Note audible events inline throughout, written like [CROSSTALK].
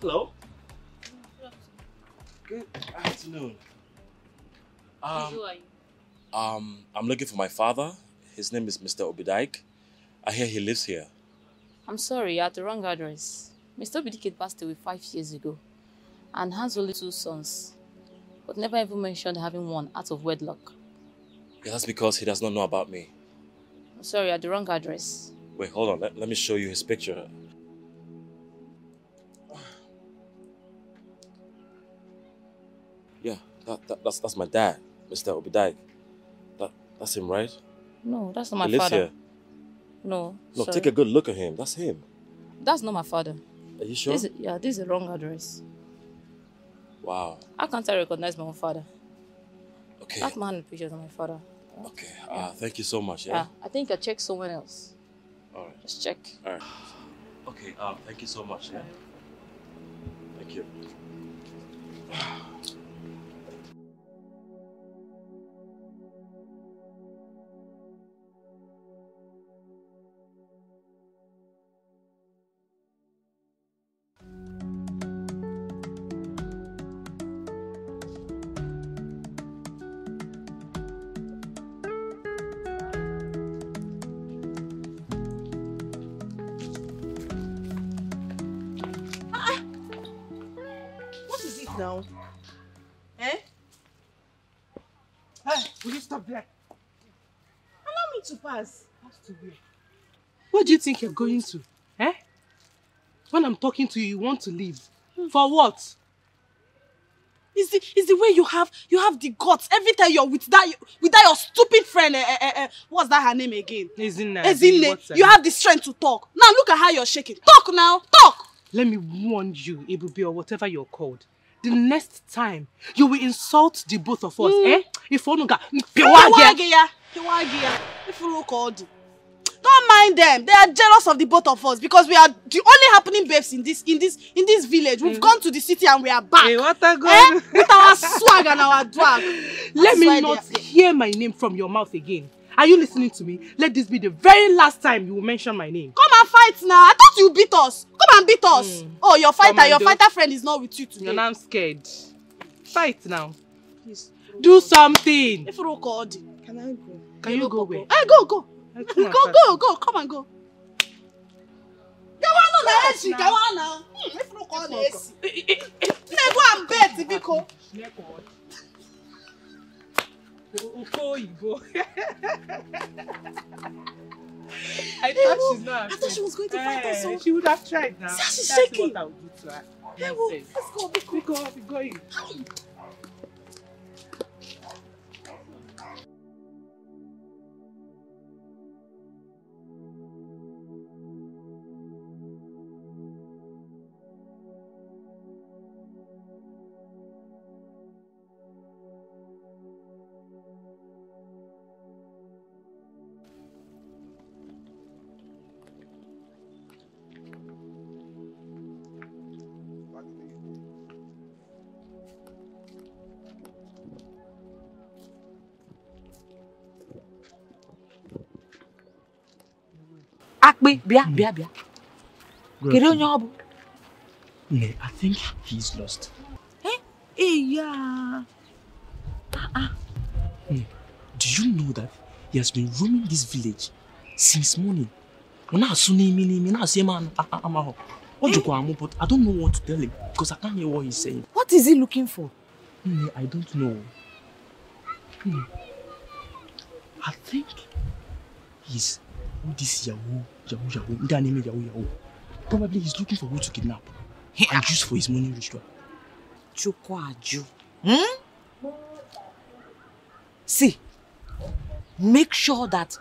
Hello. Good afternoon. Um, Who are you? um, I'm looking for my father. His name is Mr. Obidike. I hear he lives here. I'm sorry, you're at the wrong address. Mr. Obidike passed away five years ago and has only two sons, but never even mentioned having one out of wedlock. Yeah, that's because he does not know about me. I'm sorry, you're at the wrong address. Wait, hold on. Let, let me show you his picture. That, that, that's that's my dad, Mr. Obidike. That that's him, right? No, that's not my he lives father. here. No, No, sorry. take a good look at him. That's him. That's not my father. Are you sure? This is, yeah, this is the wrong address. Wow. How can't I recognize my own father? Okay. That man in the picture is my father. Okay. Uh, thank you so much. Yeah. Yeah. I think I check someone else. All right. Just check. All right. Okay. Uh, thank you so much. Yeah. Thank you. [SIGHS] to where? Where do you think you're going to? Eh? When I'm talking to you, you want to leave. For what? Is the is the way you have you have the guts every time you're with that with that your stupid friend eh, eh, eh, eh, what's that her name again? Ezinne. Ezinne, you have the strength to talk. Now look at how you're shaking. Talk now, talk. Let me warn you, Ebube, or whatever you're called. The next time you will insult the both of us, eh? If Onuga, Kewagia. Kewagia. If you look old. Don't mind them. They are jealous of the both of us because we are the only happening babes in this in this in this village. We've gone to the city and we are back. Hey, what a good. Eh? With our swag and our drag. [LAUGHS] Let me not are- hear my name from your mouth again. Are you listening to me? Let this be the very last time you will mention my name. Come and fight now. I thought you beat us. Come and beat us. Oh, your fighter, your fighter friend is not with you today. You're now scared. Fight now. Please. Do something. If you called, can I go? Can you go where? Hey, go, go. Eh, Go, go, go. Come and go. Gawa no na esi, gawa na. Hmm, If you call the esi. Nne go and bet, biko. Okoyibo. [LAUGHS] I thought she's not. I thought she was going to fight us. Eh, so- She would have tried now. See how she's That's shaking. what I would do to her. Nonsense. Let's go, biko. We go, we going. Akpị bịa bịa bịa kedu onye ọ bụ I think he's lost. Eh? Eya. Do you know that he has been roaming this village since morning? Na-asụ n'imi n'imi na-asị eme amahụ. Ọ jụkwa amụ but I don't know what to tell him because I can't hear what he's saying. what is he looking for Hmm, I don't know. Hmm. I think he's this yahoo, yahoo, yahoo, a na-eme yahoo, yahoo. Probably he's looking for who to kidnap He and use for his money ritual. chukwu ajụ hmm? see make sure that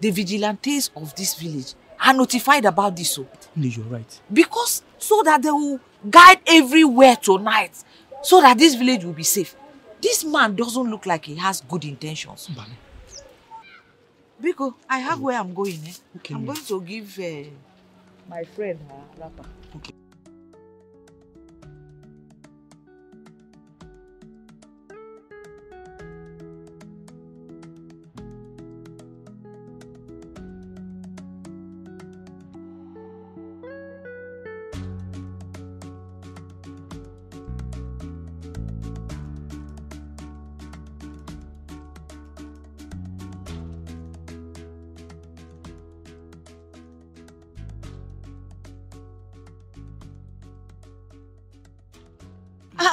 the vigilantes of this village are notified about this o No, you're right. because so that they will guide everywhere tonight so that this village will be safe this man doesn't look like he has good intentions. Biko i have where i'm going eh? Okay, i'm ma'am. going to give uh, my friend her wrapper Ah,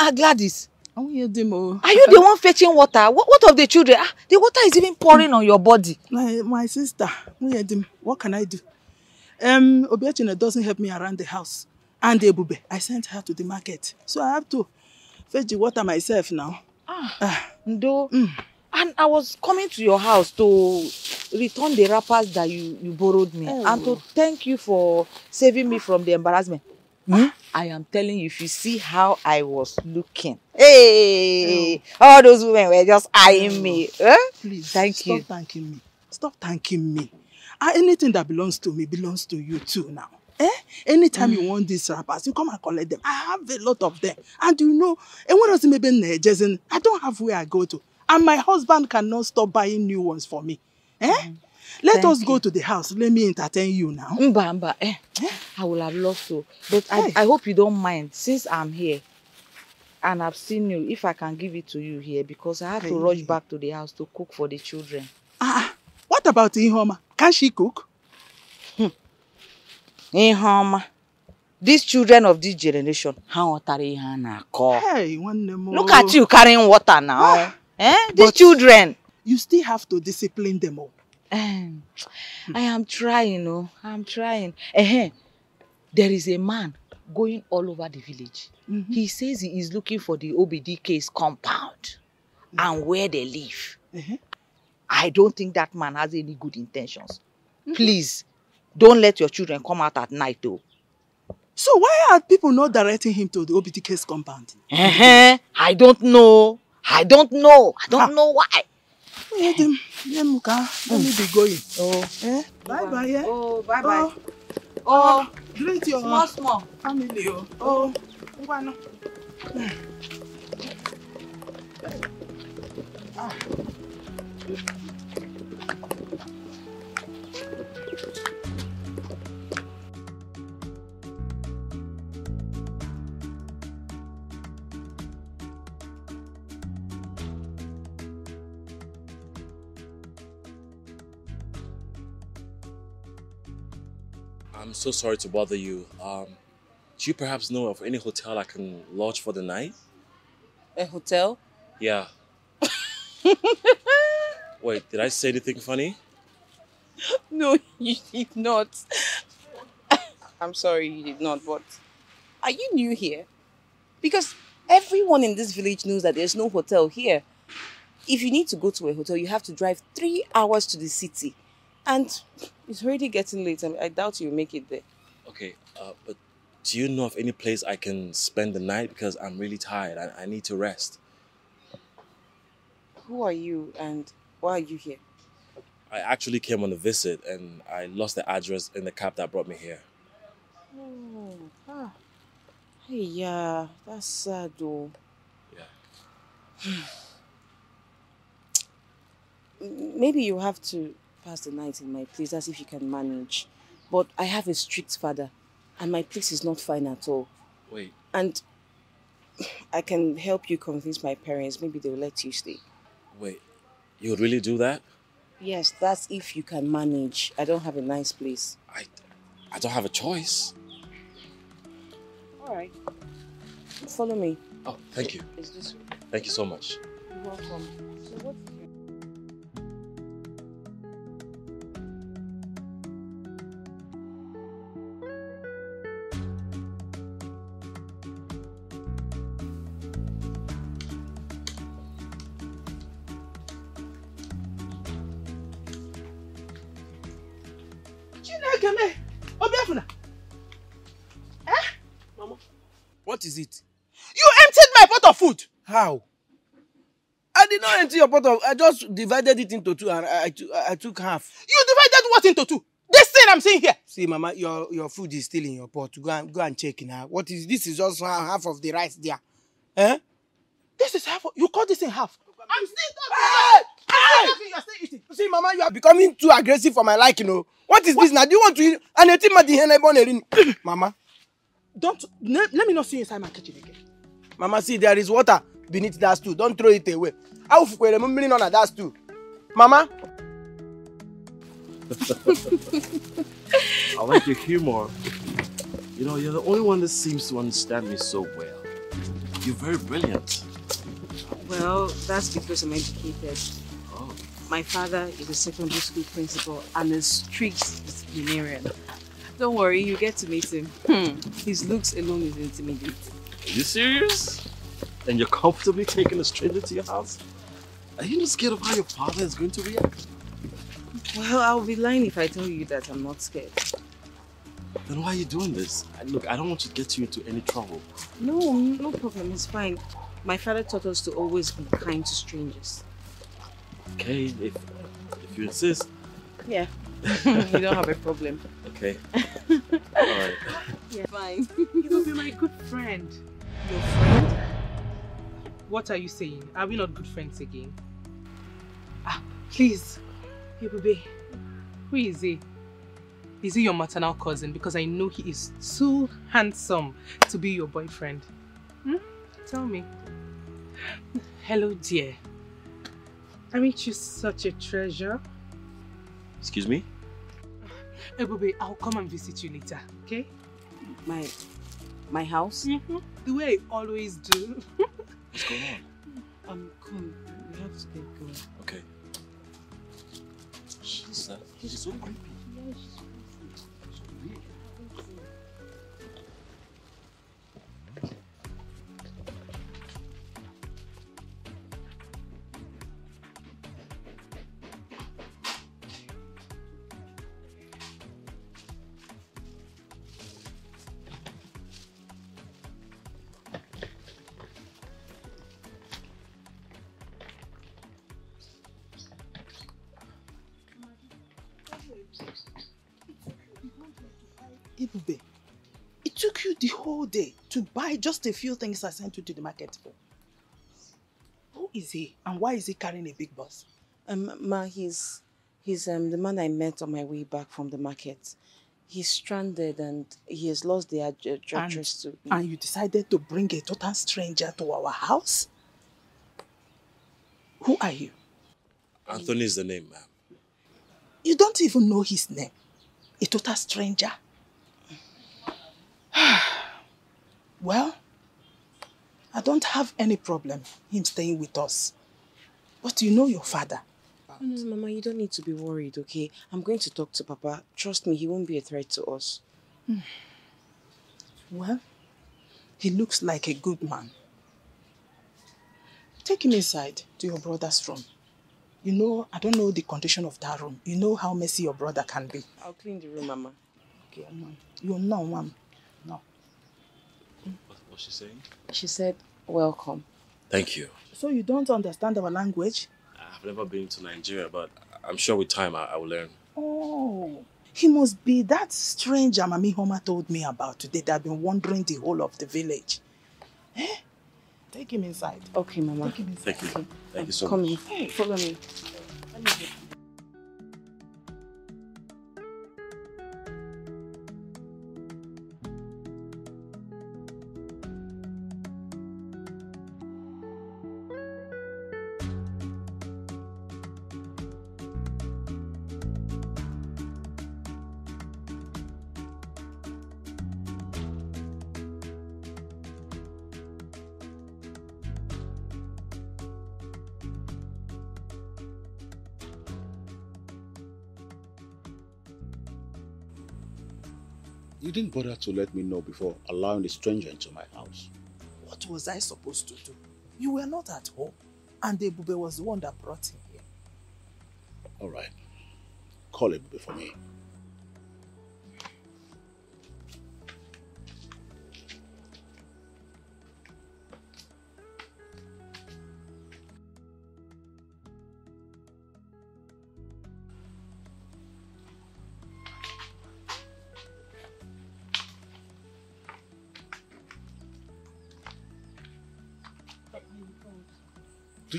ah, Gladys, I won't hear them. Oh. are you the one fetching water? What, what of the children? Ah, the water is even pouring on your body. My, my sister, hear them. What can I do? Um, Obiachina doesn't help me around the house. And Ebube, I sent her to the market. So I have to fetch the water myself now. Ah, Ndo. And I was coming to your house to return the wrappers that you, you borrowed me and to thank you for saving me from the embarrassment. Hmm? I am telling you, if you see how I was looking, hey, all those women were just eyeing me. Eh? please, Thank stop you. thanking me. Stop thanking me. Ah, anything that belongs to me belongs to you too now. Eh? Anytime you want these wrappers, you come and collect them. I have a lot of them. And you know, and what it maybe? I don't have where I go to. And my husband cannot stop buying new ones for me. Eh? Let Thank us go to the house. Let me entertain you now. Mba, mba, eh, I would have loved to. But I, Hey. I hope you don't mind since I'm here and I've seen you, if I can give it to you here because I have to rush Hey. back to the house to cook for the children. Ah, what about Ihoma? Can she cook? Ihoma, these children of this generation, how ghọtara ihe a na-akọ? Hey, one more. Look at you carrying water now. eh? These But- children. You still have to discipline them all. Um, I am trying, oh, I'm trying. Eh, there is a man going all over the village. Mhm. He says he is looking for the Obidike's compound and where they live. Uh-huh. I don't think that man has any good intentions. Please, don't let your children come out at night, though. So why are people not directing him to the Obidike's compound? Eh, I don't know. I don't know. I don't Ah. know why. Let them, let them go. Let me be going. Oh, Eh? Bye bye. Yeah? oh, bye Oh, Oh, greet your small, small. family. Oh, oh. ngwanụ. I'm so sorry to bother you. Um, do you perhaps know of any hotel I can lodge for the night? A hotel? Yeah. [LAUGHS] Wait, did I say anything funny? No, [LAUGHS] you did not. [LAUGHS] I'm sorry you did not, but are you new here? Because everyone in this village knows that there's no hotel here. If you need to go to a hotel, you have to drive three hours to the city. And it's already getting late. I, mean, I doubt you'll make it there. Okay, uh, but do you know of any place I can spend the night? Because I'm really tired. I, I need to rest. Who are you and why are you here? I actually came on a visit and I lost the address in the cab that brought me here. Oh, ah. Hey, yeah, that's sad though. Yeah. [SIGHS] Maybe you have to pass the night in my place as if you can manage. But I have a strict father and my place is not fine at all. Wait, And [SIGHS] I can help you convince my parents. Maybe they'll let you stay. wait. You would really do that? Yes, that's if you can manage. I don't have a nice place. I, I don't have a choice. All right. Follow me. Oh, thank you. It's this. Thank you so much. You're welcome. So what? How? I did not empty your pot of. I just divided it into two and I, I, took- I took half. You divided what into two? This thing I'm seeing here. See, Mama, your your food is still in your pot. Go and go and check now. What is this? Is just half of the rice there. Eh? This is half. of- You cut this in half. I'm still Hey! Hey! talking. You're still eating. See, Mama, you are becoming too aggressive for my liking. You know. What is this now? Do you want to eat? And it's my DNA [COUGHS] Mama, Don't let, let me not see you inside my kitchen again. Mama, see, there is water beneath that stool. Don't throw it away. How fukwere m mmiri nọ na that stool? Mama, [LAUGHS] I like your humor. You know, you're the only one that seems to understand me so well. You're very brilliant. Well, that's because I'm educated. Oh. My father is a secondary school principal and a strict disciplinarian. Don't worry, you get to meet him. Hmm. His looks alone is intimidating. Are you serious? And you're comfortably taking a stranger to your house? Are you not scared of how your father is going to react? Well, I'll be lying if I tell you that I'm not scared. Then why are you doing this? Uh, look, I don't want to get you into any trouble. No, no problem. It's fine. My father taught us to always be kind to strangers. Okay, if, if you insist. Yeah. [LAUGHS] you don't have a problem. Okay. [LAUGHS] Alright. Yeah. Fine. You will be my good friend. Your friend? What are you saying? Are we not good friends again? Ah, please. Ebube, who is he? Is he your maternal cousin? Because I know he is too handsome to be your boyfriend. Hmm? Tell me. Hello, dear. Aren't you such a treasure? Excuse me? Ebube, I'll come and visit you later, okay? My my house? Mm-hmm. The way I always do. [LAUGHS] What's going on? Um, come. We have to get going. Okay. What's that? She's so creepy. Ebube, the whole day to buy just a few things I sent you to the market for. Who is he and why is he carrying a big bus? Um, Ma, he's he's um the man I met on my way back from the market. He's stranded and he has lost the ad- ad- And, address to. and you decided to bring a total stranger to our house? Who are you? Anthony is the name, ma'am. You don't even know his name. A total stranger. Well, I don't have any problem him staying with us. But you know your father. No, no, Mama, you don't need to be worried, okay? I'm going to talk to Papa. Trust me, he won't be a threat to us. Hmm. Well, he looks like a good man. Take him inside to your brother's room. You know, I don't know the condition of that room. You know how messy your brother can be. I'll clean the room, Mama. Okay, Mom. You know, Mom. No. What, what's she saying? She said, welcome. Thank you. So you don't understand our language? I've never been to Nigeria, but I'm sure with time I, I will learn. Oh, he must be that stranger Mami Homa told me about today that I've been wandering the whole of the village. Eh? Take him inside. Okay, Mama. Take him inside. Thank you. Thank you so Come much. in. Hey. Follow me. Didn't bother to let me know before allowing a stranger into my house. What was I supposed to do? You were not at home. And Ebube was the one that brought him here. All right. Call it before me.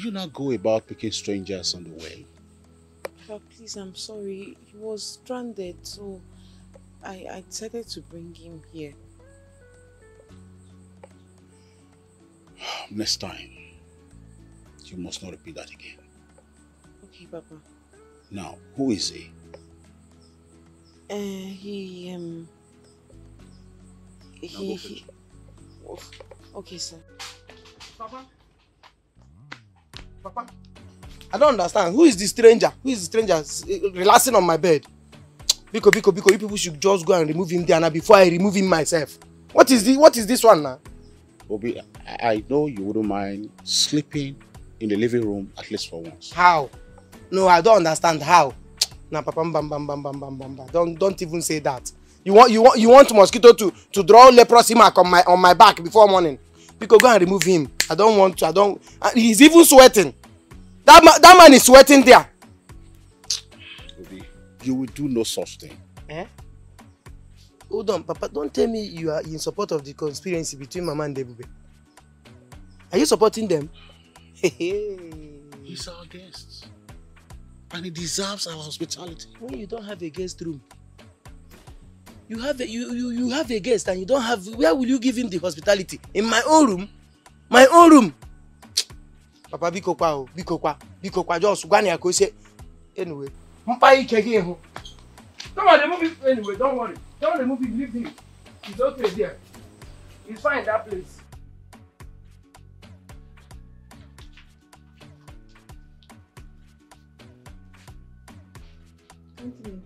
Do you not go about picking strangers on the way? Papa, please, I'm sorry. He was stranded, so I, I decided to bring him here. Next time, you must not repeat that again. Okay, Papa. Now, who is he? Uh, he, um... He, he... Oh, Okay, sir. Papa. Papa. I don't understand. Who is the stranger? Who is the stranger eh, relaxing on my bed? Biko, Biko, Biko, you people should just go and remove him there now before I remove him myself. What is the what is this one now? Obi, I, I know you wouldn't mind sleeping in the living room at least for once. How? No, I don't understand how. Nah, papa, bam, bam, bam, bam, bam, bam, bam. Don't don't even say that. You want you want you want mosquito to to draw leprosy mark on my on my back before morning. Biko, go and remove him. I don't want to. I don't. Uh, he's even sweating. That man, that man is sweating there. Obi, you will do no such thing. Eh? Hold on, Papa. Don't tell me you are in support of the conspiracy between Mama and Debube. Are you supporting them? He's our guest. And he deserves our hospitality. when you don't have a guest room you have a you you you have a guest and you don't have where will you give him the hospitality? In my own room. My own room. Papa biko kwa o biko kwa biko kwa just gwa na ya ka o sie anyway mkpa ike gị hụ come on remove it. Anyway don't worry. Don't remove it. Leave him he's okay there he's fine that place. You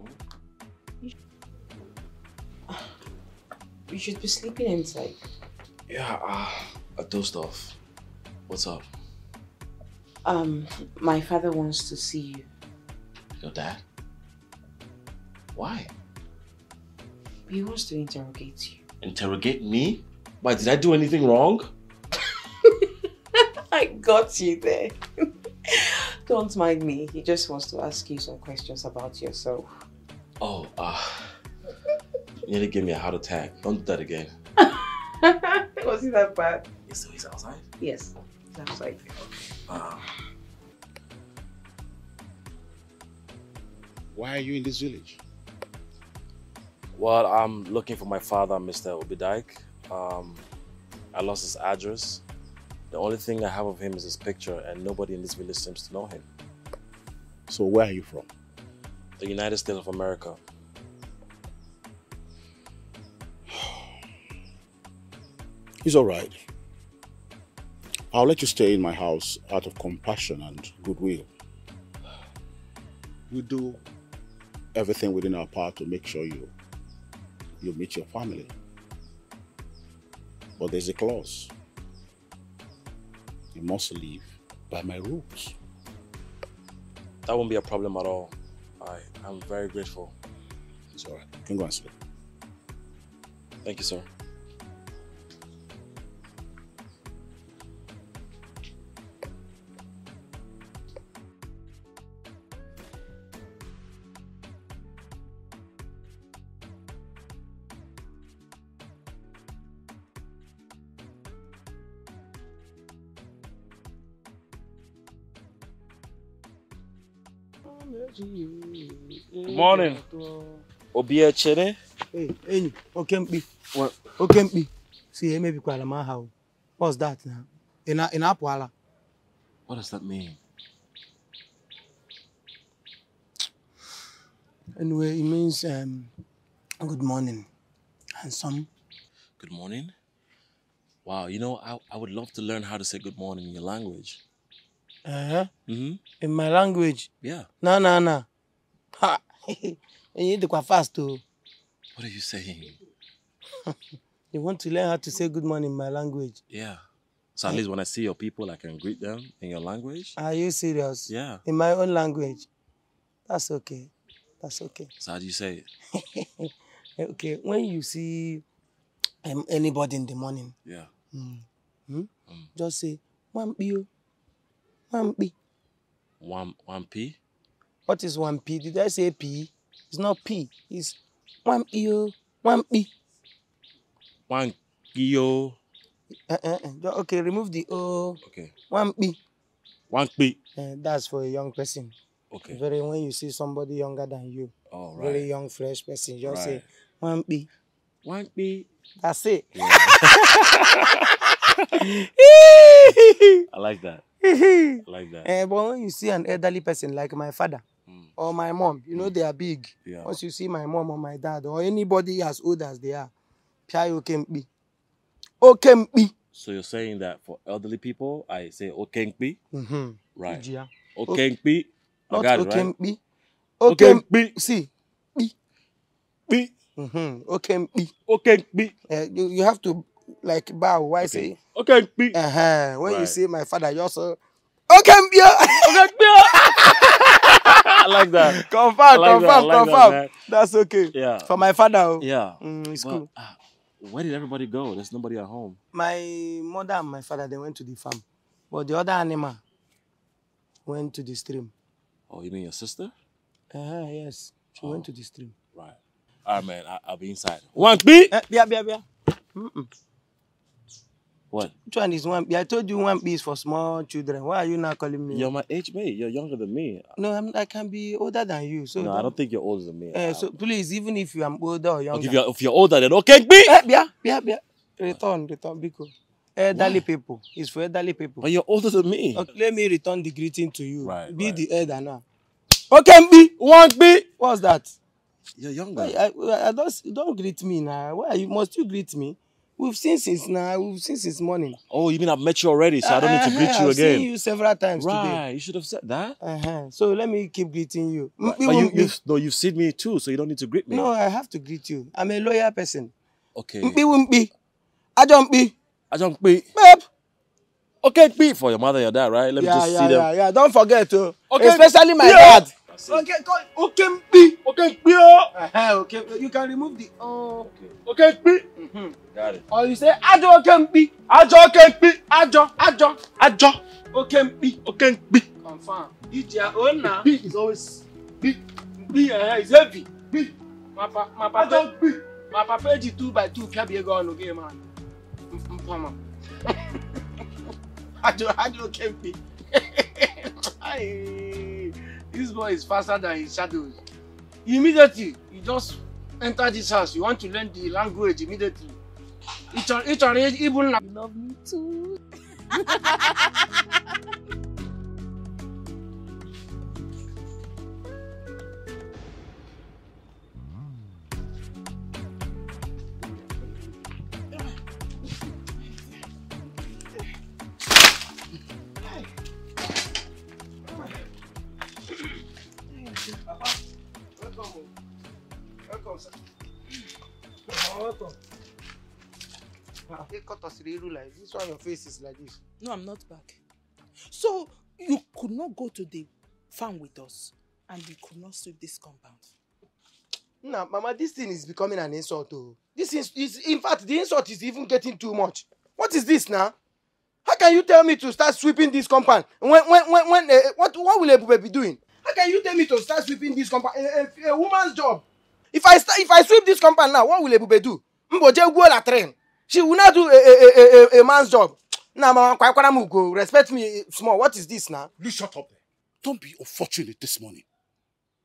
should be sleeping inside. Yeah, uh, I dozed off. What's up? Um, my father wants to see you. Your dad? Why? He wants to interrogate you. Interrogate me? Why, did I do anything wrong? [LAUGHS] I got you there. [LAUGHS] Don't mind me. He just wants to ask you some questions about yourself. Oh, uh, you nearly gave me a heart attack. Don't do that again. [LAUGHS] Was he that bad? Yes, so he's outside? Yes. He's outside. Uh, Why are you in this village? well, I'm looking for my father, Mr. Obidike. Um, I lost his address. The only thing I have of him is his picture, and nobody in this village seems to know him. So where are you from? The United States of America. He's all right. I'll let you stay in my house out of compassion and goodwill. We do everything within our power to make sure you you meet your family. But there's a clause. You must live by my rules. That won't be a problem at all. I, I'm very grateful. It's all right. You can go and sleep. Thank you, sir. Morning. Obiachina? Hey, enyi, oke mkpi. What? Oke mkpi. Si emebikwala m aha o. What's that now? Ị na- ị? What does that mean? Anyway, it means um, good morning. Handsome. Good morning. Wow, you know, I, I would love to learn how to say good morning in your language. Uh-huh. Mm-hmm. In my language. Yeah. Na na na. Ha. [LAUGHS] Enyi dịkwa fast o. What are you saying? [LAUGHS] You want to learn how to say good morning in my language. Yeah. So at least when I see your people, I can greet them in your language. Are you serious? Yeah. In my own language. That's okay. That's okay. So how do you say it? [LAUGHS] okay, when you see um, anybody in the morning, Yeah. mm, mm, just say, Wampi o. Wampi. One one P. What is one P? Did I say P? It's not P. It's Wampi o. Wampi. One Yo. Uh, uh, uh. Okay, remove the O. Okay. Wampi. One P. Uh, that's for a young person. Okay. Very when you see somebody younger than you, All very young, fresh person, just say Right. Wampi. One P. That's it. [LAUGHS] [LAUGHS] I like that. [LAUGHS] I like that. Eh, but when you see an elderly person like my father or my mom, you know they are big. Yeah. Once you see my mom or my dad or anybody as old as they are, pia okempi. Okempi. So you're saying that for elderly people, I say Okenkpi? Mm-hmm. Right. Ijia. Okenkpi. I Not it, right? Okempi. See. Pi. Mm-hmm. Okempi. Okenkpi. Uh, you, you have to like bow. Why say? Okenkpi. Uh-huh. When you Right. say my father, you also Okempi. [LAUGHS] I like that. [LAUGHS] confirm, like that, I confirm, like that, confirm. That's okay. Yeah. For my father. oh. Yeah. Mm, it's But, cool. uh, where did everybody go? There's nobody at home. My mother and my father they went to the farm, but the other animal went to the stream. Oh, you mean your sister? Uh-huh, yes, she went to the stream. Right. All right, man. I, I'll be inside. One B. Eh, bia, bia, bia. Mm-mm. What? Which one is one? I told you one piece for small children. Why are you not calling me? You're my age mate. You're younger than me. No, I'm, I can be older than you. So no, I don't think you're older than me. Uh, so please, even if you are older or younger. Okay, if you're, if you're older, then okay, B. Eh, bia, bia, bia. Return, return, Biko. Elderly people. It's for elderly people. But you're older than me. Okay, let me return the greeting to you. Right, Be right. the elder now. Okay, B. One B. What's that? You're younger. I, I, I don't, don't greet me now. Why you must you greet me? We've seen since now. We've seen since morning. Oh, you mean I've met you already, so I don't need to greet Uh-huh, you I've again. seen you several times right. today. You should have said that. Uh-huh. So let me keep greeting you. Right. But you, mm, you, no, you've seen me too, so you don't need to greet me. No, I have to greet you. I'm a loyal person. Okay. Mpi wumpi. Ajompi. I don't be. Babe. Okay, be for your mother, your dad, right? Let me Yeah, just yeah, see them. yeah, yeah. Don't forget to. Okay. Especially my Yeah. dad. Okay, call okay, Mpi. Okay, Mpi. Uh-huh, okay. You can remove the. Oh. Okay, Mpi. Mm-hmm. Got it. Or you say Ajo Okempi. Ajo Okempi. Ajo. Ajo. Ajo. Okempi. Okempi. Confirm. It's your own now. B is always B. B. Uh, it's heavy. B. My pa, my papa. B. My papa is two by two. Can be gone again, man. Mpama. Ajo. Ajo Okempi. [LAUGHS] Aye. This boy is faster than his shadows. Immediately, you just enter this house. You want to learn the language immediately. Each on each on even you love me too. [LAUGHS] Welcome, sir. Welcome. Hey, cut us really like this one. Your face is like this. No, I'm not back. So you could not go to the farm with us and you could not sweep this compound. Nah, Mama, this thing is becoming an insult. Oh. This is, is, in fact, the insult is even getting too much. What is this now? How can you tell me to start sweeping this compound? When, when, when, when uh, what, what will Ebube be doing? How can you tell me to start sweeping this compound? A, a, a woman's job. If I if I sweep this compound now, what will Ebube do? Mboje go la train. She will not do a, a, a, a, a man's job. Nah, Mama, kwa- mu go respect me small. What is this now? You shut up there. Don't be unfortunate this morning.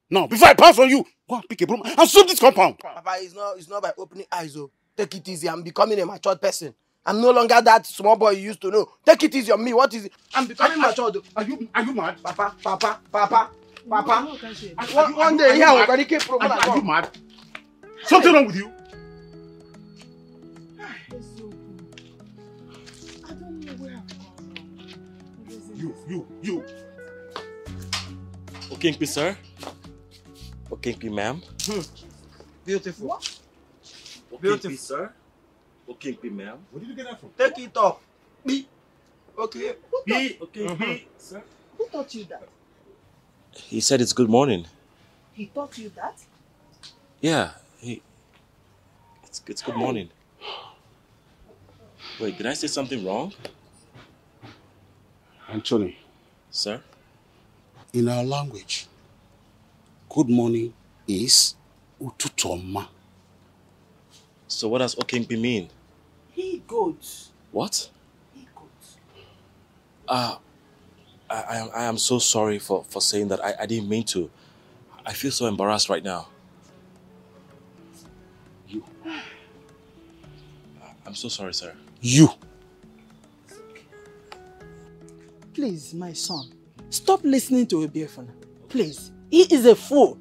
Now, before I pounce on you, go and pick a broom and sweep this compound. Papa, it's not, it's not by opening eyes. Oh. Take it easy. I'm becoming a matured person. I'm no longer that small boy you used to know. Take it easy on me. What is it? I'm becoming matured. oh. Are you are you mad? Papa, Papa, Papa, Papa. Are- One, are one you- day, are you yeah, we're mad? going to keep Are, promoting. are you mad? Something wrong with you? You, you, you. Okenkpi, sir. Okenkpi, ma'am. Beautiful. Okenkpi, Beautiful. sir. Okenkpi, ma'am. Where did you get that from? Take it up. B. Okay. B. Okenkpi, sir. Who taught you that? He said it's good morning. He taught you that? Yeah, he. It's it's good morning. Wait, did I say something wrong, Anthony, sir? in our language, good morning is ututoma. So what does Okenkpi mean? He goats. What? He goats. Uh, I, I, am, I am so sorry for, for saying that. I, I didn't mean to. I feel so embarrassed right now. You. [SIGHS] I'm so sorry, sir. You. Please, my son, stop listening to Obiefuna. Please. He is a fool.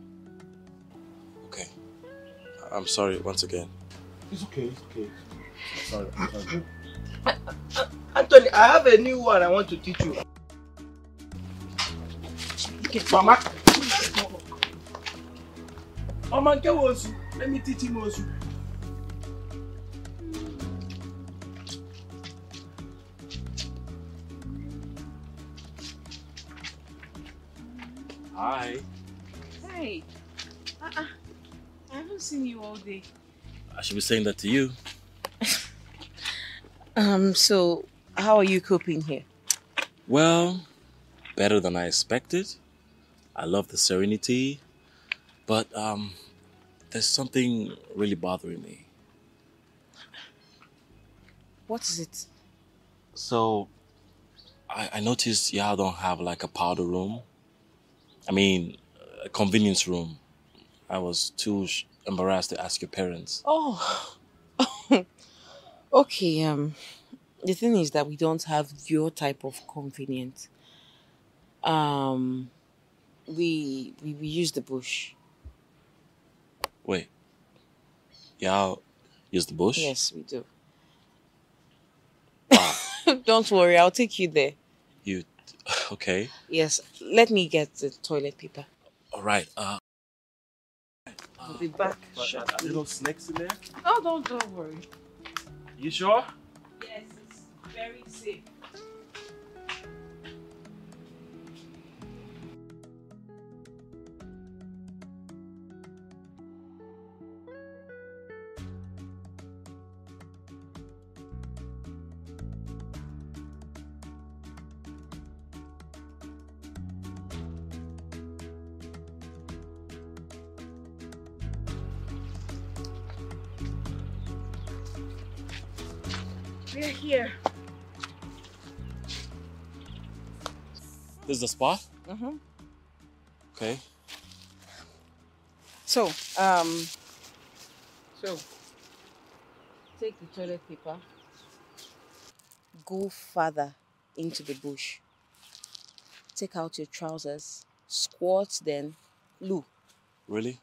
Okay. I'm sorry once again. It's okay, it's okay. Sorry, I'm sorry. Anthony, I have a new one I want to teach you. Mama. Mama, get Osu. Let me teach him Osu. Hi. Hey. Uh-uh. I haven't seen you all day. I should be saying that to you. [LAUGHS] Um, so how are you coping here? Well, better than I expected. I love the serenity, but um, there's something really bothering me. What is it? So, I, I noticed y'all don't have like a powder room. I mean, a convenience room. I was too sh- embarrassed to ask your parents. Oh. [LAUGHS] okay, um the thing is that we don't have your type of convenience. Um we we, we use the bush. Wait, y'all use the bush? Yes, we do. [LAUGHS] don't worry, I'll take you there. You, okay? Yes, let me get the toilet paper. All right. Uh, I'll be back. But, little snakes in there. Oh, don't don't worry. You sure? Yes, it's very safe. Is the spot. Mm-hmm. Okay. So, um, so take the toilet paper, go further into the bush, take out your trousers, squat, then Lou. Really?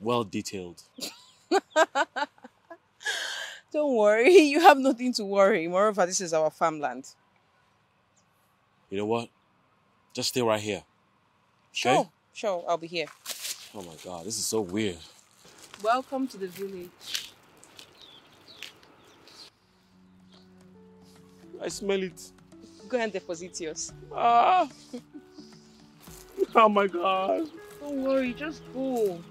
Well detailed. [LAUGHS] Don't worry, [LAUGHS] you have nothing to worry. Moreover, this is our farmland. You know what? Just stay right here. Sure, Okay? sure, I'll be here. Oh my god, this is so weird. Welcome to the village. I smell it. Go and deposit yours. Ah. [LAUGHS] Oh my god. Don't worry, just go.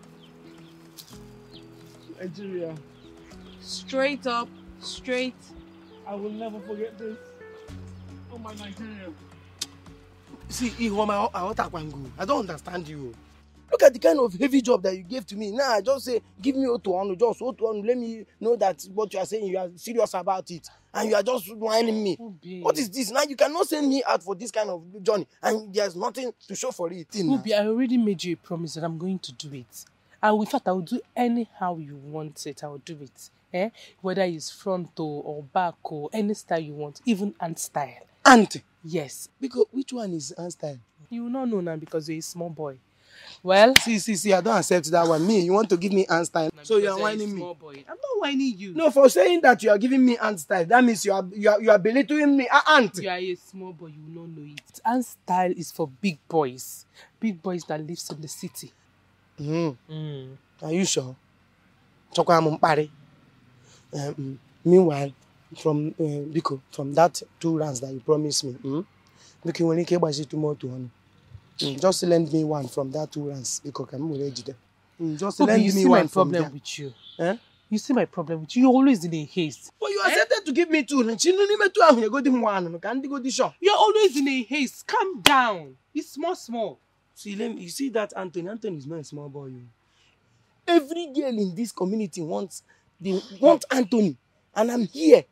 Nigeria. Straight up, straight. I will never forget this. Oh my Nigeria. See, Ihoma I don't understand you. Look at the kind of heavy job that you gave to me. Now, I just say, give me Otuanu, just Otuanu. Let me know that what you are saying, you are serious about it. And you are just whining me. What is this? Now, you cannot send me out for this kind of journey. And there's nothing to show for it. Obi, I already made you a promise that I'm going to do it. I will, in fact, I will do anyhow you want it. I will do it. Eh? Whether it's fronto or back or any style you want, even ant style. Ant? Yes. Because which one is style? You will not know now because you're a small boy. Well, see, see, see, I don't accept that one. Me, you want to give me ant style. So you are whining me. boy. I'm not whining you. No, for saying that you are giving me style, that means you are you are, you are belittling me. Uh, ant. You are a small boy, you will not know it. Style is for big boys. Big boys that lives in the city. Mm. Mm. Are you sure? Chokwa Mumpari. Um, meanwhile, from uh, Biko, from that two rounds that you promised me, mm, Biko, when you came by two to one, mm, just lend me one from that two rounds. Biko, you ready there? Mm, just Obi, lend you me see one my from problem there. with you. Eh? You see my problem with you. You're always in a haste. But you accepted to give me two. and Chinu ni me two ahụ you go di one. Can you go di shop? You're always in a haste. Calm down. It's small, small. See, let me, you see that Anthony? Anthony is not a small boy. You. Every girl in this community wants they want Anthony, and I'm here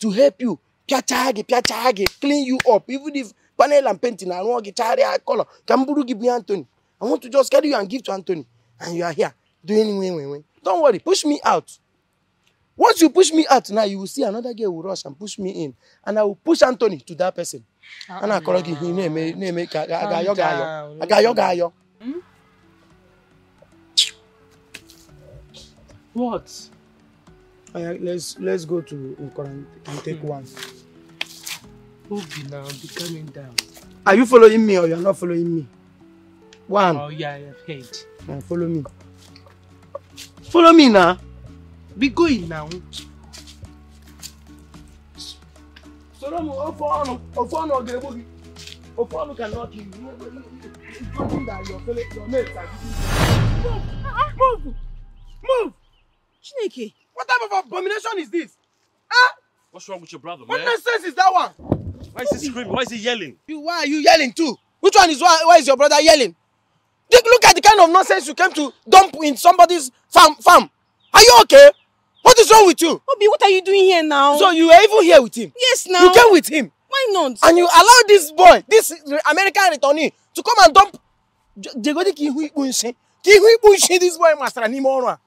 to help you. Piachage, piachage, clean you up. Even if panel and painting and one guitar color, Kamburu give me Anthony. I want to just carry you and give to Anthony, and you are here doing win. Don't worry, push me out. Once you push me out now, you will see another girl will rush and push me in, and I will push Anthony to that person. And I call you name name agayo gayo agayo gayo. What? Oya, let's let's go to Nkora and take one. Obi now, be coming down. Are you following me or you are not following me? One. Oh yeah, I've heard. Now follow me. Follow me now. Be going now. Solomon, gị. Ofe ọnụ cannot kill you. It's something that your fellow, your mates are giving you. Move! Move! Move! Chineke. What type of abomination is this? What's wrong with your brother, What man? nonsense is that one? Why is he screaming? Why is he yelling? You, why are you yelling too? Which one is why, why is your brother yelling? Take look at the kind of nonsense you came to dump in somebody's farm farm. Are you okay? What is wrong with you? Obi, what are you doing here now? So you were even here with him? yes, now. You came with him Why not? and you allow this boy, this American returnee, to come and dump. Jegodi ki ihu ikpu nshi. Ki ihu ikpu nshi this boy masara n'ime ọrụ a.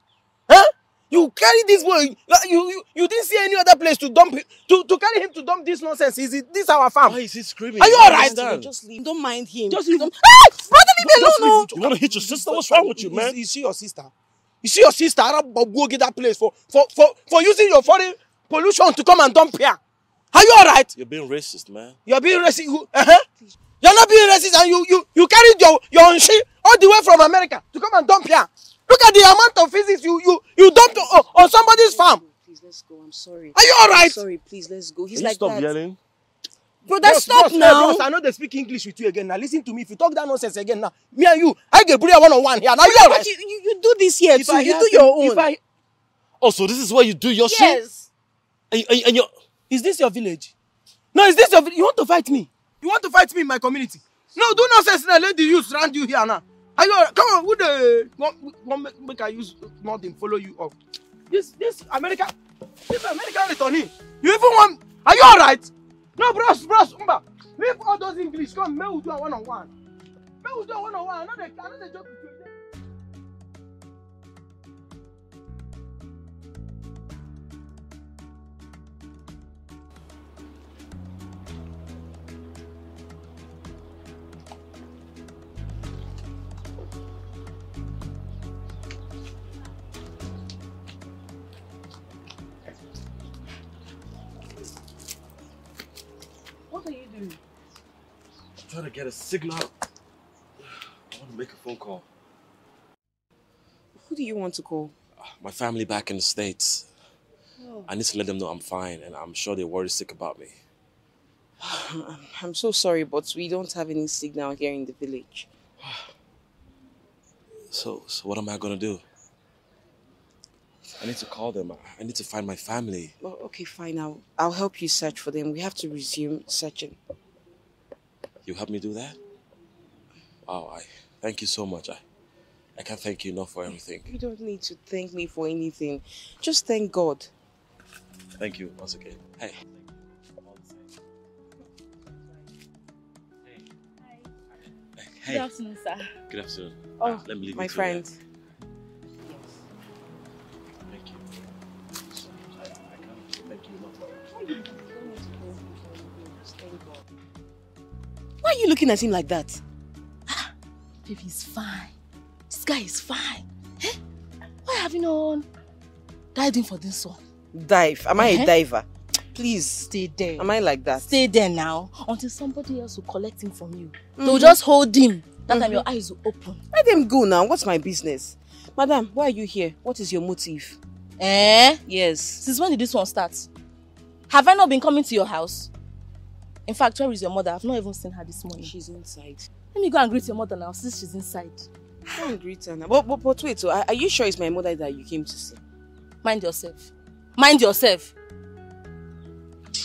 Huh? You carry this boy, you, you, you didn't see any other place to dump to, to carry him to dump this nonsense. Is it this our farm? Why is he screaming? Are you I alright? understand. Just leave. Don't mind him. Just leave. Don't... Ah! Brother, leave me alone, no. You want to hit your sister? What's wrong with you, man? Is, is she your sister? Is she your sister? Arab go get that place for, for, for, for using your foreign pollution to come and dump here. Are you alright? You're being racist, man. You're being racist. Uh-huh. You're not being racist and you, you, you carried your, your shit all the way from America to come and dump here. Look at the amount of physics you, you, you dumped on, on somebody's farm. Please, let's go. I'm sorry. Are you I'm alright? sorry, please, let's go. He's Can you like stop that. yelling? Brother, Bros, stop bros, now. bros, I know they speak English with you again. Now listen to me. If you talk that nonsense again now, me and you, I get bring one on one here. Now you alright? But you, you, you do this here If too. I You do your own. If I, Oh, so this is where you do your shit? yes. And, and, and you're... Is this your village? No, is this your? You want to fight me? You want to fight me in my community? No, do nonsense now. Let the youth round you here now. You alright? Come on, who the want, want make, make I use nothing follow you up? This this American this American returning. You even want? Are you alright? No, bros, bros, umba. Leave all those English. Come, me will do a one on one. Me will do a one on one. I know they, I know they joke. Trying to get a signal. [SIGHS] I want to make a phone call. Who do you want to call? My family back in the States. Oh. I need to let them know I'm fine and I'm sure they're worried sick about me. [SIGHS] I'm so sorry, but we don't have any signal here in the village. [SIGHS] So, so what am I going to do? I need to call them. I need to find my family. Well, okay, fine. I'll, I'll help you search for them. We have to resume searching. You help me do that? Wow, I thank you so much. I, I can't thank you enough for everything. You don't need to thank me for anything. Just thank God. Thank you once again. Hey. Hey. Good afternoon, sir. Good afternoon. Oh, Ah, let me leave my you friend. that. Why are you looking at him like that? Baby is fine. This guy is fine. Eh? Why have you not diving for this one? Dive. Am I a Eh? diver? Please. Stay there. Am I like that? Stay there now until somebody else will collect him from you. Mhm. They'll just hold him. That time Mhm. your eyes will open. Let them go now. What's my business? Madam, why are you here? What is your motive? Eh? Yes. Since when did this one start? Have I not been coming to your house? In fact, where is your mother? I've not even seen her this morning. She's inside. Let me go and greet your mother now since she's inside. Go and greet her now. But, but, but wait, so are, are you sure it's my mother that you came to see? Mind yourself. Mind yourself.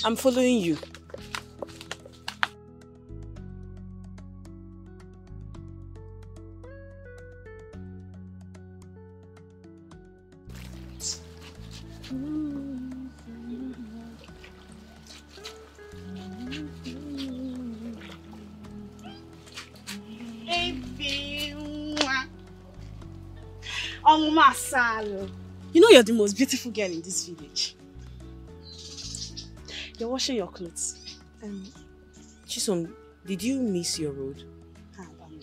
I'm following you. Ọmọ Masalo. You know you're the most beautiful girl in this village. You're washing your clothes. Um, Chisom, did you miss your road? Ah, no.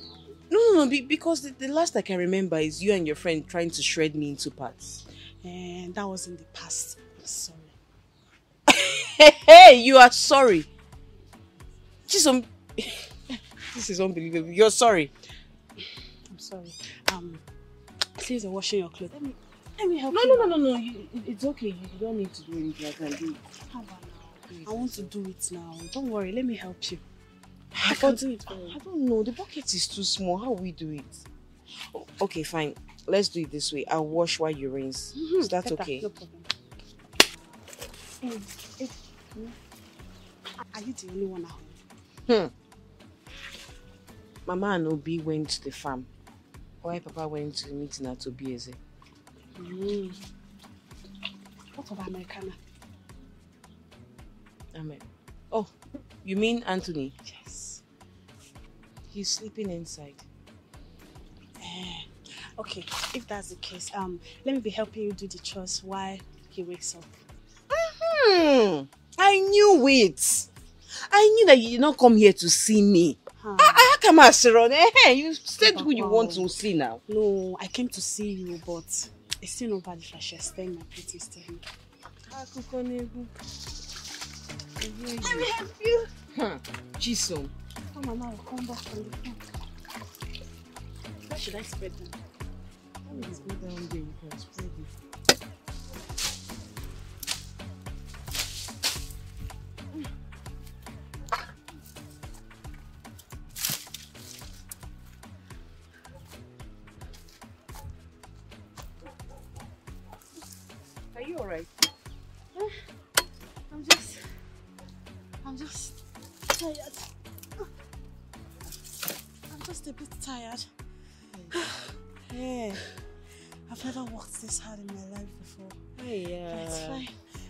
No, no, no, be, because the, the last I can remember is you and your friend trying to shred me into parts. And that was in the past. Sorry. Hey, [LAUGHS] hey, you are sorry. Chisom, [LAUGHS] this is unbelievable. You're sorry. I'm sorry. Um, since you're washing your clothes, let me let me help No, you. no, no, no, no. You, it's okay. You don't need to do anything. I can do it. How about now? I want to do it now. Don't worry. Let me help you. I But can do it. I don't know. The bucket is too small. How we do it? O- Okay, fine. Let's do it this way. I'll wash while you rinse. Is that Better, okay? No problem. Eh, hmm. Are you the only one at home? Hmm. Mama and Obi went to the farm. Why Papa went to the meeting at? Mm. What of Americana? Amen. Oh, you mean Anthony? Yes. He's sleeping inside. Eh, Okay, if that's the case, um, let me be helping you do the chores while he wakes up. Hmm. I knew it. I knew that you did not come here to see me. Huh. Ah, ah, come on, Sharon. Eh, eh, you said who you want to see now. No, I came to see you, but it's still not bad if I share staying my pretties to him. Let me help you. Hmm. Chisom. Oh, Mama, will come back from the phone. Where should I spread them? Let's go down there. We can spread it. Tired. [SIGHS] yeah. [SIGHS] I've never worked this hard in my life before. Yeah. But it's fine.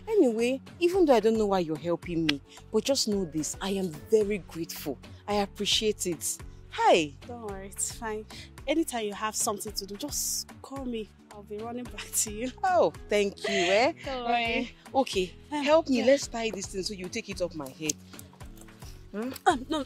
Anyway, even though I don't know why you're helping me, but just know this, I am very grateful. I appreciate it. Hi. Don't worry, it's fine. Anytime you have something to do, just call me. I'll be running back to you. Oh, thank you, eh? [LAUGHS] Don't worry. Uh, okay, help me. Let's tie this thing so you take it off my head. Hmm? Um, no.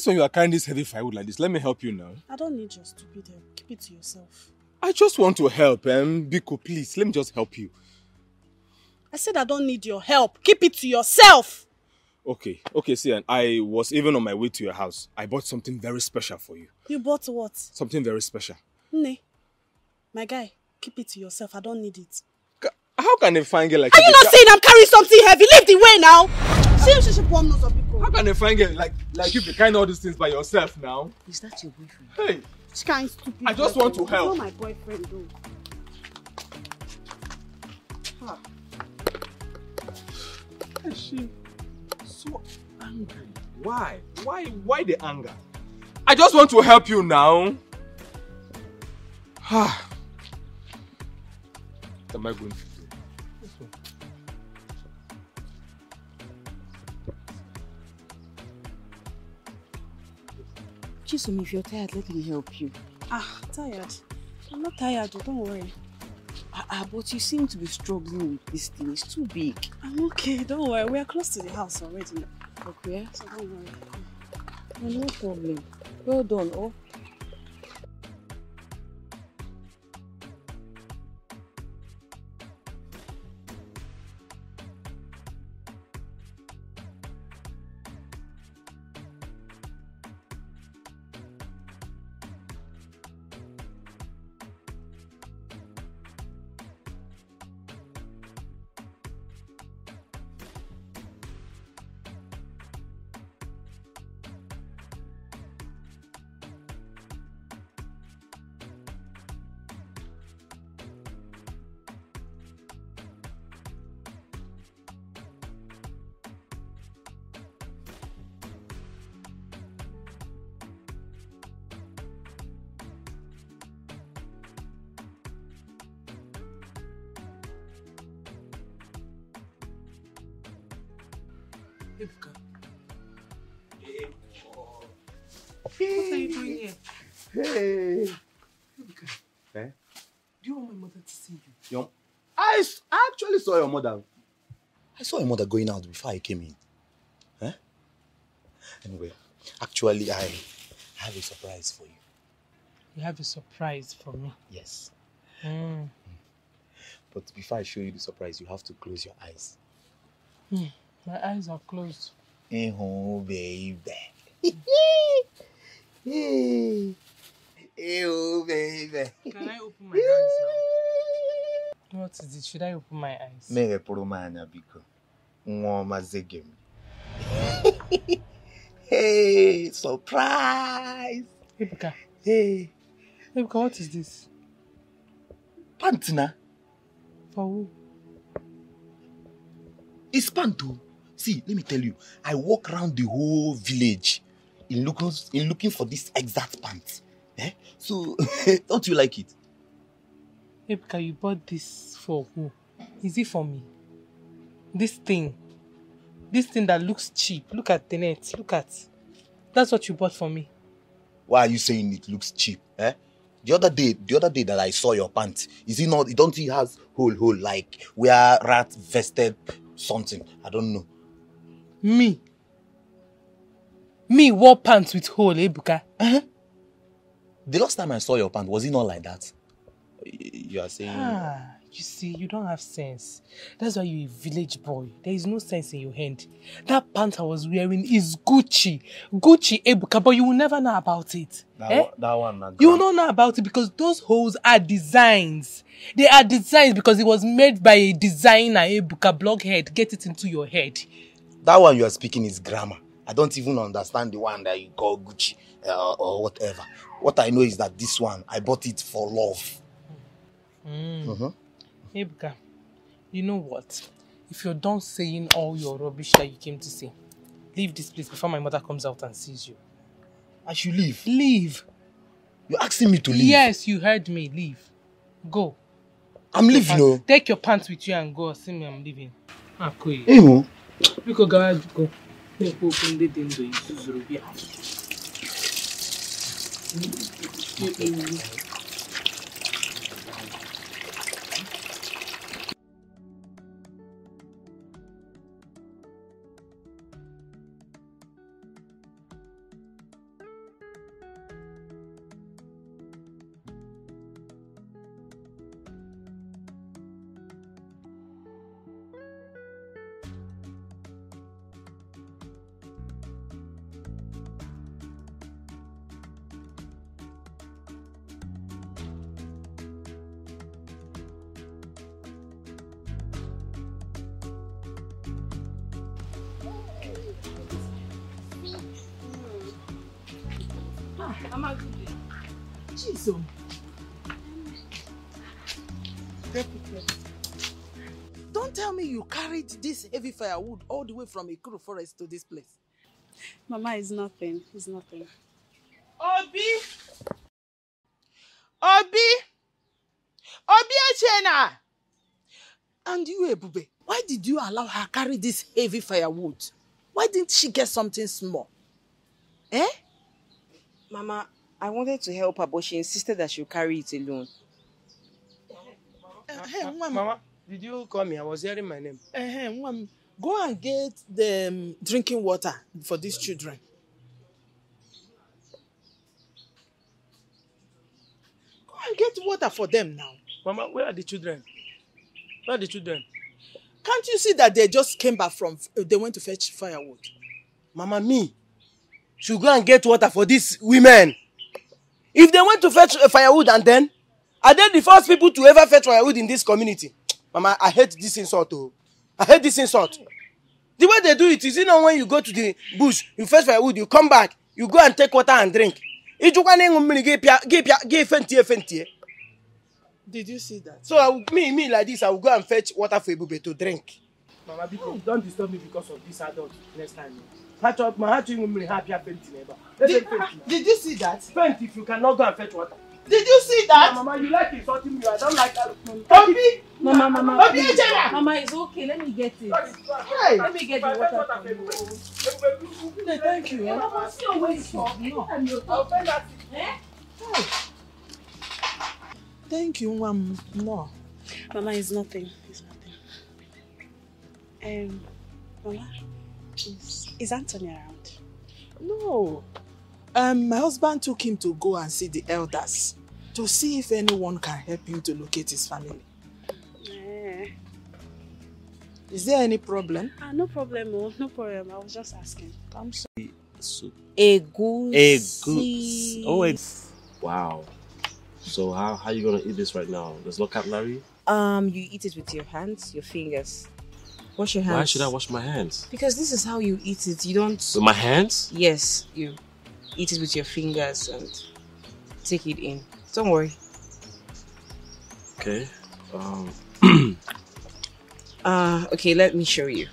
This one you are carrying this heavy firewood like this. Let me help you now. I don't need your stupid help. Keep it to yourself. I just want to help, um, Biko, please. Let me just help you. I said I don't need your help. Keep it to yourself. Okay, okay, see, and I was even on my way to your house. I bought something very special for you. You bought what? Something very special. Ne. My guy, keep it to yourself. I don't need it. How can a fine girl like Are you not saying I'm carrying something heavy? Leave the way now. See, she should nose of How can a fine girl like like you be carrying all these things by yourself now? Is that your boyfriend? Hey, This kind of stupid. I just want to help. He's not my boyfriend, though. is she so angry? Why? Why? Why the anger? I just want to help you now. what am I going to do? Chisom, if you're tired, let me help you. Ah, tired. I'm not tired, don't worry. Ah, ah, but you seem to be struggling with this thing. It's too big. I'm okay, don't worry. We are close to the house already. Okay? So don't worry. No problem. Well done, oh. Mother. I saw your mother going out before I came in. Eh? Anyway, actually, I have a surprise for you. You have a surprise for me. Yes. Mm. But before I show you the surprise, you have to close your eyes. Hmm. My eyes are closed. Oh, baby. [LAUGHS] [LAUGHS] Oh, baby. Can I open my eyes now? What is it? Should I open my eyes? Mere pụrụ m anya biko. Nwa ọma zege m. [LAUGHS] Hey, surprise! Ebuka. Hey. Ebuka, what is this? Pant na? For who? It's pant o. See, let me tell you, I walk around the whole village in looking in looking for this exact pant. Eh? So, [LAUGHS] don't you like it? Ebuka, you bought this for who? Is it for me? This thing. This thing that looks cheap. Look at the net. Look at. That's what you bought for me. Why are you saying it looks cheap? Eh? The other day, the other day that I saw your pants, is it not? It don't it has hole hole like where rat vested something? I don't know. Me. Me wore pants with hole, Ebuka. Uh-huh. The last time I saw your pants, was it not like that? You are saying. Ah, you see, you don't have sense. That's why you're a village boy. There is no sense in your hand. That pant I was wearing is Gucci. Gucci Ebuka, but you will never know about it. That, eh? one, that one, na You will not know about it because those holes are designs. They are designs because it was made by a designer, Ebuka Blockhead. Get it into your head. That one you are speaking is grammar. I don't even understand the one that you call Gucci uh, or whatever. What I know is that this one, I bought it for love. Mm. Mhm. Ebuka, you know what? If you're done saying all your rubbish that you came to say, leave this place before my mother comes out and sees you. I should leave. Leave. You're asking me to leave? Yes, you heard me. Leave. Go. I'm Take leaving, pants- oh. Take your pants with you and go. See me, I'm leaving. Ah, Koyi. Ewo. Biko gawa biko. Na-ekwu okwu ndị dị ndụ izuzuru bịa. Firewood all the way from Ikuru forest to this place. Mama is nothing. It's nothing. Obi! Obi! Obi Echena! And you, Ebube, why did you allow her carry this heavy firewood? Why didn't she get something small? Eh? Mama, I wanted to help her, but she insisted that she'll carry it alone. Hey, Mama, did you call me? I was hearing my name. Eh, Nwam, go and get the um, drinking water for these children. Go and get water for them now. Mama, where are the children? Where are the children? Can't you see that they just came back from, uh, they went to fetch firewood? Mama, me should go and get water for these women. If they went to fetch uh, firewood and then, are they the first people to ever fetch firewood in this community? Mama, I hate this insult. Oh. I hate this insult. The way they do it is, you know, when you go to the bush, you fetch firewood, you come back, you go and take water and drink. Did you see that? So I will, me me like this, I will go and fetch water for Ebube to drink. Mama, biko, don't disturb me because of this adult next time. Did, did you see that? Faint if you cannot go and fetch water. Did you see that? Mama, you like insulting me. I don't like that. Obi! Mama, mama, Obi please. Ejena! Mama, it's okay. Let me get it. Hey! Let me get the water for you. No, thank you. eh? Mama, see your way for no. Eh? Thank you, Nwam. No. Mama, it's nothing. It's nothing. Um, Mama, is, is Anthony around? No. Um, my husband took him to go and see the elders to see if anyone can help him to locate his family. Eh. Is there any problem? Ah, no problem, oh, no problem. I was just asking. I'm sorry. Soup. A goose. A goose. Oh, wait. Wow. So how how you gonna eat this right now? There's no cutlery. Um, you eat it with your hands, your fingers. Wash your hands. Why should I wash my hands? Because this is how you eat it. You don't. With my hands? Yes, you eat it with your fingers and take it in. Don't worry. Okay. Um. [CLEARS THROAT] Uh, okay, let me show you.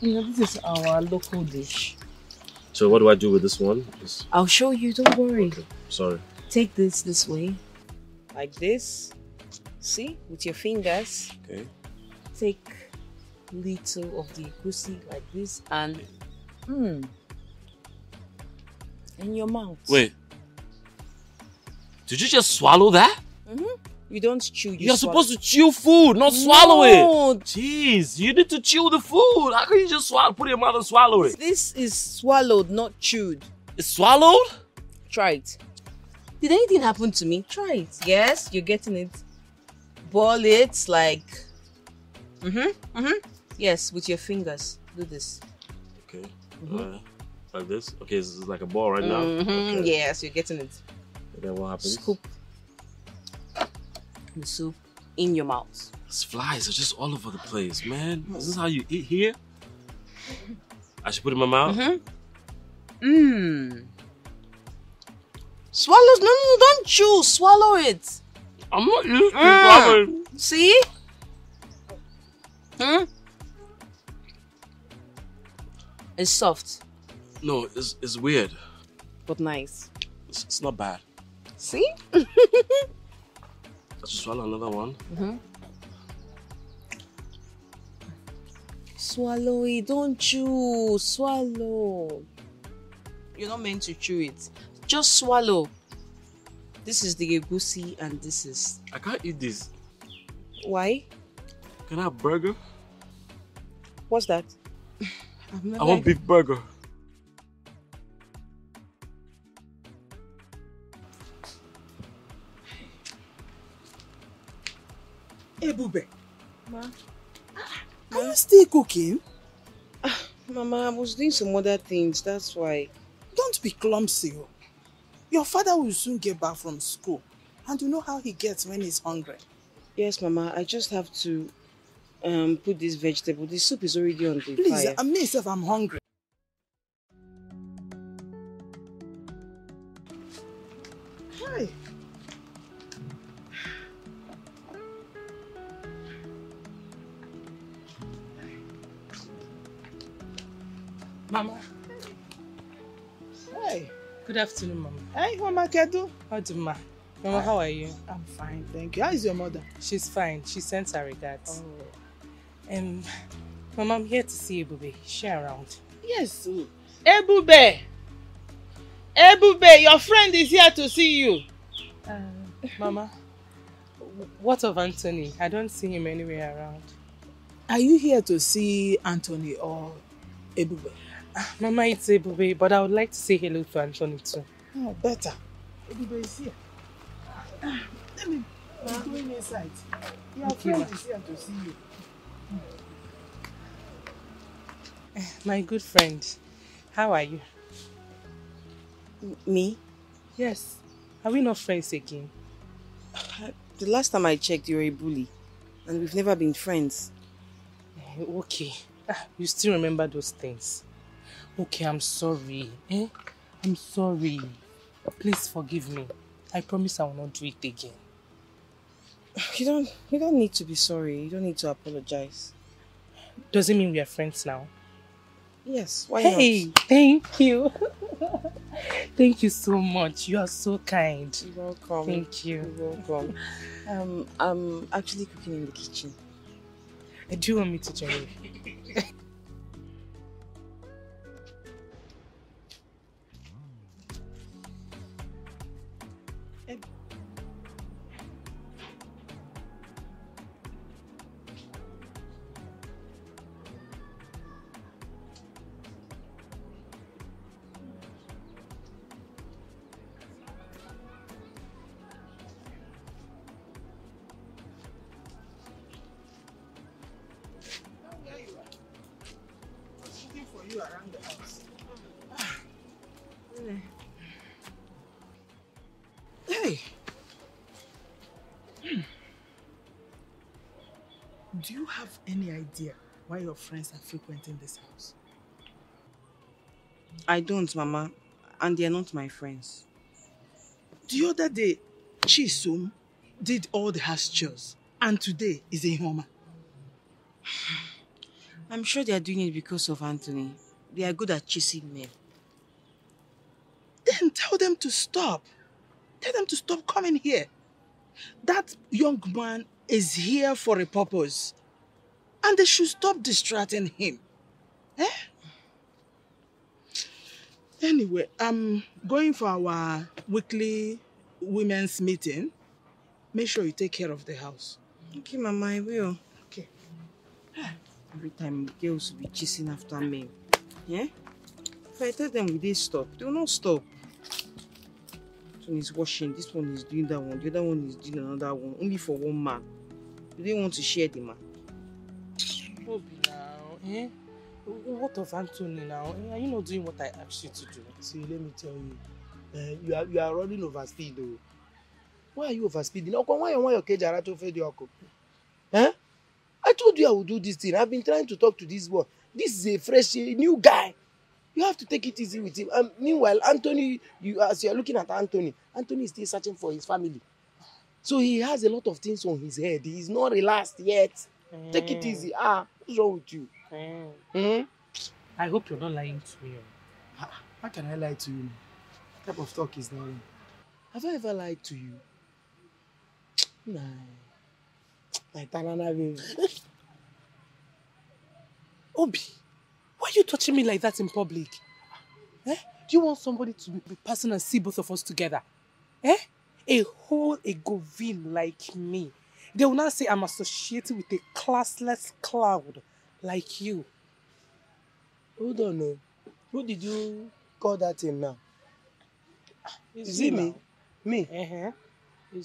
You know, this is our local dish. So what do I do with this one? Just, I'll show you. Don't worry. sorry. Take this this way, like this. See, with your fingers. Okay. Take little of the egusi like this and mm, in your mouth. Wait. Did you just swallow that? Mm-hmm. You don't chew. You You're swallow. supposed to chew food, not swallow No. it. Jeez, you need to chew the food. How can you just swallow, put it in your mouth and swallow it? This is swallowed, not chewed. It's swallowed? Try it. Did anything happen to me? Try it. Yes, you're getting it. Ball it like. Mm-hmm. Mm-hmm. Yes, with your fingers. Do this. Okay. Mhm. Uh, like this? Okay, this is like a ball right now. Mhm, Okay. Yes, you're getting it. And then what happens? Scoop the soup in your mouth. These flies are just all over the place, man. Is this how you eat here? I should put it in my mouth? Mm-hmm. Mmm. Swallow. No, no, don't chew. Swallow it. I'm not used to Mm. swallowing. See? Hmm? It's soft, No, it's, it's weird. but nice. It's, it's not bad. See? [LAUGHS] Swallow another one. Mm-hmm. Swallow it. Don't chew. Swallow. You're not meant to chew it. Just swallow. This is the egusi and this is... I can't eat this. Why? Can I have burger? What's that? I want beef burger. Ebube, Ma. are you still cooking? Mama, I was doing some other things. That's why. Don't be clumsy. oh. Your father will soon get back from school. And you know how he gets when he's hungry. Yes, Mama. I just have to um put this vegetable. The soup is already on the Please, fire. I mean, if I'm hungry. Hi. Mama. Hey. Good afternoon, Mama. Hey, Mama Kedu. How do ma? Mama, how are you? I'm fine, thank you. How is your mother? She's fine. She sends her regards. Um, Mama, I'm here to see Ebube. Is she around? Yes. oh. Ebube. Ebube, your friend is here to see you. Uh, Mama, what of Anthony? I don't see him anywhere around. Are you here to see Anthony or Ebube? [SIGHS] Mama, it's a Ebube, but I would like to say hello to Anthony too. Oh, better. Ebube is here. [SIGHS] Let me uh, go inside. Your okay, friend is here to see you. [SIGHS] My good friend, how are you? Me? Yes. Are we not friends again? The last time I checked, you were a bully. And we've never been friends. Okay. Ah, you still remember those things. Okay, I'm sorry. Eh? I'm sorry. Please forgive me. I promise I will not do it again. [SIGHS] You don't you don't need to be sorry. You don't need to apologize. Does it mean we are friends now? Yes, why hey, not? thank you. [LAUGHS] thank you so much. You are so kind. You're welcome. Thank you. You're welcome. [LAUGHS] um, I'm actually cooking in the kitchen. Uh, do you want me to join you? [LAUGHS] why your friends are frequenting this house? I don't, Mama. And they are not my friends. The other day, Chisom did all the house chores. And today is a Homa. [SIGHS] I'm sure they are doing it because of Anthony. They are good at chasing men. Then tell them to stop. Tell them to stop coming here. That young man is here for a purpose. And they should stop distracting him. Eh? Anyway, I'm going for our weekly women's meeting. Make sure you take care of the house. Okay, Mama, I will. Okay. Every time girls will be chasing after men. Yeah? If I tell them we did stop, they will not stop. This one is washing, this one is doing that one, the other one is doing another one, only for one man. They want to share the man? Obi now, eh? What of Anthony now? Eh? Are you not doing what I asked you to do? See, let me tell you, uh, you are you are running overspeed though. Why are you overspeeding? Ọkọ why you want your ara to fẹ́ di ọkọ? Eh? I told you I would do this thing. I've been trying to talk to this boy. This is a fresh, a new guy. You have to take it easy with him. And meanwhile, Anthony, you as you are looking at Anthony, Anthony is still searching for his family. So he has a lot of things on his head. He's not relaxed yet. Mm. Take it easy. Ah, what's wrong with you? Mm. Mm? I hope you're not lying to me. How can I lie to you? What type of talk is that one? Have I ever lied to you? Nah. Like Tanana baby. [LAUGHS] Obi, why are you touching me like that in public? Eh? Do you want somebody to be passing and see both of us together? Eh? A whole egovin like me. They will not say I'm associated with a classless cloud like you. Hold on, no. Who did you call that thing now? Is it me? Me? Uh-huh.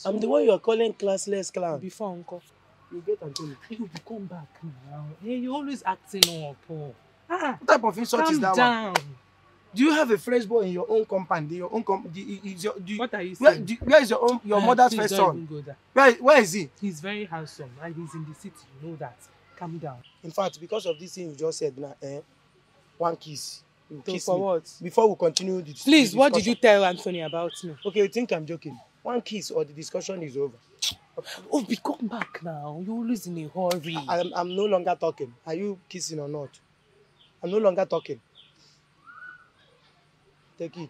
I'm the one you are calling classless clown. Before uncle. You get Anthony. You will come back now. Hey, you're always acting up. Oh. Ah, What type of insult calm is that down. one? Do you have a fresh boy in your own compound? In your own com- do, you- is your, do you, What are you where, saying? do, where is your own your Eh, mother's first son? Where, where is he? He's very handsome and he's in the city. You know that. Calm down. In fact, because of this thing you just said now, eh, one kiss. You So kiss for me. what? Before we continue the Please, the what did you tell Anthony about me? Okay, you think I'm joking? One kiss or the discussion is over. Oh, be come back now. You're always in a hurry. I'm, I'm no longer talking. Are you kissing or not? I'm no longer talking. Take it.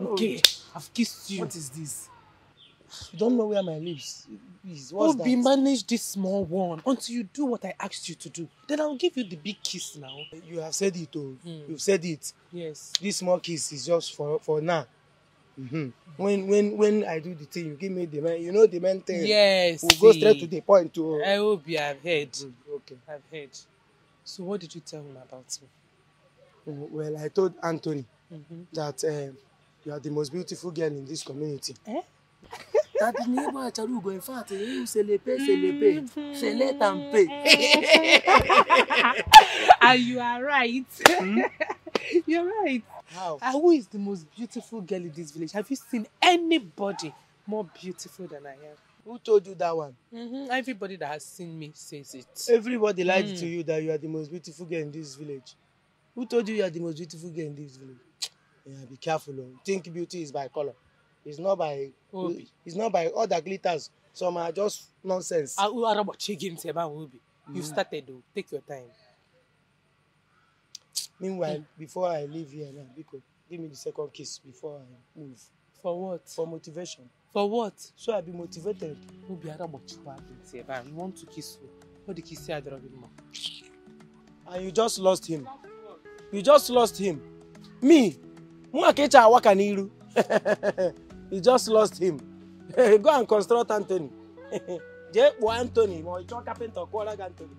Okay, I've kissed you. What is this? You don't know where my lips is. What's Obi, that? manage this small one until you do what I asked you to do. Then I'll give you the big kiss now. You have said it, oh. Mm. You've said it. Yes. This small kiss is just for for now. Mm-hmm. When when when I do the thing, you give me the man. You know the main thing. Yes. We'll go straight to the point. To I hope you have heard. okay. I've heard. So what did you tell him about me? Oh, Well, I told Anthony Mhm. that um, you are the most beautiful girl in this community. Eh? [LAUGHS] that the neighbor Acharugo, in fact, you celebrate, celebrate, select and pay. and [LAUGHS] you are right. [LAUGHS] You're right. How? Uh, who is the most beautiful girl in this village? Have you seen anybody more beautiful than I am? Who told you that one? Mm-hmm. Everybody that has seen me says it. Everybody lied Mm. to you that you are the most beautiful girl in this village. Who told you you are the most beautiful girl in this village? Yeah, be careful. Oh. Think beauty is by color. It's not by. Obi. It's not by all that glitters. Some are just nonsense. Who are about checking Seba Obi? You Mm. started though. Take your time. Meanwhile, before I leave here now, Biko, give me the second kiss before I move. For what? For motivation. For what? So I be motivated. Obi are about Seba. You want to kiss you? What the kiss I draw him? And you just lost him. You just lost him. Me, Muakecha Awaka Niru. [LAUGHS] You just lost him. [LAUGHS] Go and construct Anthony. [LAUGHS] Jee kpụọ Anthony ma ọ chọọ kapịnta kụọra gị Anthony.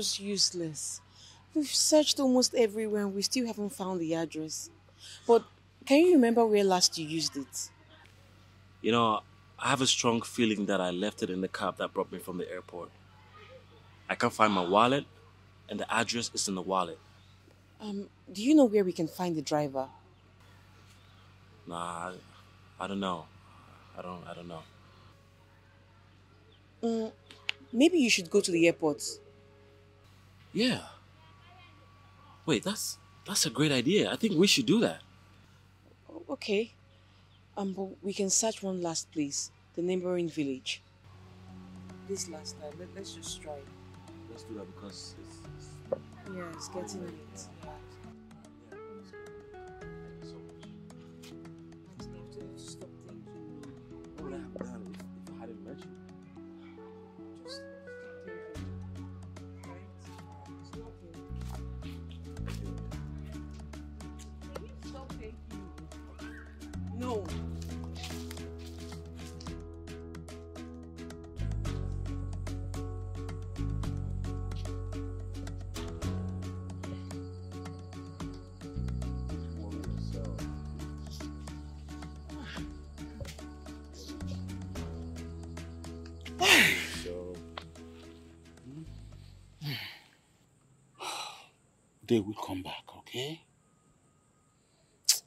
Just useless. We've searched almost everywhere and we still haven't found the address. But can you remember where last you used it? You know, I have a strong feeling that I left it in the cab that brought me from the airport. I can't find my wallet, and the address is in the wallet. Um, do you know where we can find the driver? Nah, I, I don't know. I don't. I don't know. Mm, maybe you should go to the airport. Yeah. Wait, that's that's a great idea. I think we should do that. Okay. Um, but we can search one last place, the neighboring village. This last time, let, let's just try. Let's do that because it's, it's Yeah, it's getting late. what would I have done if, if I hadn't met you? They will come back, okay?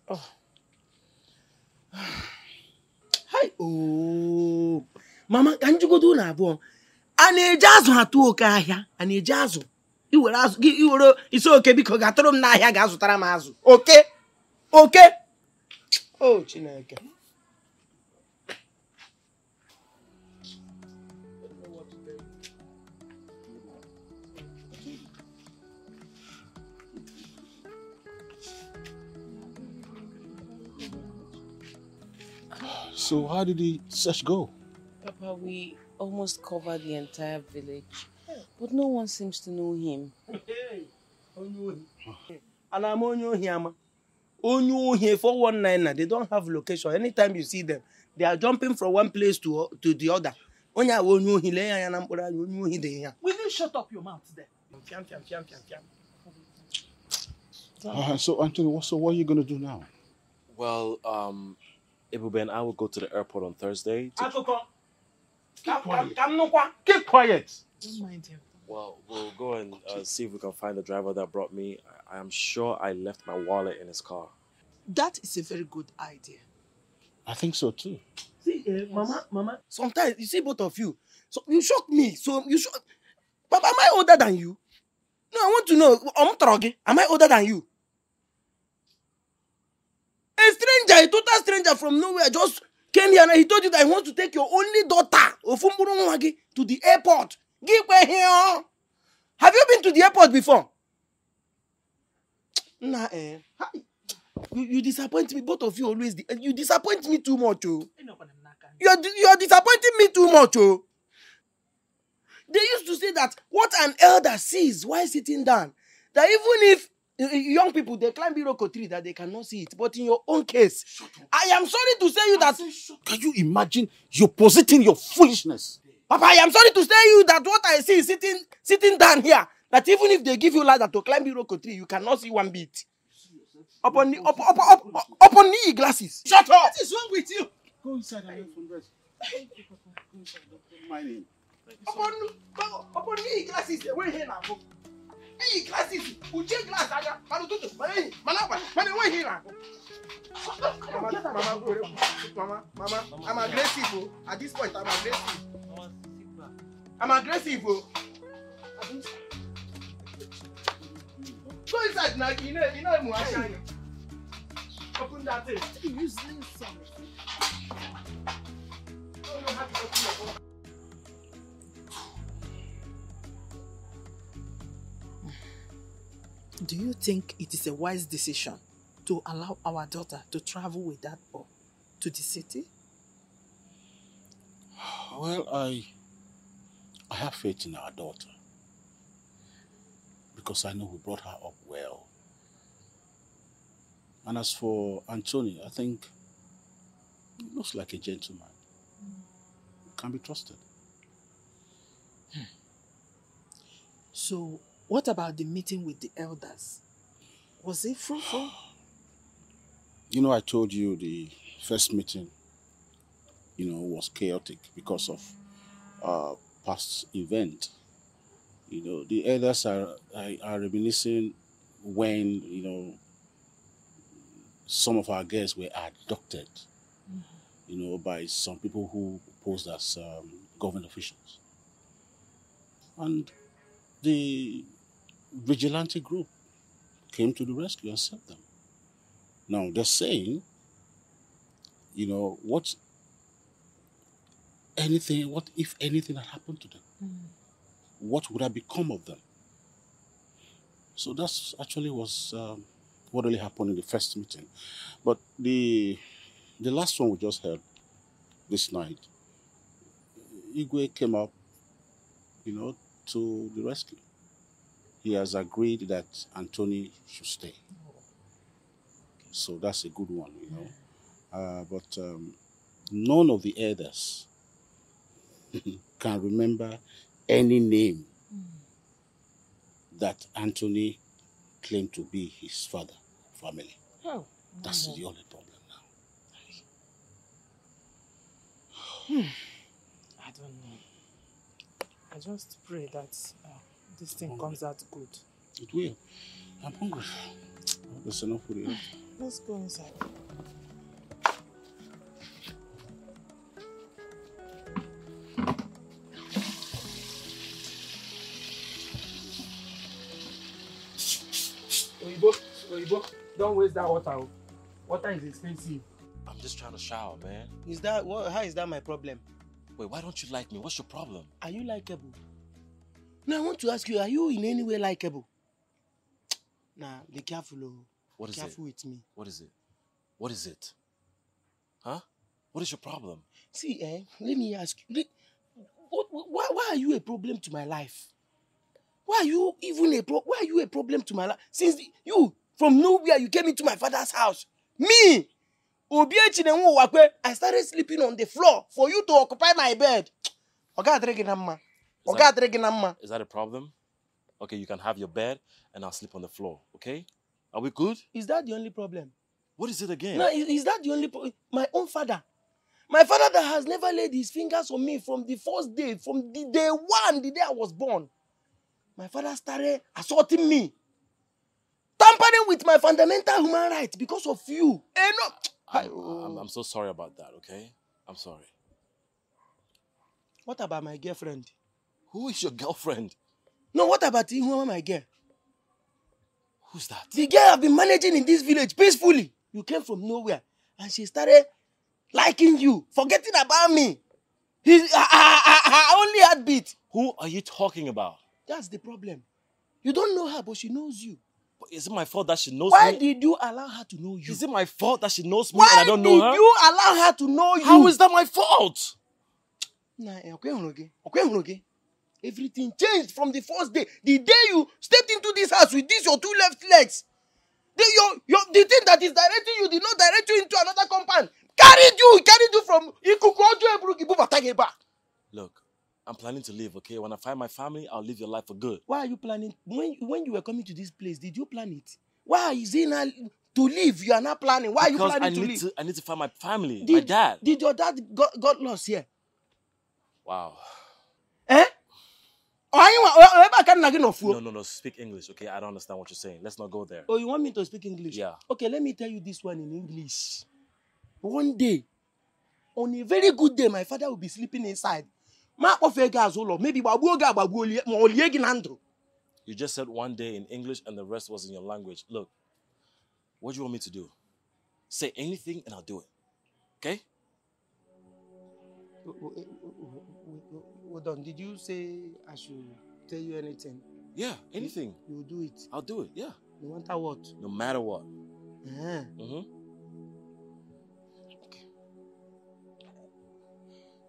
[SIGHS] Hai! ooo mama ka njigodo ụlọ abụọ a na-eji azụ atụ oke ahịa a na-eji azụ iwere azụ gị iwere isi oke biko ga-atụrụ m n'ahịa ga-azụtara m azụ. Oke? Oke? O chineke So, how did the search go? Papa, we almost covered the entire village, but no one seems to know him. onye ohi a na-ama onye ohi ama onye ohi 419 na they don't have location anytime you see them they are jumping from one place to, to the other onye awa onye ohi lee ya anya na mkpụrụ anya onye ohi dị ya Will you shut up your mouth then? Fiam, fiam, fiam, fiam, fiam. Uh, so, Anthony, what, so what are you going to do now? Well, um, Ebube and I will go to the airport on Thursday. To, m nụkwa keep quiet Don't mind him. well, we'll go and uh, see if we can find the driver that brought me. I, I am sure I left my wallet in his car. That is a very good idea. I think so too. See, uh, Mama, Mama, sometimes you see both of you. So you shock me. So you shock. Papa, am I older than you? No, I want to know. I'm Trogi. Am I older than you? A stranger, a total stranger from nowhere, just came here and he told you that he wants to take your only daughter, Ofumburu Nwagi, to the airport. Give her here. Have you been to the airport before? Nah, eh. Hi. You, you disappoint me. Both of you always. You disappoint me too much, oh. You are, di- you are disappointing me too much, oh. They used to say that what an elder sees while sitting down, that even if young people they climb Iroko tree that they cannot see it, but in your own case, I am sorry to say you that. Can you imagine you positing your foolishness? Papa, I am sorry to say you that what I see sitting sitting down here. That even if they give you ladder to climb Iroko tree, you cannot see one bit. Upon the up, up, up, up, upon knee glasses. Shut up! What is wrong with you? Go inside and get some rest. Go inside, don't mind him. Upon upon knee glasses, they wait here now. Knee glasses, uche glass aya, manu tutu, manu mana apa, manu wait here now. Mama, mama, mama, mama, I'm aggressive. Oh. At this point, I'm aggressive. I'm aggressive. Oh. Go inside now. You know, you know, Muasha. Open that thing. Useless. Don't know how to open your phone. Do you think it is a wise decision to allow our daughter to travel with that boy to the city? Well, I I have faith in our daughter. Because I know we brought her up well. And as for Anthony, I think he looks like a gentleman. Can be trusted. So, what about the meeting with the elders? Was it fruitful? You know, I told you the first meeting, you know, was chaotic because of uh, past event. You know, the elders are, are, reminiscing when, you know, some of our girls were abducted, you know, by some people who posed as um, government officials. And the vigilante group came to the rescue and saved them. Now they're saying, you know, what anything, what if anything had happened to them? What would have become of them? So that's actually was um, what really happened in the first meeting. But the the last one we just heard this night, Igwe came up, you know, to the rescue. He has agreed that Anthony should stay. So that's a good one, you know. Uh, but um, none of the elders [LAUGHS] can remember any name that Anthony claimed to be his father family. Oh, That's the only problem now. Hmm. I don't know. I just pray that uh, this thing comes out good. It will. I'm hungry. There's enough food here. Let's go inside. Oyibo, Oyibo, don't waste that water. oh. Water is expensive. I'm just trying to shower, man. Is that what? How is that my problem? Wait, why don't you like me? What's your problem? Are you likable? No, I want to ask you, are you in any way likable? [TSK] Nah, be careful, oh. What is careful it? with me. What is it? What is it? Huh? What is your problem? See, eh, let me ask you. why, why are you a problem to my life? Why are you even a pro? Why are you a problem to my life? Since the- you from nowhere you came into my father's house, me, Obi Echinenwu Wakwe, I started sleeping on the floor for you to occupy my bed. [TSK] Oga adịrị na mma. Is Oga that- adịrị na mma. Is that a problem? Okay, you can have your bed and I'll sleep on the floor, okay? Are we good? Is that the only problem? What is it again? No, is, is that the only pro- my own father? My father that has never laid his fingers on me from the first day, from the day one, the day I was born. My father started assaulting me, tampering with my fundamental human rights because of you. Eh. I, I'm, I'm so sorry about that, okay? I'm sorry. What about my girlfriend? Who is your girlfriend? No, what about Ihuoma, my girl? Who's that? The girl I've been managing in this village peacefully. You came from nowhere and she started liking you, forgetting about me. His, her, her, her only heartbeat. Who are you talking about? That's the problem. You don't know her, but she knows you. But is it my fault that she knows Why me? did you allow her to know you? Is it my fault that she knows me Why and I don't know did her? you allow her to know you? How is that my fault? Nah, eh, okay, okay, okay. Everything changed from the first day. The day you stepped into this house with this your two left legs. The, your, your, the thing that is directing you did not direct you into another compound. Carried you, carried you from. Look, I'm planning to leave, okay? When I find my family, I'll leave your life for good. Why are you planning? When, when you were coming to this place, did you plan it? Why is it now to leave? You are not planning. Why are you because planning I to need leave? to I need to find my family, my Did- dad. Did your dad got, got lost here? Wow. Oh, oh, oh, no, no, no. Speak English, okay? I don't understand what you're saying. Let's not go there. Oh, you want me to speak English? Yeah. Okay, let me tell you this one in English. One day, on a very good day, my father will be sleeping inside. Ma akpọfee gị azụ ụlọ, maybe gbagbuo gị agbagbuo lie- ma ọ lie gị na ndụ. You just said one day in English and the rest was in your language. Look, what do you want me to do? Say anything and I'll do it. Okay? Hold on, did you say I should tell you anything? Yeah, anything. You will do it. I'll do it. Yeah. No matter what. No matter what. Eh. Mm-hmm.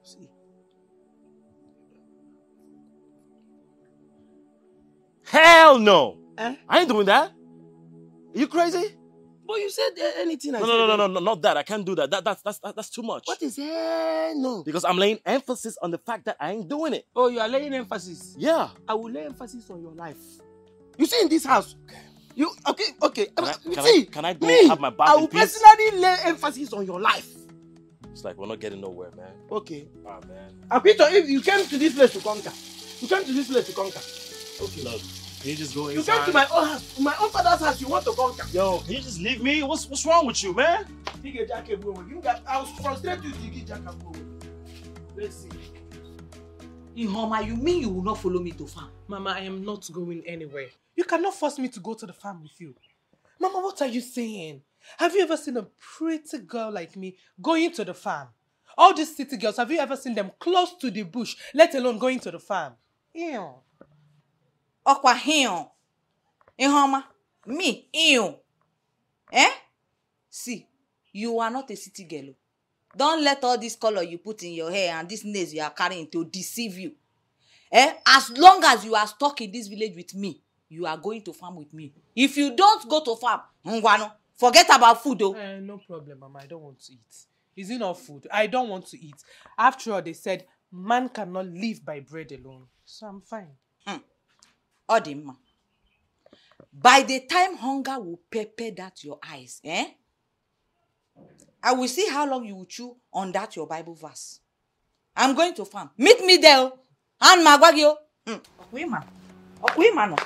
See. Hell no! Eh? I ain't doing that. Are you crazy? But you said uh, anything I No, said. no, no, eh? no, no, no, not that. I can't do that. That that's that's that's too much. What is eh? No. Because I'm laying emphasis on the fact that I ain't doing it. Oh, you are laying emphasis. Yeah. I will lay emphasis on your life. You see, in this house, you okay? Okay. Can I- can I- see, can I go me, have my bath I will personally lay emphasis on your life. It's like we're not getting nowhere, man. Okay. Ah, man. Akito, if you came to this place to conquer, you came to this place to conquer. Okay. Look, can you just go You inside? came to my own house, my own father's house. You want to conquer? Yo, can you just leave me? What's what's wrong with you, man? Big Jack bro. You got. I was frustrated with Big Jack bro. Let's see. Ihoma, you mean you will not follow me to farm? Mama, I am not going anywhere. You cannot force me to go to the farm with you. Mama, what are you saying? Have you ever seen a pretty girl like me going to the farm? All these city girls, have you ever seen them close to the bush, let alone going to the farm? Ew. Ọkwa hiyo. Ihoma, me, you. Eh? See, you are not a city girl. o. Don't let all this color you put in your hair and this nails you are carrying to deceive you. Eh? As long as you are stuck in this village with me, you are going to farm with me. If you don't go to farm, ngwano, forget about food oh. Eh, no problem, Mama. I don't want to eat. Is it not food? I don't want to eat. After all, they said man cannot live by bread alone. So I'm fine. Ọ dị mma. By the time hunger will pepper that your eyes, eh? I will see how long you will chew on that your Bible verse. I'm going to farm. Meet me there. oh. And magwagyo. Ọkwa ịma. Ọkwa ịma nọ.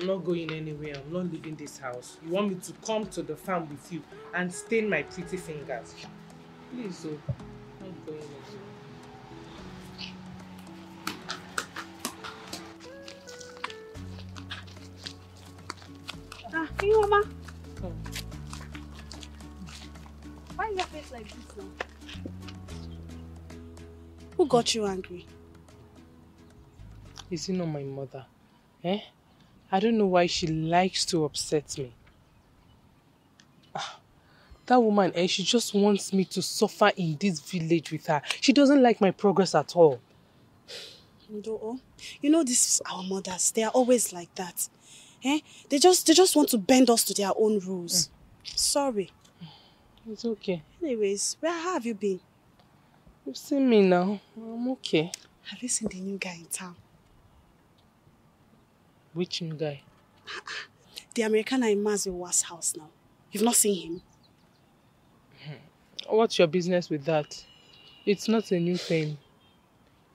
I'm not going anywhere. I'm not leaving this house. You want me to come to the farm with you and stain my pretty fingers? Please, oh, I'm going anywhere. You mama. Why is your face like this now? Who got you angry? Is it not my mother? Eh? I don't know why she likes to upset me. Ah, That woman, eh, she just wants me to suffer in this village with her. She doesn't like my progress at all. Ndo, you know this is our mothers, they are always like that. Eh? They just they just want to bend us to their own rules. Sorry. It's okay. Anyways, where have you been? You've seen me now. I'm okay. Have you seen the new guy in town? Which new guy? The Americana in Maziwa's house now. You've not seen him? What's your business with that? It's not a new thing.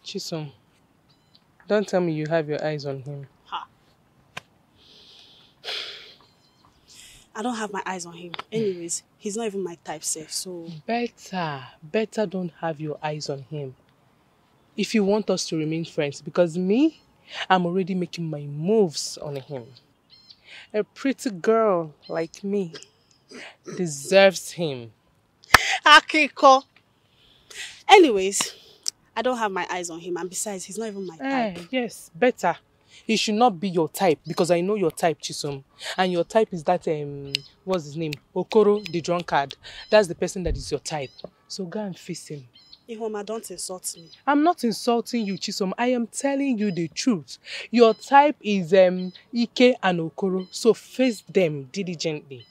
Chisom, don't tell me you have your eyes on him. I don't have my eyes on him. Anyways, he's not even my type, safe. So Better, better don't have your eyes on him. If you want us to remain friends, because me, I'm already making my moves on him. A pretty girl like me deserves him. Akiko. Anyways, I don't have my eyes on him, and besides, he's not even my type. Eh, yes, better. He should not be your type because I know your type, Chisom. And your type is that, um, what's his name? Okoro, the drunkard. That's the person that is your type. So go and face him. Ihoma, don't insult me. I'm not insulting you, Chisom. I am telling you the truth. Your type is um, Ike and Okoro, so face them diligently.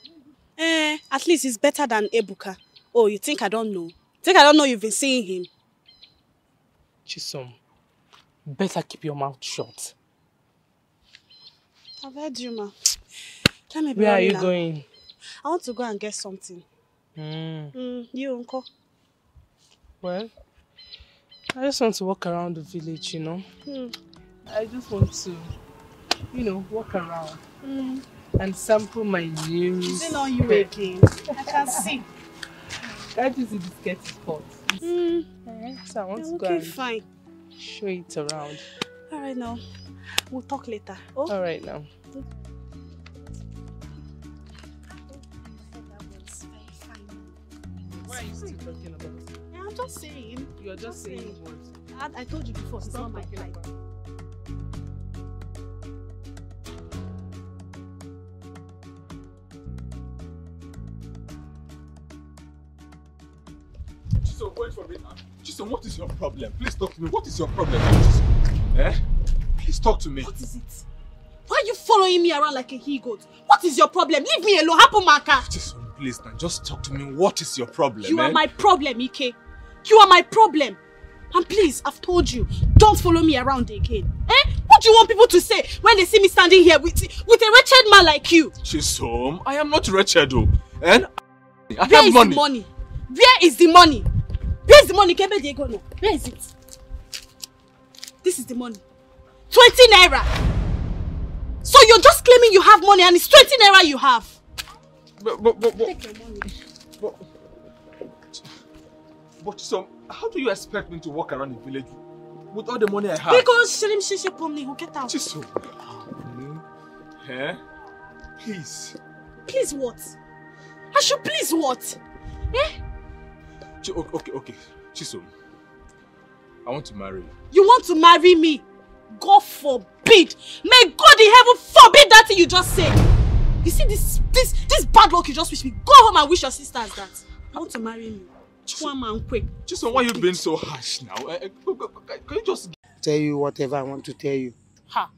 Eh, at least it's better than Ebuka. Oh, you think I don't know? Think I don't know you've been seeing him? Chisom, better keep your mouth shut. I've heard you, ma. Let me Where are you now. going? I want to go and get something. Mm. Mm, you, uncle. Well, I just want to walk around the village, you know. Hmm. I just want to, you know, walk around Mm. and sample my new. Is it not you again? I can see. You see the is hot? Mm. So I want to go Okay, and fine. show it around. All right, now. We'll talk later. Oh. All right now. What are you still talking about? Yeah, I'm just saying. You're just saying what? I, I told you before, it's not my type. Chisom, wait for me. Chisom, what is your problem? Please talk to me. What is your problem? Chisom? Eh? Please talk to me. What is it? Why are you following me around like a he-goat? What is your problem? Leave me alone, Happen Maka. Chisom, please now, just talk to me. What is your problem? You eh? are my problem, Ike. You are my problem. And please, I've told you, don't follow me around again. Eh? What do you want people to say when they see me standing here with, with a wretched man like you? Chisom, I am not wretched, though. And I Where have is money. the money? Where is the money? Where is the money? Kebe Diego, no. Where is it? This is the money. 20 naira. So you're just claiming you have money and it's 20 naira you have. But, but, but, but, Take your money. but, but Chisom, how do you expect me to walk around the village with all the money I have? Because Shirim Shishe Pomni will get out. Chisom. Eh? Please. Please what? I should please what? Eh? Chi- okay, okay, okay. Chisom, I want to marry you. You want to marry me? God forbid! May God in heaven forbid that thing you just said! You see this this this bad luck you just wish me. Go home and wish your sisters that. I want to marry me. One man quick. Chisom, why are you being so harsh now? Eh, eh, Can you just Tell you whatever I want to tell you. Ha.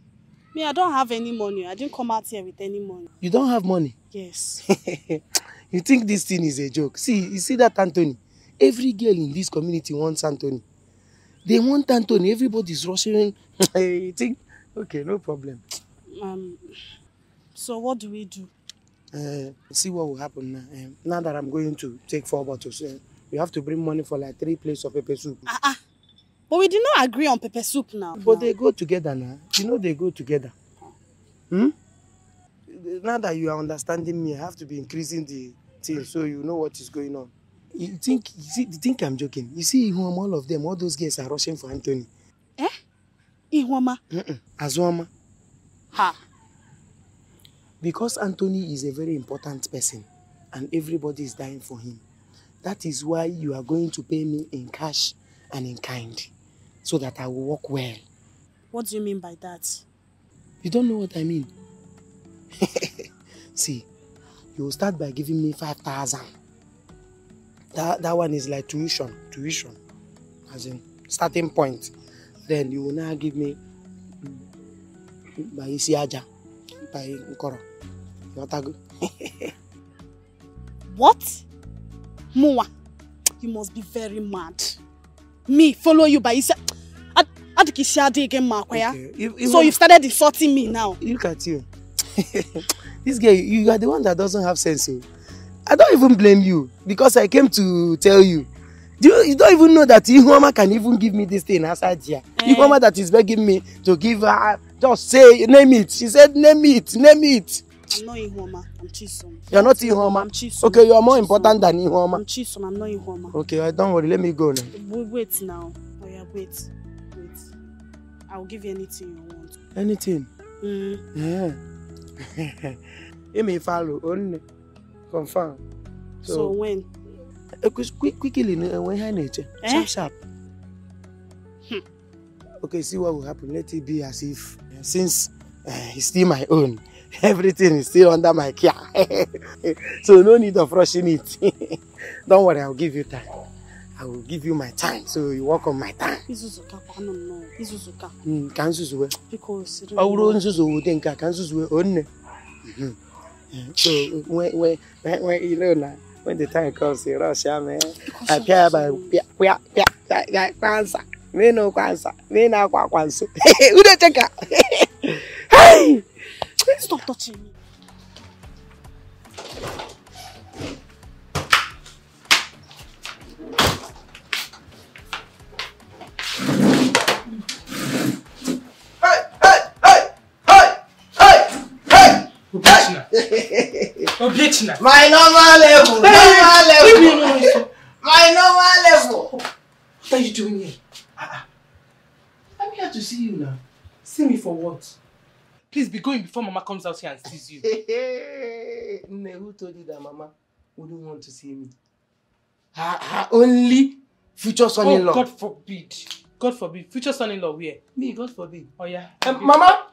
Me, I don't have any money. I didn't come out here with any money. You don't have money. Yes. [LAUGHS] you think this thing is a joke? See, you see that Anthony? Every girl in this community wants Anthony. They want Anthony. Everybody's rushing. [LAUGHS] you think? Okay, no problem. Um. So what do we do? Uh, see what will happen now. Um, now that I'm going to take four bottles, uh, you have to bring money for like three plates of pepper soup. Ah ah. But we did not agree on pepper soup now. But they go together now. You know they go together. Hmm? Now that you are understanding me, I have to be increasing the thing so you know what is going on. You think you see, you think I'm joking? You see, Ihum, all of them, all those girls are rushing for Anthony. Eh? Ihwama. Mm-mm. Azwama. Ha. Because Anthony is a very important person and everybody is dying for him. That is why you are going to pay me in cash and in kind so that I will work well. What do you mean by that? You don't know what I mean? [LAUGHS] See, you will start by giving me 5,000. That, that one is like tuition, tuition, as in starting point. Then you will now give me by Isiaja, by Nkoro. Understand? [LAUGHS] What? Mua, you must be very mad. Me follow you by Isa. Ad- Adikisiade again, Makwaya. Okay, if- if So you've started insulting me now. Look at you. [LAUGHS] this girl, you are the one that doesn't have sense. oh. I don't even blame you because I came to tell you. Do you, you don't even know that Ihoma can even give me this thing outside here. Eh. Ihoma that is begging me to give her, just say, name it. She said, name it, name it. I'm not Ihoma. I'm Chisom. You're not Ihoma? I'm Chisom. Okay, you're more important than Ihoma. I'm Chisom. I'm not Ihoma. Okay, uh, don't worry. Let me go now. Wait, wait now. Oh yeah, wait. Wait. I'll give you anything you want. Anything? Mm. Yeah. [LAUGHS] Emi follow only. Confirm. So, when? Uh, quick, quick, quickly, uh, when I nature. Eh? Sharp, sharp. Okay, see what will happen. Let it be as if, since uh, he's still my own, [LAUGHS] everything is still under my care. [LAUGHS] so no need of rushing it. [LAUGHS] Don't worry, I'll give you time. I will give you my time, so you work on my time. Izuzuka kwanụ nnọọ. Izuzuka. Mm, ka nzuzu wee. Biko siri ọ bụrụ nzuzu wute nke a ka nzuzu wee onne Mhm. So when when when when you know na when the time comes you rush am eh? apịa ya ba pịa pịa pịa pịa pịa kwansa n'ịnụ kwansa n'ịnụ akwa kwanso [LAUGHS] ude cheka [LAUGHS] hey! Stop touching me. My normal level normal Leave me alone, level my normal level What are you doing here? I'm here to see you now. See me for what? Please be going before Mama comes out here and sees you. [LAUGHS] Nne, who told you that Mama wouldn't want to see me? Her, her only future son-in-law. Oh, God forbid. God forbid. Future son-in-law where? Me, God forbid. Oh yeah. Um, Mama,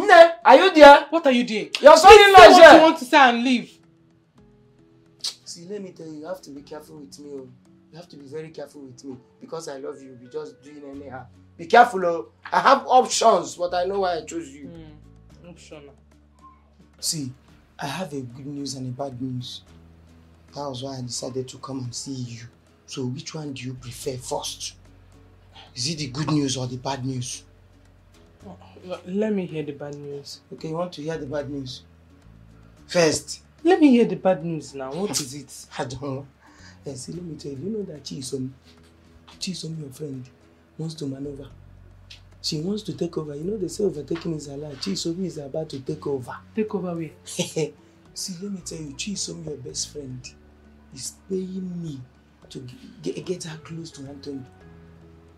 Nne, are you there? What are you doing? Your son-in-law Please is say what you want to say and leave. See, let me tell you, you have to be careful with me. Oh. You have to be very careful with me because I love you. Be just doing anyhow. Be careful, oh. I have options, but I know why I chose you. Hmm, Optional. See, I have a good news and a bad news. That was why I decided to come and see you. So, which one do you prefer first? Is it the good news or the bad news? Let me hear the bad news. Okay, you want to hear the bad news? First. Let me hear the bad news now. What is it? [LAUGHS] I don't know. Eh, see, let me tell you, you know that Chisom, Chisom, your friend, wants to maneuver. She wants to take over. You know, they say overtaking is allowed. Chisom is about to take over. Take over where? [LAUGHS] See, let me tell you, Chisom, your best friend, is paying me to get, get her close to Anthony.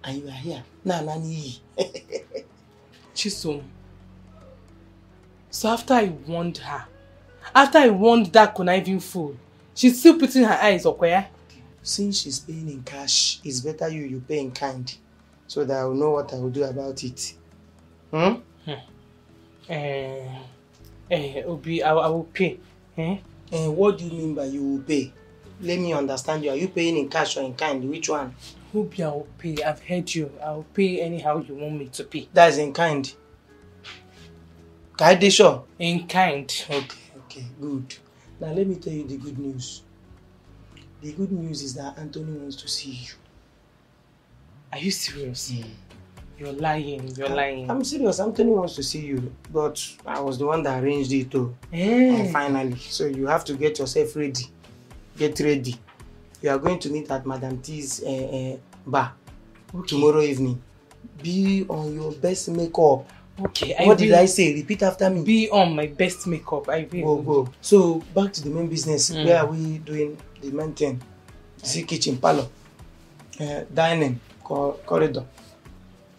And you are here. Nah, Nani. [LAUGHS] Chisom. So after I warned her, after I warned that conniving fool, she's still putting her eyes up where? Since she's paying in cash, it's better you you pay in kind. So that I will know what I will do about it. Hmm? Eh, eh, Obi, I, I will pay. Eh? And what do you mean by you will pay? Let me understand you. Are you paying in cash or in kind? Which one? Obi, I will pay. I've heard you. I will pay anyhow you want me to pay. That's in kind. Kaide sure? In kind. Okay, okay, good. Now let me tell you the good news. The good news is that Anthony wants to see you. Are you serious? You're lying. You're lying. I'm serious. Anthony wants to see you, but I was the one that arranged it too. Eh. And finally, so you have to get yourself ready. Get ready. You are going to meet at Madam T's uh, uh, bar tomorrow evening. Be on your best makeup. Okay, I What I did I say? Repeat after me. Be on my best makeup. I will. Go, go. So back to the main business. Mm. Where are we doing the main thing? See kitchen, parlor, uh, dining, cor- corridor,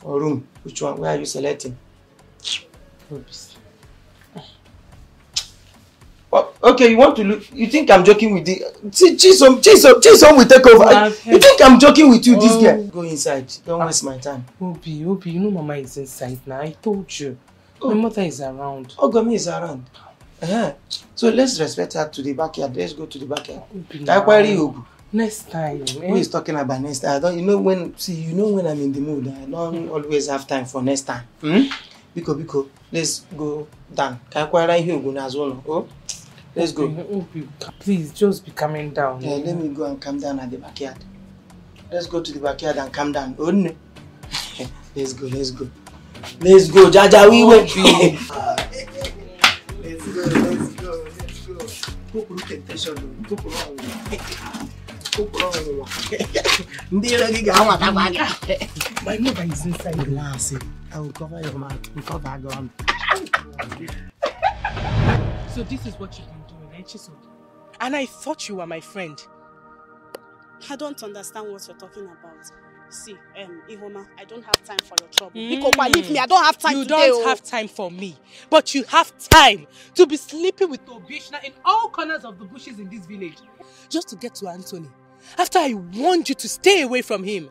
or room. Which one? Where are you selecting? Oops. Oh, okay, you want to look? You think I'm joking with the? See, Chisom, Chisom, Chisom will take over. You think I'm joking with you, this Oh. girl? Go inside. Don't waste my time. Obi, Obi, you know Mama is inside now. I told you. My mother is around. Ogami is around. Uh-huh. So let's respect her to the backyard. Let's go to the backyard. Obi, Can I query you? Next time. Who is talking about next time? I don't. You know when? See, you know when I'm in the mood. I don't always have time for next time. Hmm? Biko, biko. Let's go down. Can I query you? Gunazono. Oh, let's go. Obi, please, just be coming down. Yeah, let me go and calm down at the backyard. Let's go to the backyard and calm down. Oh, no. [LAUGHS] let's go, let's go. Let's go, Jaja, we oh, wait. [LAUGHS] let's go, let's go, let's go. Kukuru temptation, oh. kukuru ọnwụnwa. Kukuru ọnwụnwa. Ndị iro gị ga-anwata gị. My mother is inside. Relax. I will cover your mouth. Will cover your arm. So this is what you've been Chisom? And I thought you were my friend. I don't understand what you're talking about. See, um, Ihoma, I don't have time for your trouble. Mm. Biko, leave me. I don't have time You today. don't oh. have time for me, but you have time to be sleeping with Obiachina in all corners of the bushes in this village, just to get to Anthony. After I warned you to stay away from him.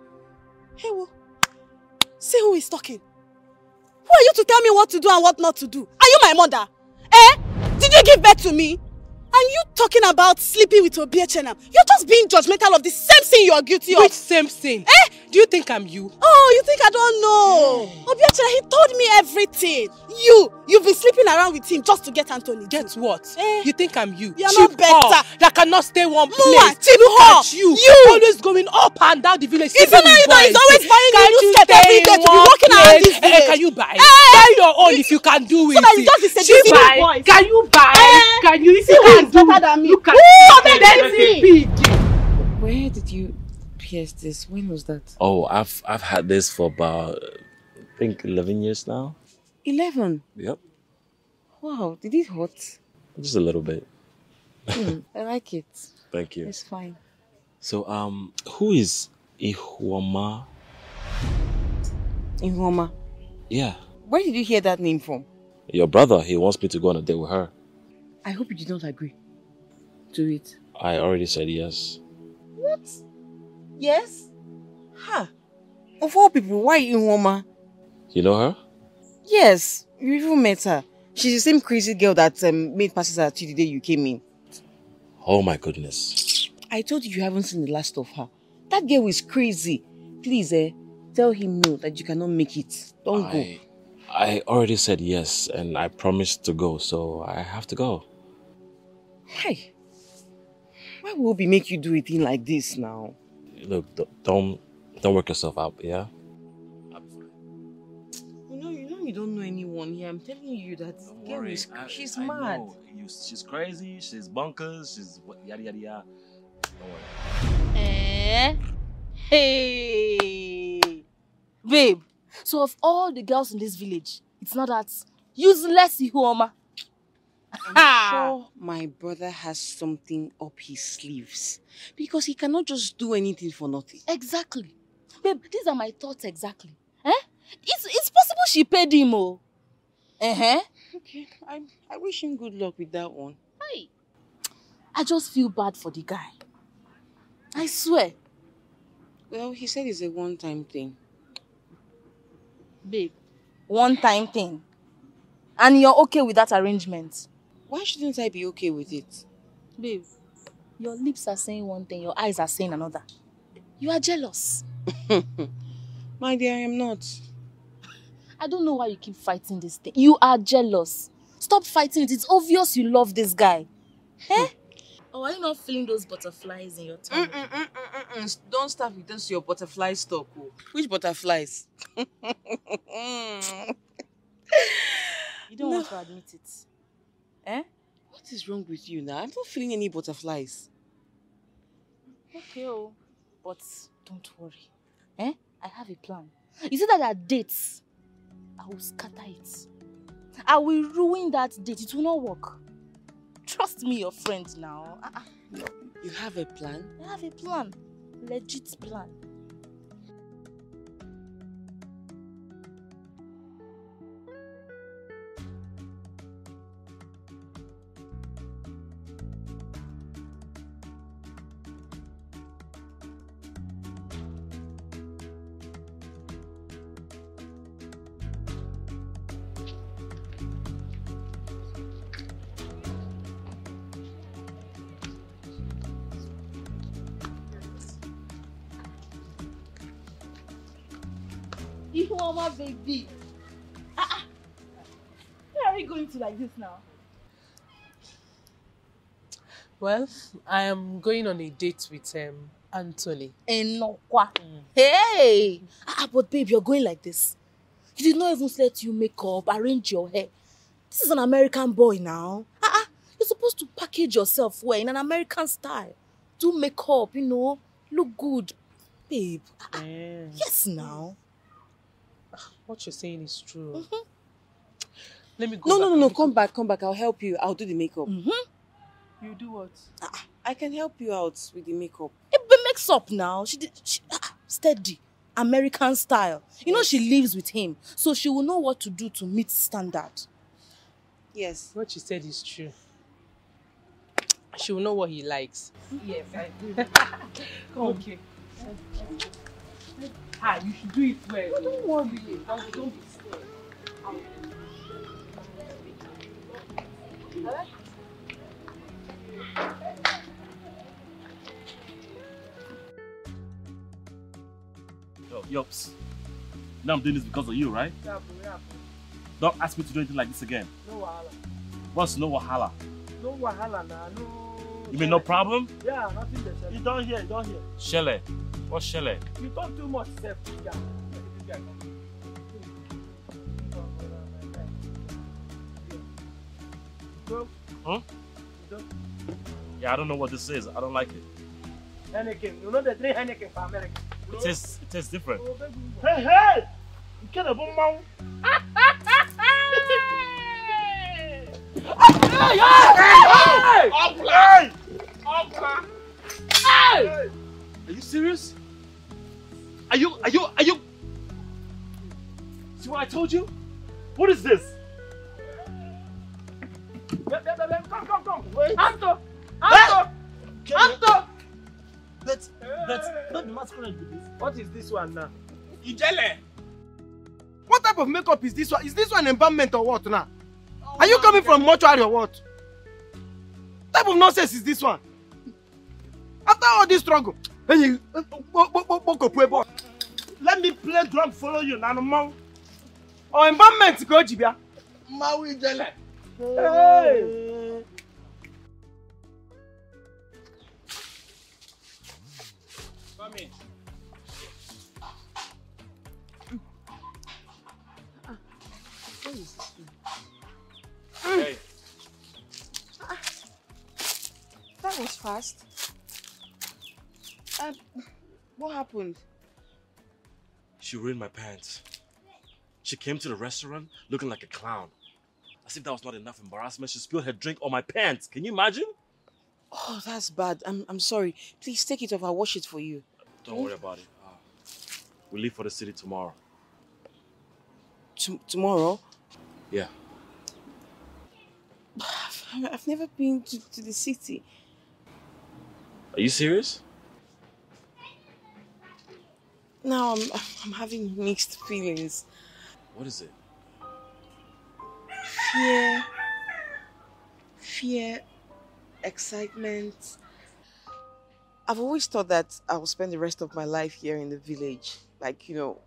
Hey, wo. See who is talking. Who are you to tell me what to do and what not to do? Are you my mother? Eh? Did you give birth to me? And you talking about sleeping with Obie Chenam? You're just being judgmental of the same thing you are guilty Which of. same sin? Eh? Do you think I'm you? Oh, you think I don't know? Obie Chenam, he told me everything. You, you've been sleeping around with him just to get Anthony. Get what? You think I'm you? You're Cheap not better. that cannot stay one Mua, place. cheap Look whore. at you. You. Always going up and down the village. Even though you know he's always buying you Can't new skirt every day to be walking around this Eh, eh, village. Can you buy? Eh. Buy your own if you can do it. So that you just be seducing boys. Can you buy? Eh. Can you? If you can do me. Look at Who? Let's. Where did you pierce this? When was that? Oh, I've I've had this for about I think eleven years now. 11. Yep, Wow, did it hurt? just a little bit. Hmm, I like it. Thank you. It's fine. So, um, who is Ihuoma? Ihoma. Yeah, Where did you hear that name from? your brother. He wants me to go on a date with her. I hope you did not agree to it. I already said yes. What? Yes? Huh. Of all people, why Ihoma? You know her? Yes, you even met her. She's the same crazy girl that um, made passes at you the day you came in. Oh my goodness. I told you you haven't seen the last of her. That girl is crazy. Please, eh, tell him no, that you cannot make it. Don't I, I already said yes, and I promised to go, so I have to go. go. Hey, why will we make you do a thing like this now? Look, don't don't work yourself out, yeah. You know, you know, you don't know anyone here. I'm telling you that girl is she's mad. she's crazy. She's bonkers. She's yada yada yada. Don't worry. Eh? Hey, babe. So of all the girls in this village, it's not that useless Ihuoma. I'm [LAUGHS] sure my brother has something up his sleeves because he cannot just do anything for nothing. Exactly, babe. These are my thoughts exactly. Eh? It's it's possible she paid him, oh. Uh huh. Okay, I I wish him good luck with that one. Hey, I just feel bad for the guy. I swear, Well, he said it's a one-time thing. babe. One time thing, and you're okay with that arrangement, Why shouldn't I be okay with it? babe. Your lips are saying one thing, your eyes are saying another. You are jealous. [LAUGHS] My dear, I am not. I don't know why you keep fighting this thing. You are jealous. Stop fighting it. It's obvious you love this guy. Hmm. Eh? Or are you not feeling those butterflies in your tummy? Mm-mm-mm-mm-mm. Don't start with this your butterfly stock. Oh. Which butterflies? [LAUGHS] You don't want to admit it. Eh? What is wrong with you now? I'm not feeling any butterflies. Okay, oh. But don't worry. Eh? I have a plan. You see that there are dates. I will scatter it. I will ruin that date. It will not work. Trust me, your friend now. Ah, ah. You have a plan? I have a plan. Legit plan. Well, I am going on a date with um, Anthony. Enokwa. Hey! Ah, but babe, you're going like this. He did not even let you make up, arrange your hair. This is an American boy now. Ah, ah. You're supposed to package yourself well in an American style. Do makeup, you know, look good. Babe. ah, ah. Yes, now. What you're saying is true. Mhm. Let me go No, back. no, no, no. Come back, come back. I'll help you. I'll do the makeup. Mm-hmm. You do what? I can help you out with the makeup. It be mix up now. She did she, ah, steady. American style. You know she lives with him, so she will know what to do to meet standard. Yes. What she said is true. She will know what he likes. Yes, I do. [LAUGHS] okay. Ah, you should do it well. don't worry. Don't, don't be scared. Oh, Yo, yops. Now I'm doing this because of you, right? Yeah, bro, yeah, Don't ask me to do anything like this again. No wahala. What's no wahala? No wahala na. No. You mean no problem? Yeah, nothing the same. You don't hear, you don't hear. Shele. What's Shele? You talk too much, Seth. Yeah. Yeah. Huh? Yeah, I don't know what this is. I don't like it. Heineken. You know the three Heineken for America. It tastes, it tastes different. Hey, hey! You can't have a mouth. Hey, hey, Hey! hey! Are you serious? Are you, are you, are you? See what I told you? What is this? Come, come, come. Anto! Anto! Anto! But, but, not the masquerade with this. What is this one now? Ijele! What type of makeup is this one? Is this one embalmment or what now? Are you coming from mortuary or what? type of nonsense is this one? After all this struggle, then you Let me play drum follow you, Nano Mouth. or embalmment go jibia. Maui Jele. Hey! Hey, That was fast. Uh, what happened? she ruined my pants. She came to the restaurant looking like a clown. As if that was not enough embarrassment, she spilled her drink on my pants. Can you imagine? Oh, that's bad. I'm, I'm sorry. Please take it off. I'll wash it for you. Don't worry about it. Uh, we leave for the city tomorrow. T- tomorrow? Yeah. I've never been to, to the city. Are you serious? Now I'm, I'm having mixed feelings. What is it? Fear, fear, excitement. I've always thought that I will spend the rest of my life here in the village. Like, you know,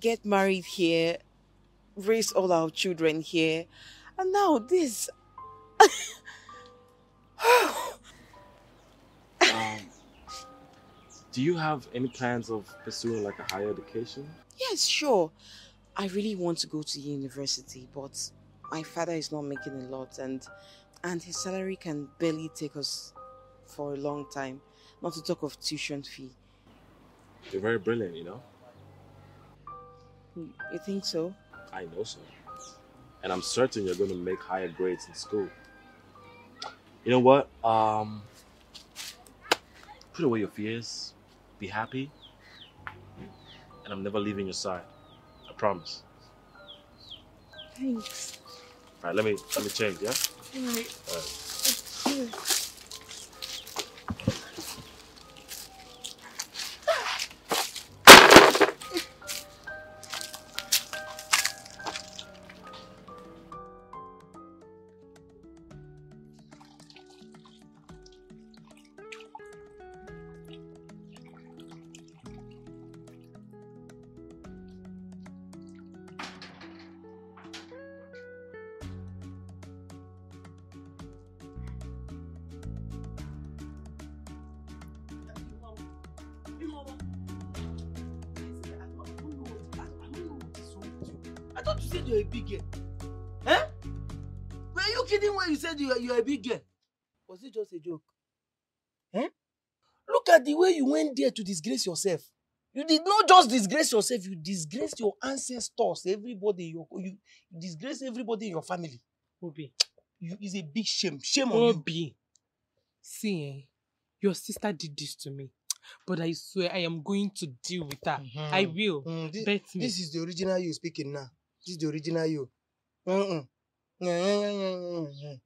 get married here, raise all our children here. And now this. Um, do you have any plans of pursuing like a higher education? Yes, sure. I really want to go to university, but my father is not making a lot and and his salary can barely take us for a long time. Not to talk of tuition fee. You're very brilliant, you know? You you think so? I know so. And I'm certain you're going to make higher grades in school. You know what? Um, put away your fears. Be happy. And I'm never leaving your side. I promise. Thanks. All right, let me let me change, yeah? Alright. All right. Said you are, you are a big girl? Was it just a joke? Eh? Look at the way you went there to disgrace yourself. You did not just disgrace yourself, you disgraced your ancestors, everybody, your, you disgrace everybody in your family. Obi. You, it's a big shame. Shame on you. Obi. See, eh, your sister did this to me. But I swear I am going to deal with her. I will. Mm, this, Bet me. this is the original you speaking now. This is the original you. Mm-mm. At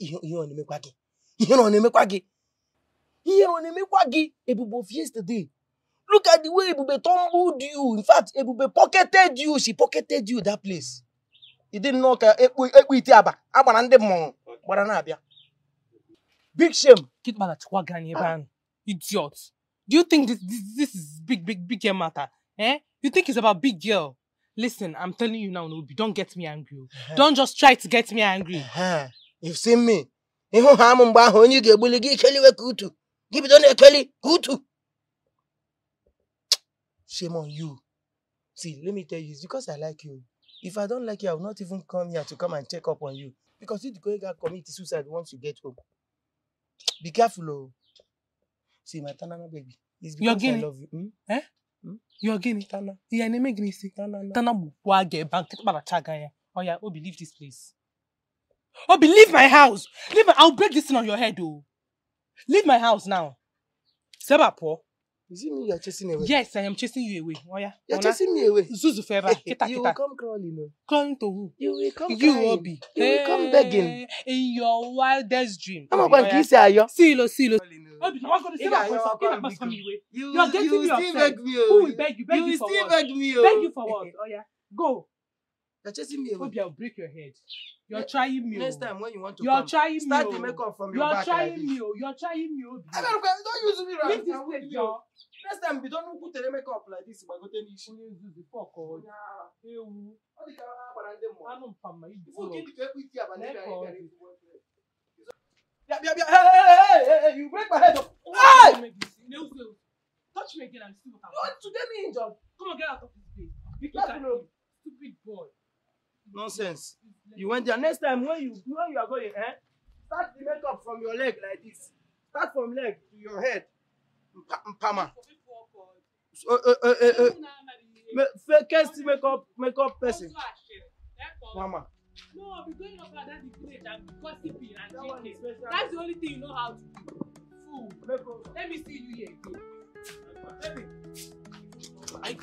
ihe ihe ọ na-emekwa gị. Ihe ọ na-emekwa gị. Ihe ọ na-emekwa gị. Ebube of yesterday. Look at the way Ebube tumbled you. In fact, Ebube pocketed you. She pocketed you that place. Didn't know ka ekpu ite aba. Agbara ndị mmọnwụ. Gbara na-abịa. Big shame. Kitmala chukwa gani ban. Idiot. Do you think this, this this is big big big girl matter? Eh? You think it's about big girl? Listen, I'm telling you now, Nobi, don't get me angry. oh. Don't just try to get me angry. Eh, You've seen me. Ịhụ ha m mgbe ahụ onye ga-egbuli gị ikeliwe ka utu. Gị bido na-ekeli ka utu. Shame on you. See, let me tell you, it's because I like you. If I don't like you, I will not even come here to come and check up on you. Because you go to commit suicide once you get home. Be careful, oh. See, my Tanana baby. It's You're because I Guinea? love you. Hmm? Eh? You're Guinea? Tana. Yeah, name Guinea. see. Tana bukwa ge bank kitmala chaga ya. Oh yeah, Obi, leave this place. Obi, leave my house. Leave my, I'll break this thing on your head, oh. Leave my house now. Seba po. Is it me you're chasing away? Yes, I am chasing you away. Oh yeah. You're Ona. chasing me away. Zuzu forever. Kita you kita. will come crawling. oh. Crying to who? You will come You, crying. Obi. You will come begging. In your wildest dream. I'm Obi, going oh, to kiss you. Silo, silo. Obi, no one gonna say Ị that ga-ayọ voice. akwa Ị na-agbasa biko. m iwe. You, You are getting you me upset. me. Who oh. will beg you? Beg you you for still what? beg me. oh. Beg you for what? Oh yeah. Go. You're chasing me away. Obi, I'll break your head. You're trying me. Next oh. time when you want to You're come, trying me. start oh. the makeup from your You're back trying like this. me. oh. You're trying me. Obi. I don't, don't use me right Leave this now. place, Leave Joe. Next time, you don't put the makeup like this. But go tell you. Onye nzuzu fuck all. Ewu. Ọ dị ka ha gbara ndị mmụọ. Anụ mpama ibu. Ifu nke dị ka ekwu isi abalị Lee gara ka ọ gara dị. ezigbo efere. Bịa bịa bịa. Hey, hey, hey, hey, hey, you break my head. up. Hey! Touch me again and see what You want to get me injured? Come on, get out of this place. Be Let quick me know. Stupid boy. Nonsense. You went there. Next time when you when you are going, eh? Start the makeup from your leg like this. Start from leg to your head. Mpa- Mpama. So, uh, uh, uh, uh, fakest makeup makeup person. Mama. No, I'll be going up down the village and gossiping and That drinking. That's the only thing you know how to do. Fool. Let me see you here again. Let me. I,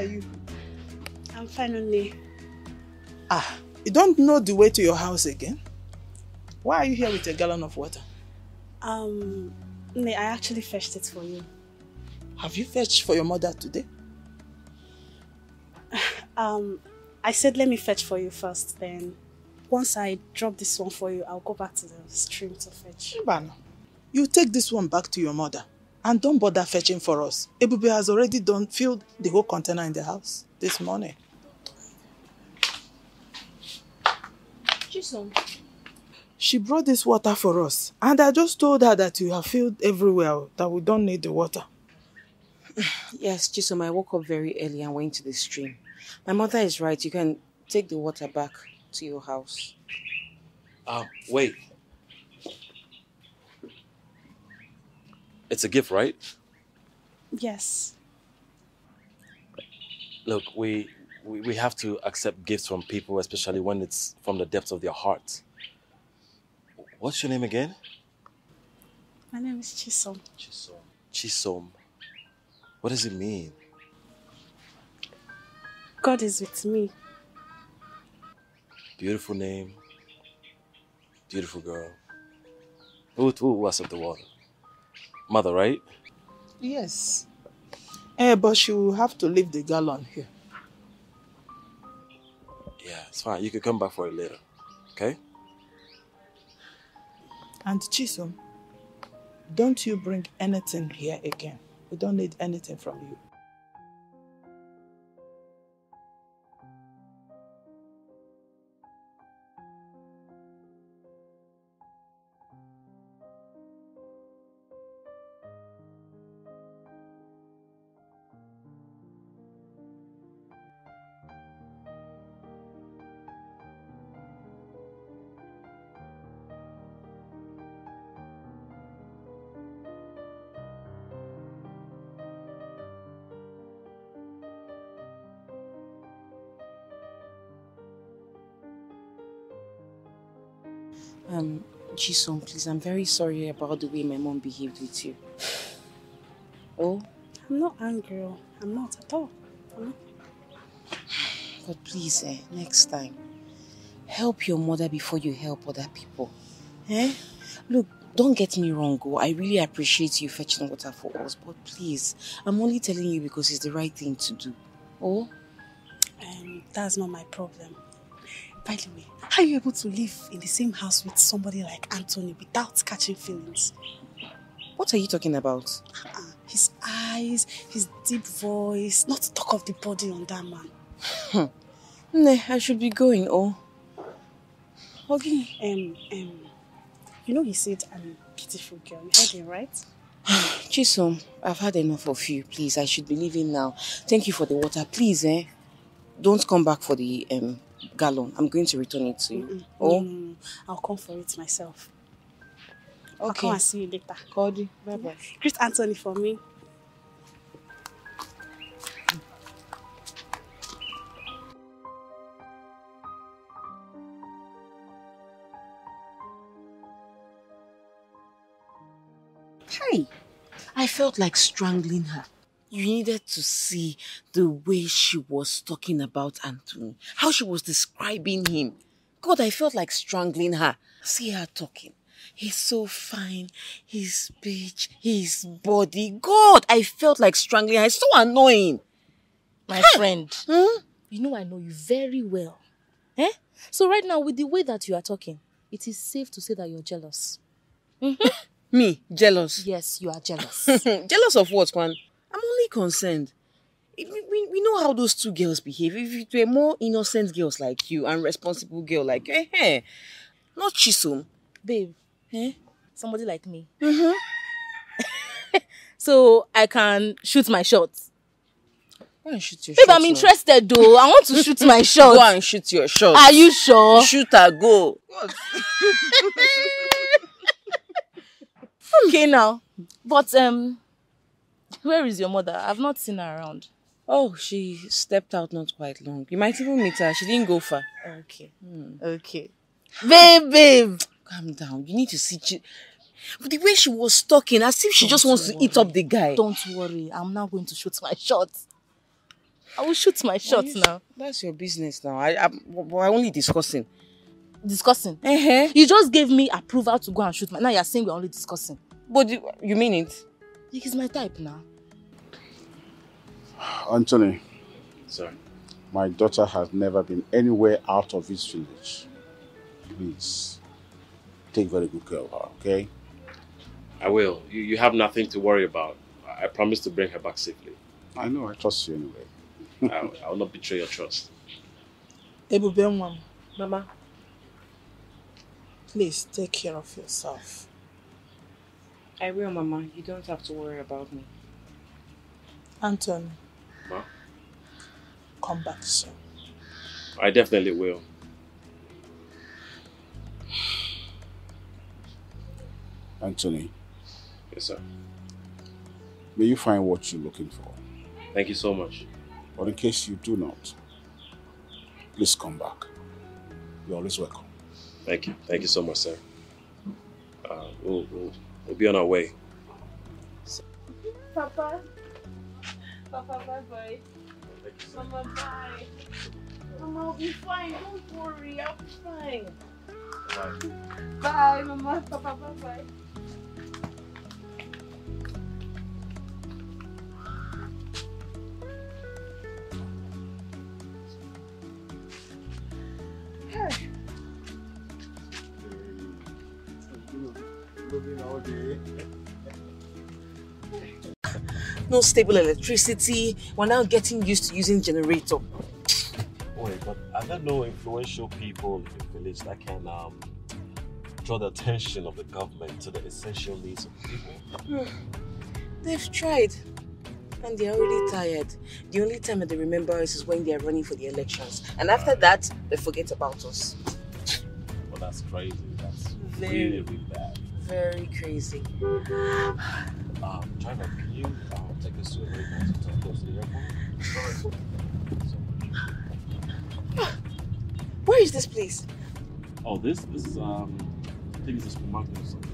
are you? I'm finally. Ah, you don't know the way to your house again? Why are you here with a gallon of water? Um, Nne, I actually fetched it for you. Have you fetched for your mother today? [LAUGHS] Um, I said let me fetch for you first, then once I drop this one for you, I'll go back to the stream to fetch. Mbano, you take this one back to your mother and don't bother fetching for us. Ebube has already done filled the whole container in the house this morning. Chisom. She brought this water for us and I just told her that you have filled everywhere, that we don't need the water. [SIGHS] Yes, Chisom, I woke up very early and went to the stream. My mother is right. You can take the water back to your house. Um, wait. It's a gift, right? Yes. Look, we, we we have to accept gifts from people, especially when it's from the depths of their hearts. What's your name again? My name is Chisom. Chisom. Chisom. What does it mean? God is with me. Beautiful name. Beautiful girl. Who, who accept the water? Mother, right? Yes. Eh, but she will have to leave the gallon here. Yeah, it's fine. You can come back for it later. Okay? And Chisom, don't you bring anything here again. We don't need anything from you. Chisom, please, I'm very sorry about the way my mom behaved with you. [SIGHS] Oh, I'm not angry. oh. I'm not at all. Not. [SIGHS] but please, eh, next time, help your mother before you help other people. Eh? Look, don't get me wrong, go. I really appreciate you fetching water for us, but please, I'm only telling you because it's the right thing to do. Oh? Um, that's not my problem. By the way, how are you able to live in the same house with somebody like Anthony without catching feelings? What are you talking about? Uh-uh. His eyes, his deep voice, not to talk of the body on that man. Nah, I should be going, oh. Okay. Um, um, you know he said I'm a beautiful girl. You heard him, right? [SIGHS] Chisom, I've had enough of you. Please, I should be leaving now. Thank you for the water. Please, eh? Don't come back for the um, gallon. I'm going to return it to you. Oh, Mm, I'll come for it myself. Okay. I'll come and see you later. Cody, bye bye. Greet Anthony for me. Hey, I felt like strangling her. You needed to see the way she was talking about Anthony, how she was describing him. God, I felt like strangling her. See her talking. He's so fine. His speech, his body. God, I felt like strangling her. It's so annoying. My friend, you know I know you very well. Eh? So right now, with the way that you are talking, it is safe to say that you're jealous. Me, jealous. Yes, you are jealous. [LAUGHS] jealous of what, Kwan? I'm only concerned. We, we, know how those two girls behave. If it were more innocent girls like you and responsible girl like you, eh, eh, not Chisom. Babe, eh? somebody like me. Mm-hmm. [LAUGHS] So I can shoot my shot. Go and shoot your Babe. I'm now. interested though. I want to [LAUGHS] shoot my shot. Go and shoot your shot. Are you sure? Shoot her, go. [LAUGHS] okay now. But um where is your mother? I've not seen her around. Oh, she stepped out not quite long. You might even meet her. She didn't go far. Okay. Okay. Babe, babe. Calm down. You need to see. Chi- the way she was talking, as if she just Don't wants to eat up the guy. Don't worry. I'm now going to shoot my shot. I will shoot my shot now. That's your business now. I, I, we're only discussing. Discussing. Uh-huh. You just gave me approval to go and shoot my. Now you're saying we're only discussing. But you, you mean it? He's my type now. Anthony, Sir. my daughter has never been anywhere out of this village. Please, take very good care of her, okay? I will. You, you have nothing to worry about. I I promise to bring her back safely. I know, I trust you anyway. [LAUGHS] I, will- I will not betray your trust. Ebube Nwam, Mama. please take care of yourself. I will, Mama. You don't have to worry about me. Anthony, Ma? come back soon. I definitely will. Anthony, Yes, sir. may you find what you're looking for. Thank you so much. But in case you do not, please come back. You're always welcome. Thank you. Thank you so much, sir. Uh, we'll, we'll, we'll be on our way. Papa. Papa, bye bye. Mama, bye. Mama, I'll be fine. Don't worry. I'll be fine. Bye, Mama. Papa, bye bye. No stable electricity. We're now getting used to using generator. Wait, but are there no influential people in the village that can um, draw the attention of the government to the essential needs of people? [SIGHS] They've tried. And they're already tired. The only time that they remember us is when they're running for the elections. And after that, they forget about us. Well, that's crazy. That's Very- really, really bad. Very crazy. [SIGHS] Um, you um, take us to a very nice hotel close to the airport? [SIGHS] Where is this place? Oh, this this is um, I think it's a supermarket or something.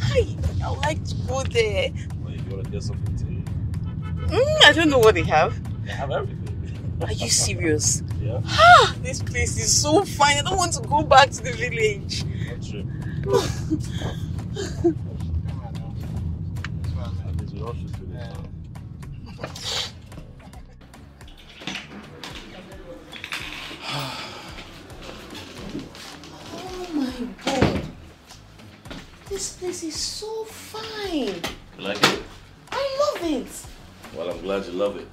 Hi, I would like to go there. Like, you wanna get something to eat? Mm, I don't know what they have. They have everything. Are you serious? [LAUGHS] Yeah. Ah, this place is so fine. I don't want to go back to the village. That's true. [SIGHS] [LAUGHS] love it.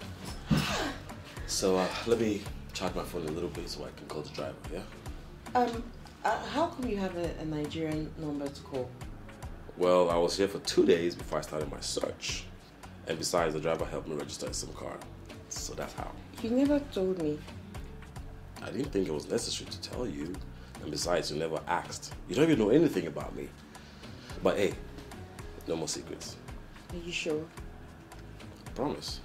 So uh, let me charge my phone a little bit so I can call the driver. Yeah. Um, uh, how come you have a, a Nigerian number to call? Well, I was here for two days before I started my search, and besides, the driver helped me register a SIM card. So that's how. You never told me. I didn't think it was necessary to tell you, and besides, you never asked. You don't even know anything about me. But hey, no more secrets. Are you sure? Promise.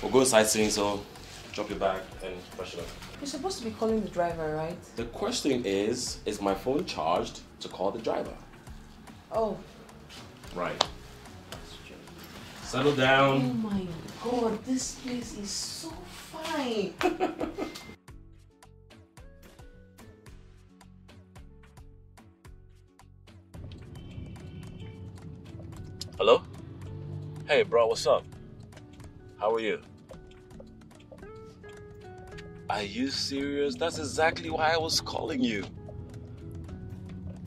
We're going sightseeing, so drop your bag and freshen up. You're supposed to be calling the driver, right? The question is, is my phone charged to call the driver? Oh. Right. Settle down. Oh my god, this place is so fine. [LAUGHS] Hello? Hey, bro, what's up? How are you? Are you serious? That's exactly why I was calling you.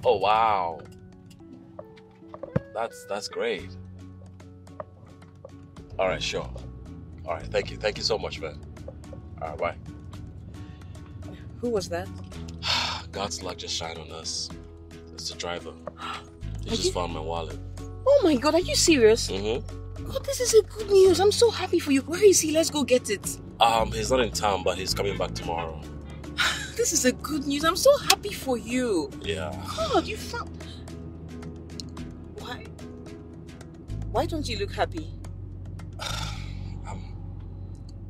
Oh, wow. That's that's great. All right, sure. All right, thank you. Thank you so much, man. All right, bye. Who was that? [SIGHS] God's luck just shine on us. It's the driver. [GASPS] He just you- found my wallet. Oh my god, are you serious? Mm-hmm. God, this is a good news. I'm so happy for you. Where is he? Let's go get it. Um, he's not in town, but he's coming back tomorrow. [SIGHS] This is a good news. I'm so happy for you. Yeah. God, you found. Why? Why don't you look happy? [SIGHS] I'm.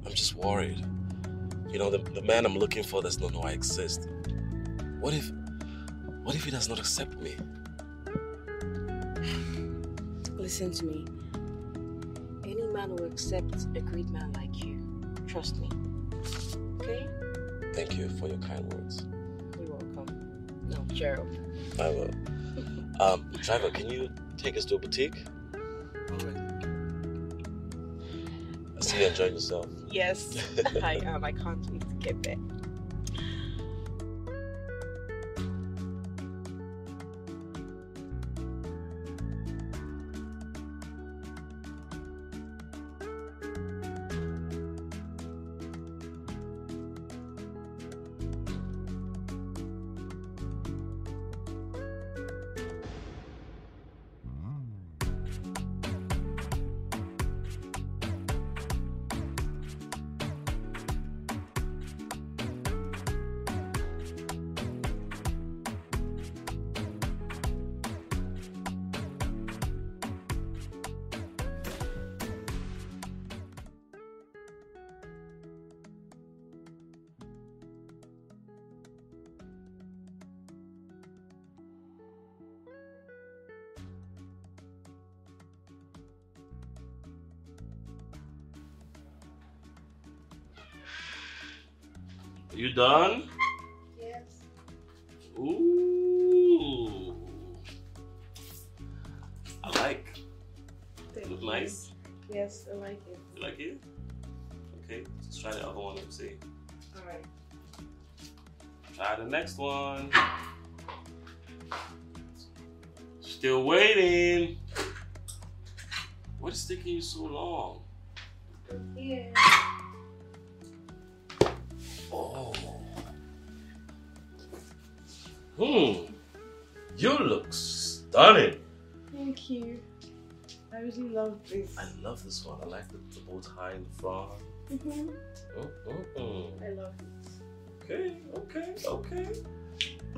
I'm just worried. You know, the, the man I'm looking for does not know I exist. What if, what if he does not accept me? [SIGHS] Listen to me. Any man will accept a great man like you. Trust me. Okay? Thank you for your kind words. You're welcome. No, Gerald. I will. [LAUGHS] Um, driver, can you take us to a boutique? All right. I see you enjoying yourself. Yes, [LAUGHS] I am. I can't wait to get there. Done? Yes. Ooh. I like. Look nice. Yes, I like it. You like it? Okay, let's try the other one and see. Alright. Try the next one. Still waiting. What is taking you so long? Yeah. Hmm. You look stunning. Thank you. I really love this. I love this one. I like the, the bow tie in the front. Mm-hmm. Mm-mm-mm. I love it. Okay, okay, okay.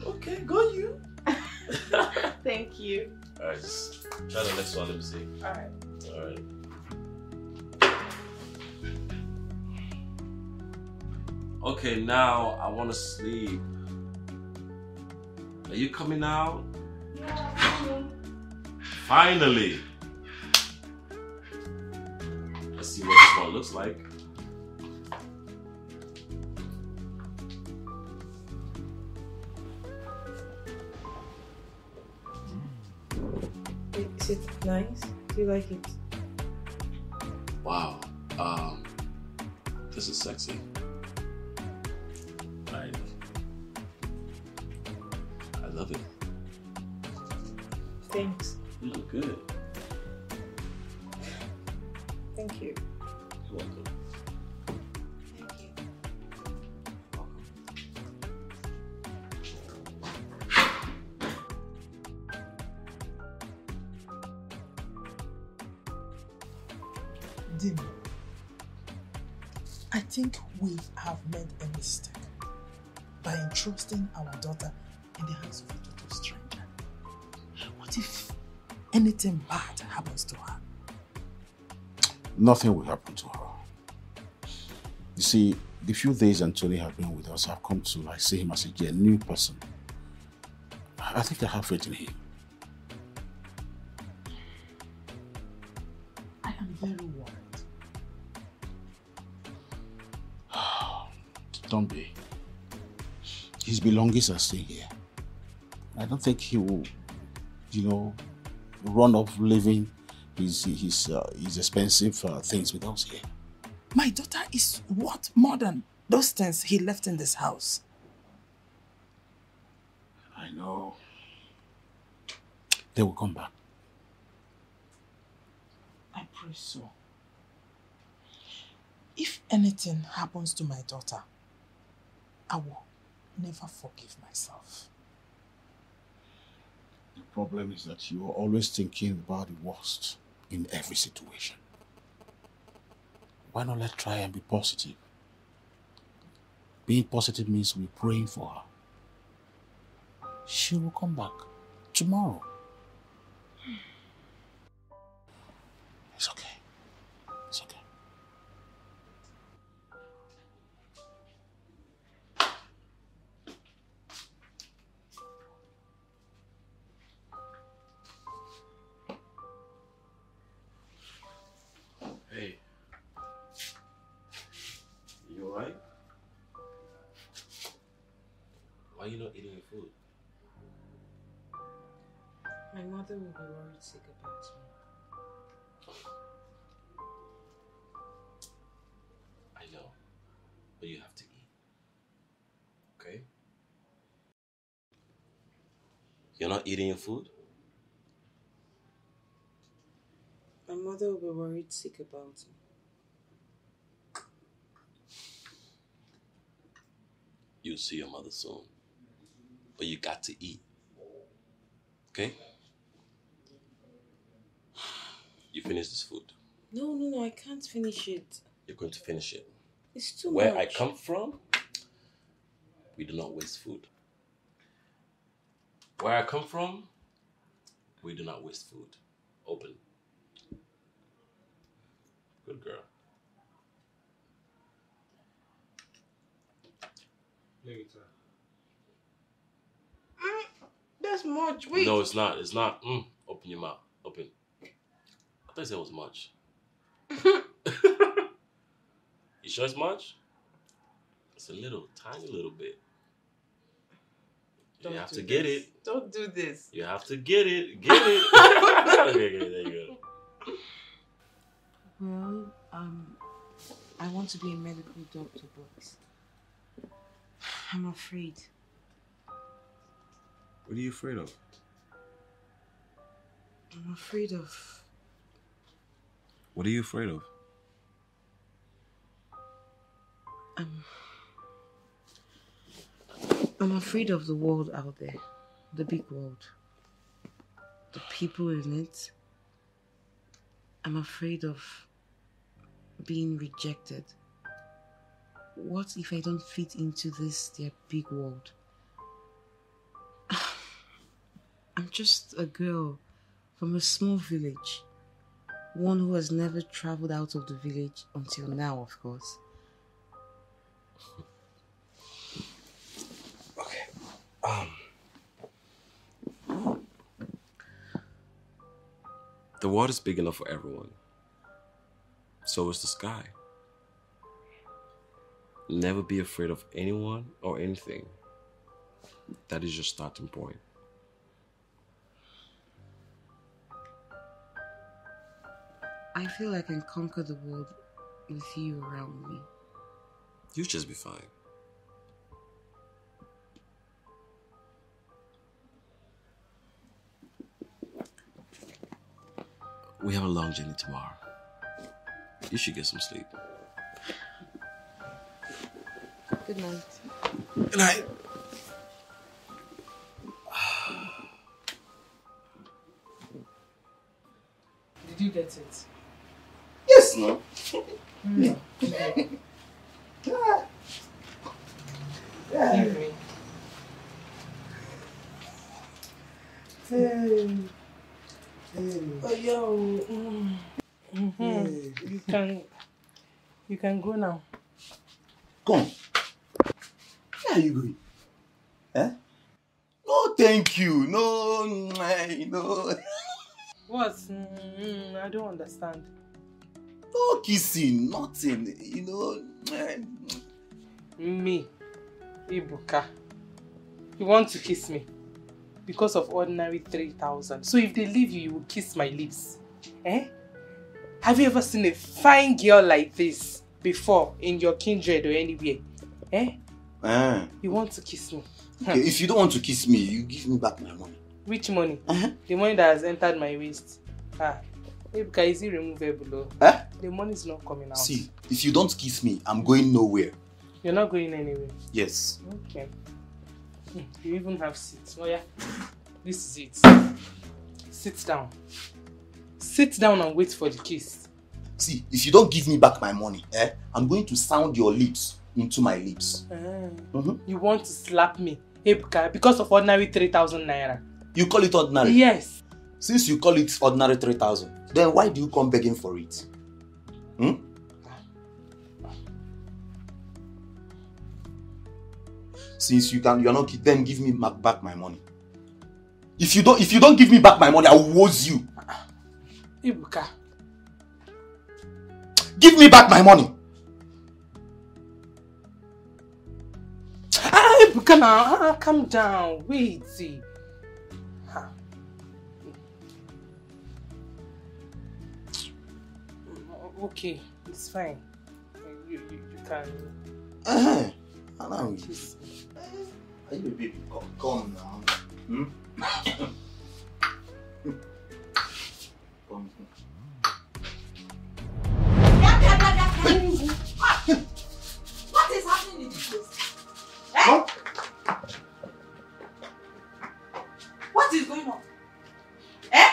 Okay, go you. [LAUGHS] Thank you. Alright, just try the next one. Let me see. Alright. Alright. Okay, now I want to sleep. Are you coming out? Yeah, Finally. Let's see what this one looks like. Is it nice? Do you like it? Wow. Um, this is sexy. Good. Thank you. You're welcome. Dim, I think we have made a mistake by entrusting our daughter anything bad happens to her? Nothing will happen to her. You see, the few days Anthony has been with us, I've come to like see him as a genuine person. I think I have faith in him. I am very worried. [SIGHS] Don't be. His belongings are still here. I don't think he will, you know, run off leaving his his uh, his expensive uh, things with us here. My daughter is what more than those things he left in this house. I know. They will come back. I pray so. If anything happens to my daughter, I will never forgive myself. The problem is that you are always thinking about the worst in every situation. Why not let's try and be positive? Being positive means we're praying for her. She will come back tomorrow. Hmm. It's okay. You're not eating your food? My mother will be worried sick about me. You'll see your mother soon. But you got to eat. Okay? You finish this food. No, no, no, I can't finish it. You're going to finish it. It's too Where much. Where I come from, we do not waste food. Where I come from, we do not waste food. Open. Good girl. Later. That's much. Wait. No, it's not. It's not. Mm. Open your mouth. Open. I thought you said it was much. [LAUGHS] you sure it's much? It's a little, tiny little bit. Don't you have do to get it. Don't do this. You have to get it. Get it. [LAUGHS] okay, okay, there you go. Well, um, I want to be a medical doctor, but I'm afraid. What are you afraid of? I'm afraid of What are you afraid of? I'm, I'm afraid of the world out there, the big world, the people in it. I'm afraid of being rejected. What if I don't fit into this their big world? [SIGHS] I'm just a girl from a small village. One who has never traveled out of the village until now, of course. The world is big enough for everyone. So is the sky. Never be afraid of anyone or anything. That is your starting point. I feel I can conquer the world with you around me. You'll just be fine. We have a long journey tomorrow. You should get some sleep. Good night. Good night. Did you get it? Yes, no. Mm. Okay. Give me. Hey. Oh, yo. Mm. Mhm. You can, you can go now. Come. Where are you going? Eh? No, thank you. No, no. [LAUGHS] What? Mm, I don't understand. No kissing, nothing. You know. Me, Ibuka, you want to kiss me because of ordinary 3,000. So if they leave you, you will kiss my lips. Eh? Have you ever seen a fine girl like this before in your kindred or anywhere? Eh? Ah. You want to kiss me? Okay, if you don't want to kiss me, you give me back my money. Which money? The money that has entered my waist. Ah, Ebuka, is it removable? Eh? The money is not coming out. See, if you don't kiss me, I'm going nowhere. You're not going anywhere. Yes. Okay. Hmm, You even have seats. Oh yeah. This is it. Sit down. Sit down and wait for the kiss. See, if you don't give me back my money, eh, I'm going to sound your lips into my lips. Ah, You want to slap me, Ebuka, because of ordinary 3,000 naira. You call it ordinary? Yes. Since you call it ordinary 3,000, then why do you come begging for it? Hmm? Since you can, you are not, then give me back, back my money. If you don't, if you don't give me back my money, I will woes you. Ebuka. Give me back my money. Ah, Ebuka now, ah, calm down. Wait. see. Ah. Okay, it's fine. You, you, you can. Eh, allow Kiss me. Are you a baby? Come, come now. Hmm? What is happening in this place? Eh? What is going on? Eh?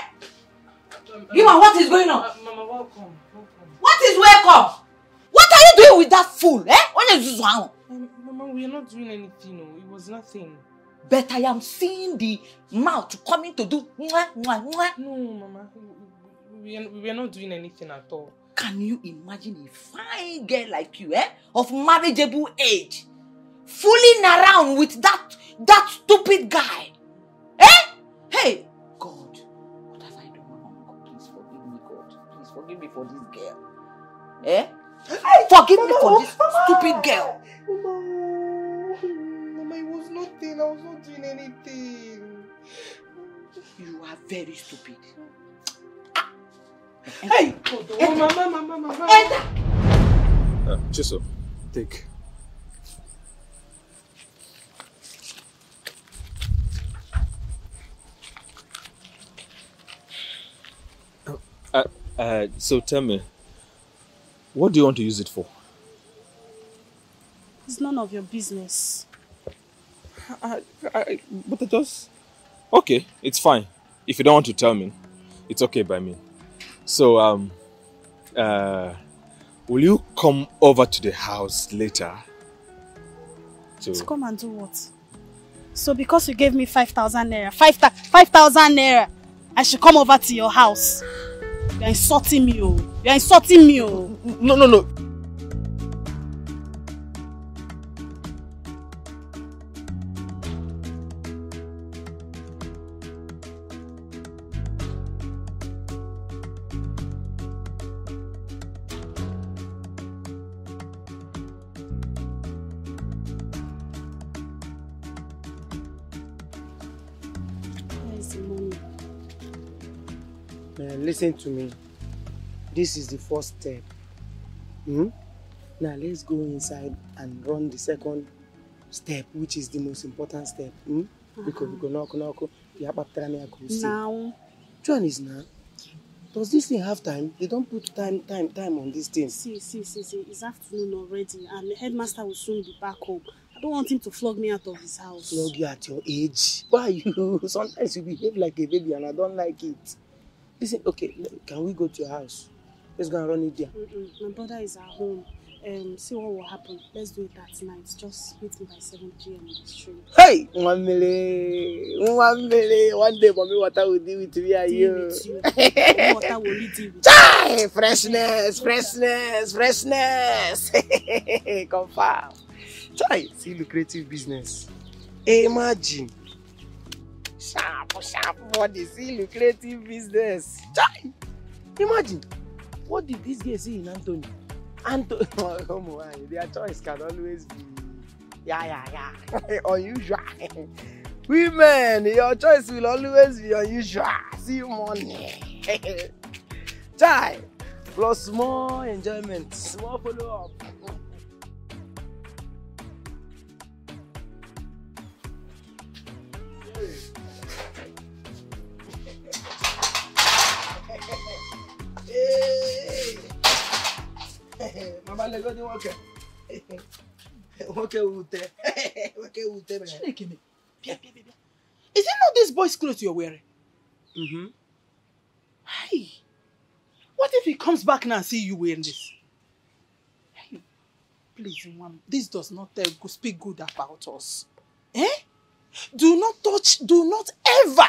Gima, what is going on? Uh, Mama, welcome. Welcome. What is wake up? What are you doing with that fool? Eh? What is this one? Um, Mama, we are not doing anything. No. It was nothing. But I am seeing the mouth coming to do mwah, mwah, mwah. No, Mama. We are, we are not doing anything at all. Can you imagine a fine girl like you, eh? Of marriageable age, fooling around with that that stupid guy? Eh? Hey, God, what have I done wrong? God, please forgive me, God. Please forgive me for this girl. Eh? Hey, Forgive me for this stupid girl. Mama, it was nothing. I was not doing anything. You are very stupid. Hey! Oh, mama, mama, mama. Enter. Uh, Joseph, take. Uh, I, Uh, so tell me, what do you want to use it for? It's none of your business. I, I, but I just. Okay, it's fine. If you don't want to tell me, it's okay by me. So, um, uh, will you come over to the house later? To, To come and do what? So because you gave me 5,000 naira, 5,000 naira, I should come over to your house. You're insulting me, oh. You're insulting me, oh. No, no, no. Listen to me. This is the first step. Hmm? Now let's go inside and run the second step, which is the most important step. Hmm? Because we go knock, knock, the apatramia goes. Now. Which one is now? Does this thing have time? They don't put time, time, time on this thing. See, see, see, see. It's afternoon already and the headmaster will soon be back home. I don't want him to flog me out of his house. Flog you at your age. Why you? [LAUGHS] Sometimes you behave like a baby and I don't like it. Listen, okay, can we go to your house? Let's go and run it there. Mm-mm. My brother is at home. Um, see what will happen. Let's do it that night. Just meet me by 7 p.m. in the street. Hey, one minute, one minute. One day, mommy water will deal with me and you. with you. [LAUGHS] Water will deal with Chai! Freshness, freshness, freshness. [LAUGHS] Confirm. Chai, see lucrative business. Imagine. Sharp, sharp body, see lucrative business. Chai! Imagine. What did this guy see in Anthony? Anthony, come on, their choice can always be, yeah, yeah, yeah, [LAUGHS] unusual. Women, your choice will always be unusual. See money. [LAUGHS] Chai! Plus small enjoyment, small follow up. Mama Lego dị nwoke. Nwoke [LAUGHS] wute. [LAUGHS] Nwoke wute mere. Chineke me. Bịa, bịa, bịa. Is it not this boy's clothes you're wearing? Mm-hmm. Hey, what if he comes back now and see you wearing this? Hey, please, mom, this does not tell, speak good about us. Eh? Do not touch, do not ever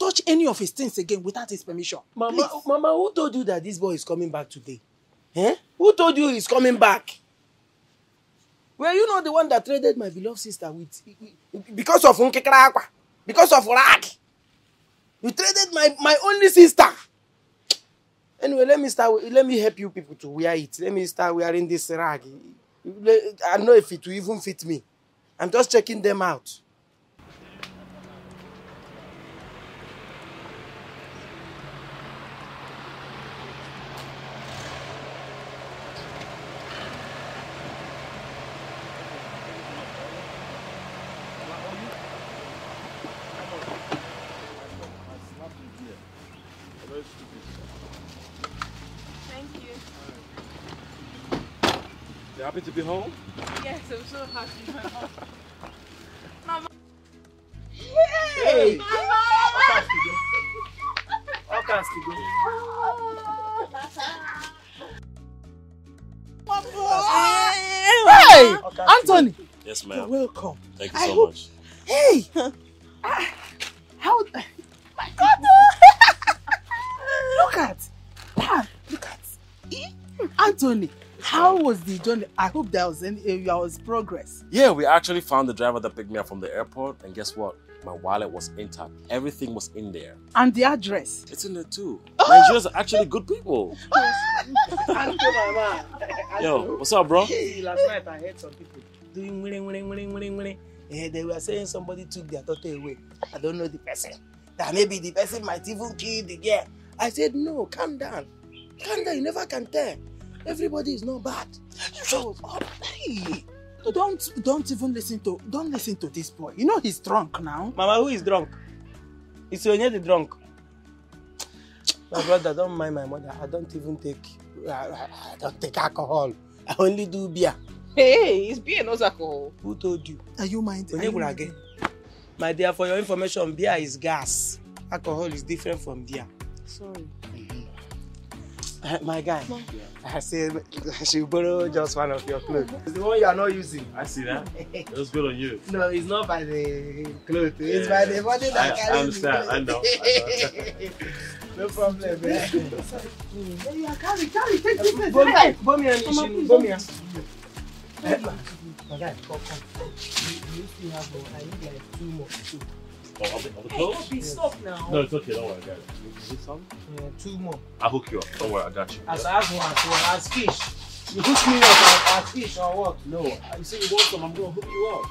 touch any of his things again without his permission. Mama, Mama, who told you that this boy is coming back today? Eh? Who told you he's coming back? Were you not the one that traded my beloved sister with because of Nkekere Akwa? Because of rag? You traded my, my only sister. Anyway, let me start. Let me help you people to wear it. Let me start wearing this rag. I don't know if it will even fit me. I'm just checking them out. You. You happy to be home? Yes, I'm so happy. [LAUGHS] Mama. Hey! Mama! Hey, Anthony, Yes, ma'am. you're welcome. Thank you I so hope- much. Hey, ah, [LAUGHS] how? My God! [LAUGHS] look at, Anthony. How was the journey? I hope there was any, uh, there was progress. Yeah, we actually found the driver that picked me up from the airport, and guess what? My wallet was intact. Everything was in there. And the address. It's in there too. [LAUGHS] Nigerians are actually good people. Uncle Mama. Yo, what's up, bro? Last night I heard some people doing winning, winning, winning, winning, winning. Eh, they were saying somebody took their daughter away. I don't know the person. That maybe the person might even kill the girl. I said, no, calm down. Calm down, you never can tell. Everybody is not bad. Shut up. Hey, don't don't even listen to don't listen to this boy. You know he's drunk now. Mama, who is drunk? It's Onye the drunk. My brother, don't mind my mother. I don't even take, I, I, I don't take alcohol. I only do beer. Hey, it's beer, not alcohol. Who told you? Are you mind? Onye gwara gị? My dear, for your information, beer is gas. Alcohol is different from beer. Sorry. Uh, [LAUGHS] my guy, I said [LAUGHS] I should borrow just one of your clothes. It's the one you are not using. I see that. It was good on you. [LAUGHS] No, it's not by the clothes. It's Yeah. by the body that I- I carries understand. I know. clothes. no problem, man. Yeah, carry, carry, take this. Bomb don't- here. My guy, come, come. You, you still have more. I need like two more. Two. Oh, of the, of the Hey, clothes? Obi, stop now. No, it's okay. Don't worry, guys. You need some? Yeah, two more. I'll hook you up. Don't worry, I got you. As as one, so as fish. You hook me up as, as fish or what? No, you say you want some, I'm gonna hook you up.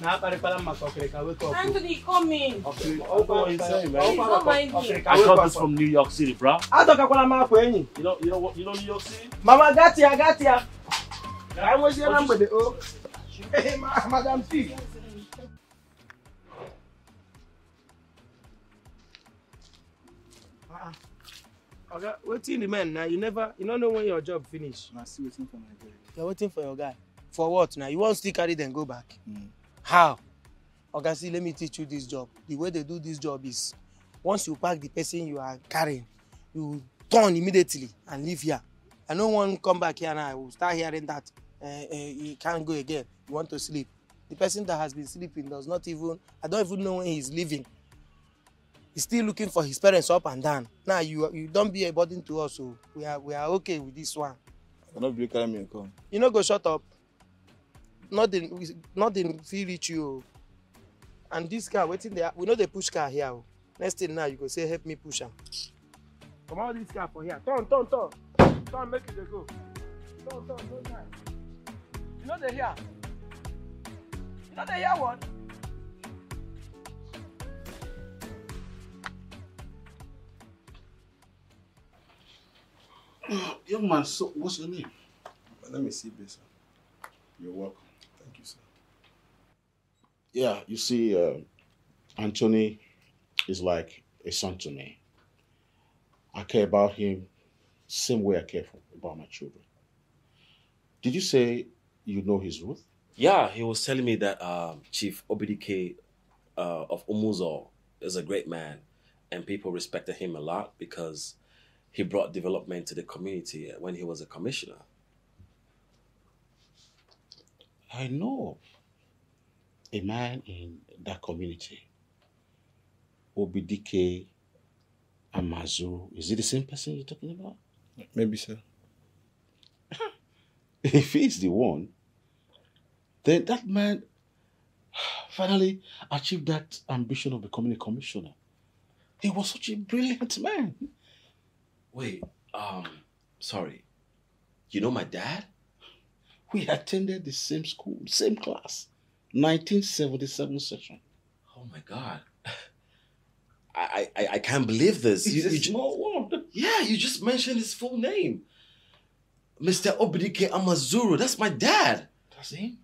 Na akpari pala maka okereka wake up. Anthony, come in. Okay, open what you say, man. Please don't mind me. Okereka I wake got up. this from New York City, bro. Atokakwala m akwa enyi. You know, you know what? You know New York City? Mama gatia gatia. Ka anyị nwezie na mgbede o. [LAUGHS] Eh, ma- Madam T. Oga, wetin remain na you never you no know when your job finish. Na still waiting for my guy. You're waiting for your guy. For what now? You wan still carry them go back? Mm. How? Oga see let me teach you this job. The way they do this job is once you pack the person you are carrying, you turn immediately and leave here. I no wan come back here now. I will start hearing that uh, uh, you can't go again. You want to sleep. The person that has been sleeping does not even, I don't even know when he's leaving. He's still looking for his parents up and down. Now you you don't be a burden to us. So we are we are okay with this one. I no be carry me come. you no go shut up nothing nothing fit reach you o and this car wetin dey we no dey push car here o next thing now you go say help me push am comot this car for here turn turn turn turn make you dey go turn turn no time you no dey hear you no dey hear what. [GASPS] Young man, so what's your name? Let me see, Besa. You're welcome. Thank you, sir. Yeah, you see, uh, Anthony is like a son to me. I care about him same way I care for, about my children. Did you say you know his Ruth? Yeah, he was telling me that um, Chief Obidike uh, of Umuzo is a great man, and people respected him a lot because he brought development to the community when he was a commissioner. I know a man in that community. Obidike Amazu. Is it the same person you're talking about? Maybe, sir. [LAUGHS] If he's the one, then that man [SIGHS] finally achieved that ambition of becoming a commissioner. He was such a brilliant man. Wait, um, sorry. You know my dad? We attended the same school, same class, 1977 session. Oh my God. [LAUGHS] I, I, I can't believe this. It's You- a you small one. [LAUGHS] yeah, you just mentioned his full name. Mr. Obidike Amazuru. That's my dad. That's him.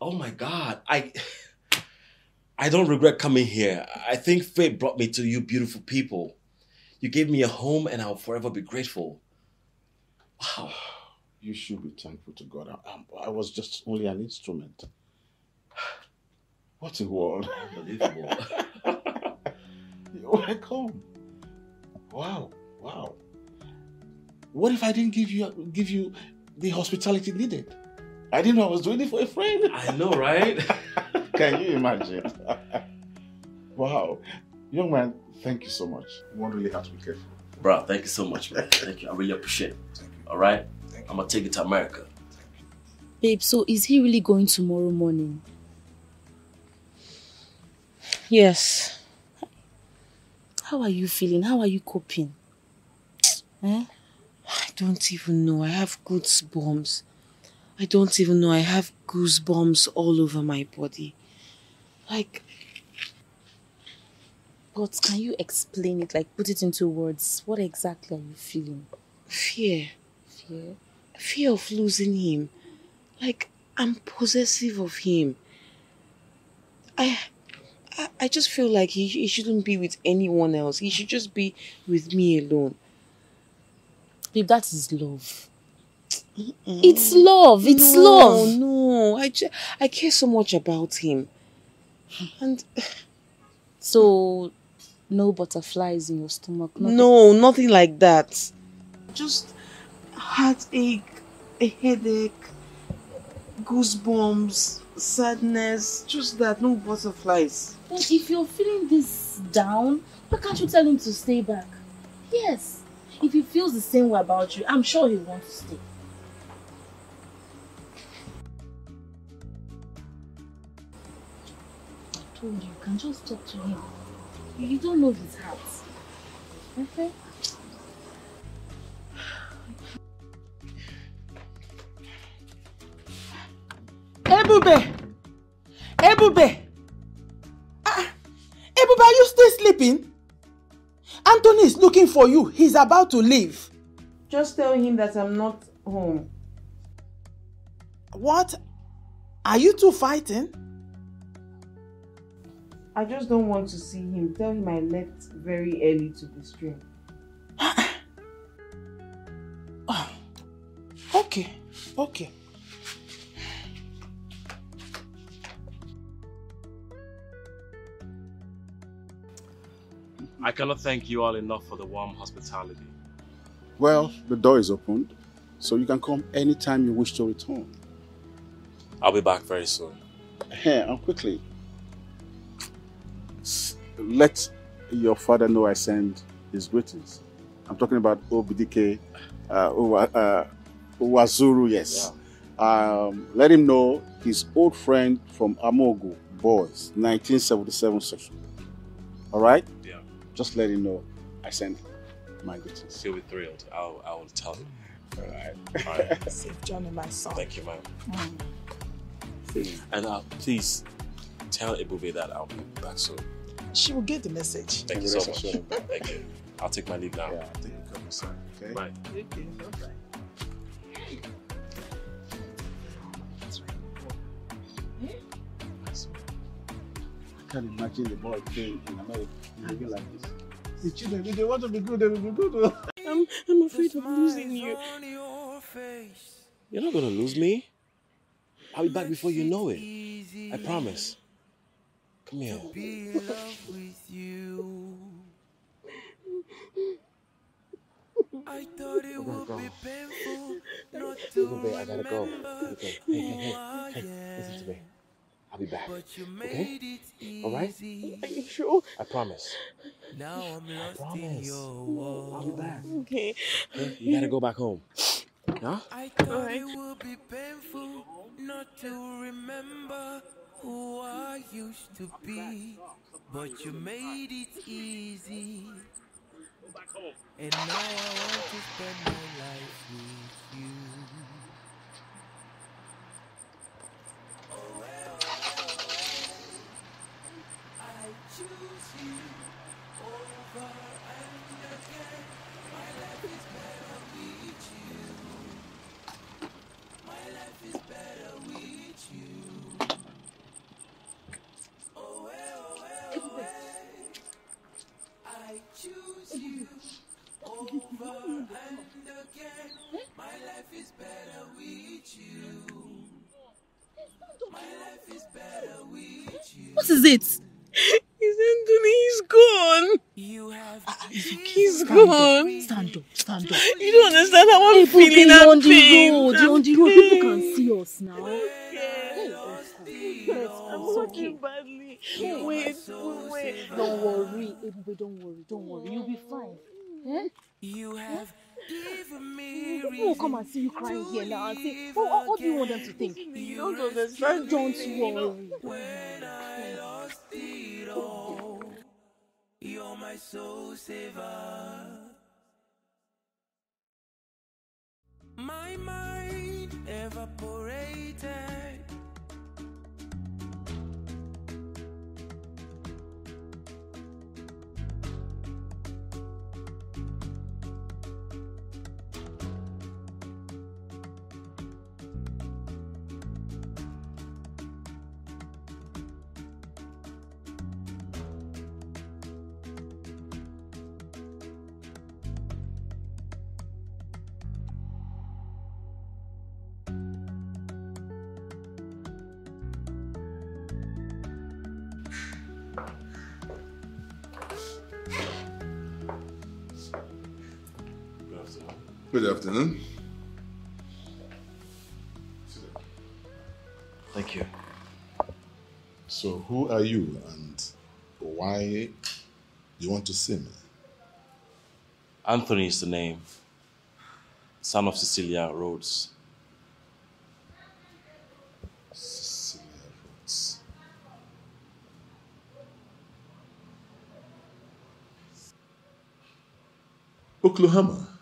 Oh my God. I [LAUGHS] I don't regret coming here. I think fate brought me to you beautiful people. You gave me a home and I'll forever be grateful. Wow. You should be thankful to God. I, I'm- was just only an instrument. What a world. Unbelievable. [LAUGHS] You're welcome. Wow, wow. What if I didn't give you give you the hospitality needed? I didn't know I was doing it for a friend. I know, right? [LAUGHS] Can you imagine? [LAUGHS] wow. Young man, thank you so much. One really has to be careful. Bro, thank you so much, man. [LAUGHS] Thank you. I really appreciate it. All right? I'm going to take it to America. Babe, so is he really going tomorrow morning? Yes. How are you feeling? How are you coping? Eh? I don't even know. I have goosebumps. I don't even know. I have goosebumps all over my body. Like, But can you explain it? Like, put it into words. What exactly are you feeling? fear. Fear? Fear of losing him. Like, I'm possessive of him. I I, I just feel like he, he shouldn't be with anyone else. He should just be with me alone. Babe, that is love. It's love. It's no, love. No, I, I care so much about him. Hmm. And [SIGHS] So, no butterflies in your stomach. nothing? no, nothing like that. Just heartache, a headache, goosebumps, sadness. Just that, no butterflies. Then if you're feeling this down, why can't you tell him to stay back? Yes. If he feels the same way about you, I'm sure he wants to stay. I told you, you can just talk to him. You don't know his heart. Okay? Ebube! Ebube! Ah, Ebube, are you still sleeping? Anthony is looking for you. He's about to leave. Just tell him that I'm not home. What? Are you two fighting? I just don't want to see him. Tell him I left very early to the stream. [SIGHS] Ah, okay, okay. I cannot thank you all enough for the warm hospitality. Well, the door is opened, so you can come anytime you wish to return. I'll be back very soon. Hey, and quickly, s- let your father know I send his greetings. I'm talking about Obidike, uh, Uwa- uh, Uwazuru, yes. Um, let him know his old friend from Amogu Boys, 1977 section. All right? Yeah. Just let him know I send my greetings. He'll be thrilled. I'll, I will tell him. All right. All [LAUGHS] right. Save Johnny, my son. Thank you, ma'am. Mm. And uh, please tell Ebube that I'll be back soon. She will get the message. Thank you so much. Thank you. I'll take my leave now. Yeah, I think you come inside, okay? Bye. Okay, bye-bye. I can't imagine the boy being in America living like this. The children, if they want to be good, they will be good. I'm, I'm afraid of losing you. You're not gonna lose me. I'll be back before you know it. I promise. Come here. I thought it would be painful not Ebube, I gotta go. Gotta go. Hey, hey, hey, hey, listen to me. I'll be back. Okay? All right? Are you sure? I promise. Now I'm I lost in promise. your I'll be back. Okay. Okay? You gotta go back home. Huh? I thought it would be painful not to remember who I used to be, but you made it easy. And now I want to spend my life with you. I again. My life is better with you. My life is better with you. What is it? He's Anthony, he's gone. You have He's Stand gone. up, stand up, stand up. You don't understand how I'm Hey, feeling. I'm on the road, you're on the road. People can see us now. I'm looking badly. Wait, wait, wait. Don't worry, Ebube, don't worry, don't worry. You'll be fine. Eh? You have given me People will come and see you crying here now and say, oh, what, what do you want them to think? You don't understand. Don't worry. when I lost it all. You're my soul saver. My mind evaporated. Good afternoon. Thank you. So, who are you and why do you want to see me? Anthony is the name. Son of Cecilia Rhodes. Cecilia Rhodes. Oklahoma,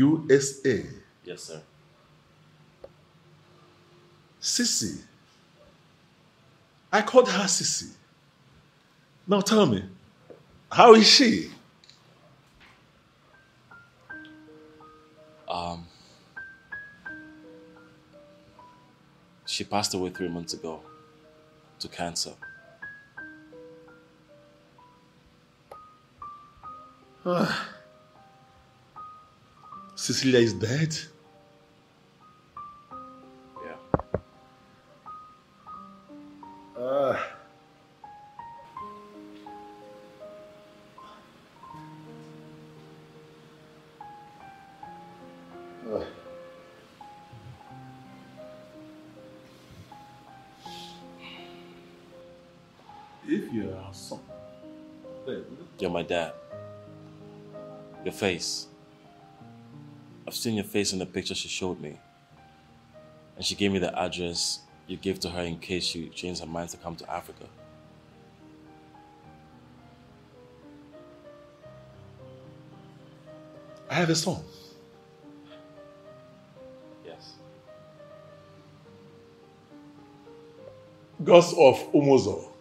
USA. Yes, sir. Sissy. I called her Sissy. Now tell me, how is she? Um, she passed away three months ago to cancer. Cecilia is dead. Yeah. Ah. Ah. If you are son, then You're my dad. Your face. I've seen your face in the picture she showed me. And she gave me the address you gave to her in case she changed her mind to come to Africa. I have a son. Yes. Gods of Umozo.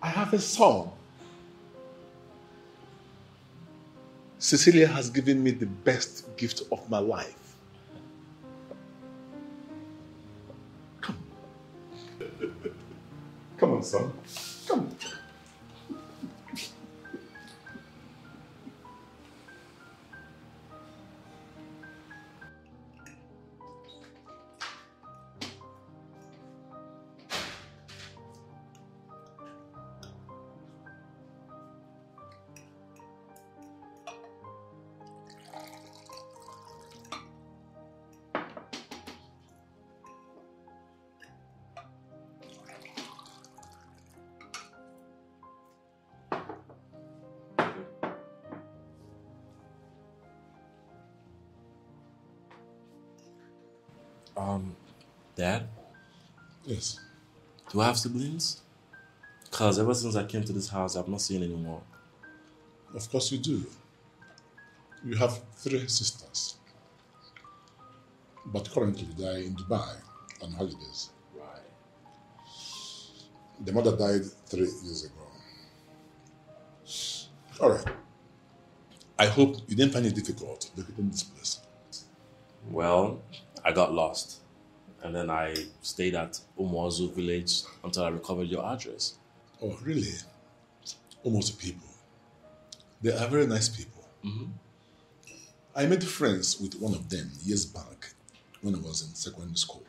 I have a son. Cecilia has given me the best gift of my life. Do I have siblings? Because ever since I came to this house, I've not seen any more. Of course you do. You have three sisters. But currently they are in Dubai on holidays. Right. The mother died three years ago. All right. I hope you didn't find it difficult locating this place. Well, I got lost. And then I stayed at Umwazu village until I recovered your address. Oh, really? Almost people. They are very nice people. Mhm. I made friends with one of them years back when I was in secondary school.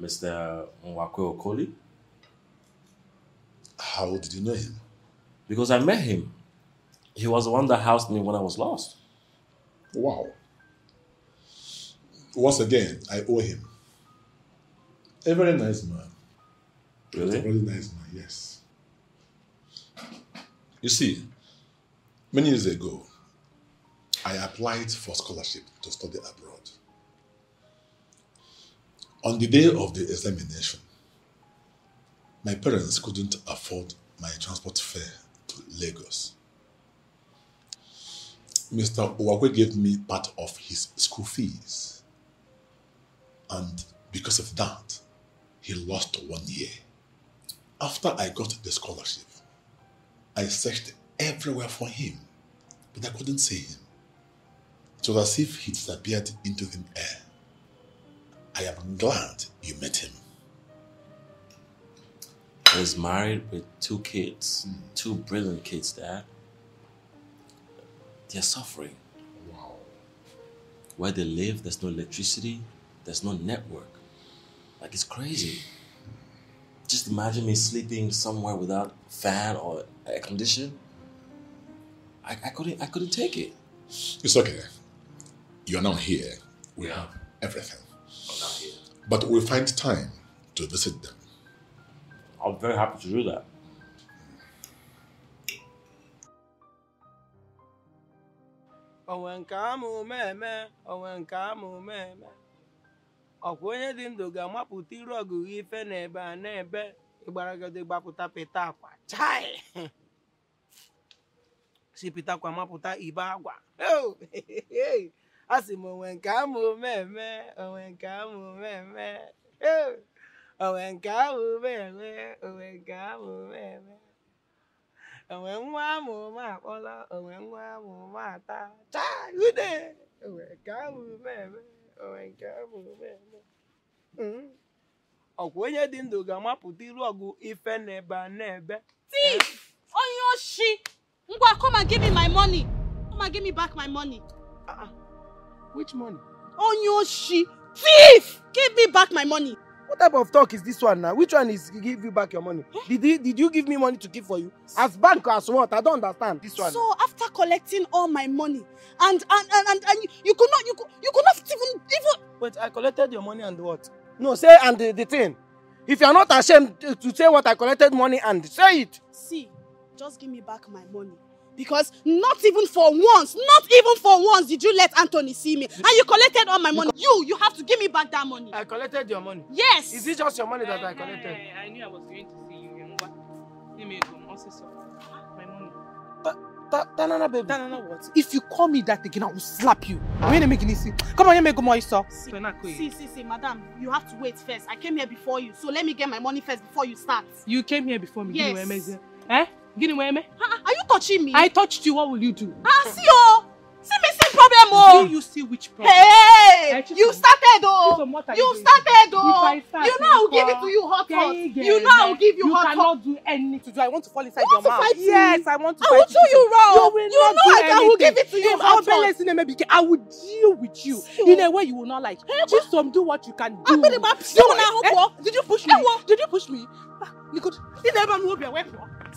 Mr. Nwakwe Okoli? How did you know him? Because I met him. He was the one that housed me when I was lost. Wow. Once again, I owe him. A very nice man. Really? A very nice man, yes. You see, many years ago, I applied for scholarship to study abroad. On the day of the examination, my parents couldn't afford my transport fare to Lagos. Mr. Owakwe gave me part of his school fees. And because of that, he lost one year. After I got the scholarship, I searched everywhere for him, but I couldn't see him. It was as if he disappeared into thin air. I am glad you met him. He's married with two kids, hmm. two brilliant kids, Dad. They're suffering. Wow. Where they live, there's no electricity, there's no network. Like it's crazy. Just imagine me sleeping somewhere without fan or air condition. I, I couldn't I couldn't take it. It's okay. You're now here. We have everything. But we'll find time to visit them. I'm very happy to do that. onwe nke amụ meme onwe nke amụ meme ọkwa onye dị ndụ ga-amapụta iru ọgụgụ ife n'ebe a n'ebe ịgbaragado gbapụta pịta akwa. Chai! [LAUGHS] Si pịta akwa mapụta ibe agwa a sị m onwe nke amụ meme onwe nke amụ meme Oh, onwe nke amụ meme onwe nke amụ meme onwe nwa amụma akpọla onwe nwa amụma ata. Taa ude! Onwe nke amụma eme. Ọkwa onye dị ndụ ga-amapụta iru ọgụ ife n'ebe a n'ebe Thief! Onye oshi! Ngwa, come and give me my money. Come and give me back my money. which money Onye oshi! Thief! Give me back my money. What type of talk is this one now which one is give you back your money did you did you give me money to keep for you as bank or as what i don't understand this one So after collecting all my money and and and, and, and you, you could not you could you could not even even But I collected your money and what? No, say and the, the thing. If you are not ashamed to, to say what I collected money and say it. see, just give me back my money. Because not even for once, not even for once did you let Anthony see me. And you collected all my money. You, you have to give me back that money. I collected your money. Yes. Is it just your money that I collected? I knew I was going to see you. Remember? Let me go. Also, so my money. Tanana baby. Tanana what? If you call me that again, I will slap you. I'm gonna make it easy. Come on, you make more so. See, see, see, madam, you have to wait first. I came here before you, so let me get my money first before you start. You came here before me. Yes. Gini where me Eh? Gini where? Are you touching me? I touched you. What will you do? Ah, see, oh! See me, see problem, oh! Do you see which problem? Hey! You started, oh! Chisom, what are You you started, oh! You know I will give it to you hot, hot. You know I will give you you hot, cannot do anything to do. I want to fall inside You your want to mouth. fight me? yes, I want to I will do you wrong. You will not know do I can- I will anything. give it to you hot, hot. I will deal with you in a way you will not like. Chisom, do what you can do. I'm gonna bap- Do you Eh? Did you push me? Did you push me? Ah, You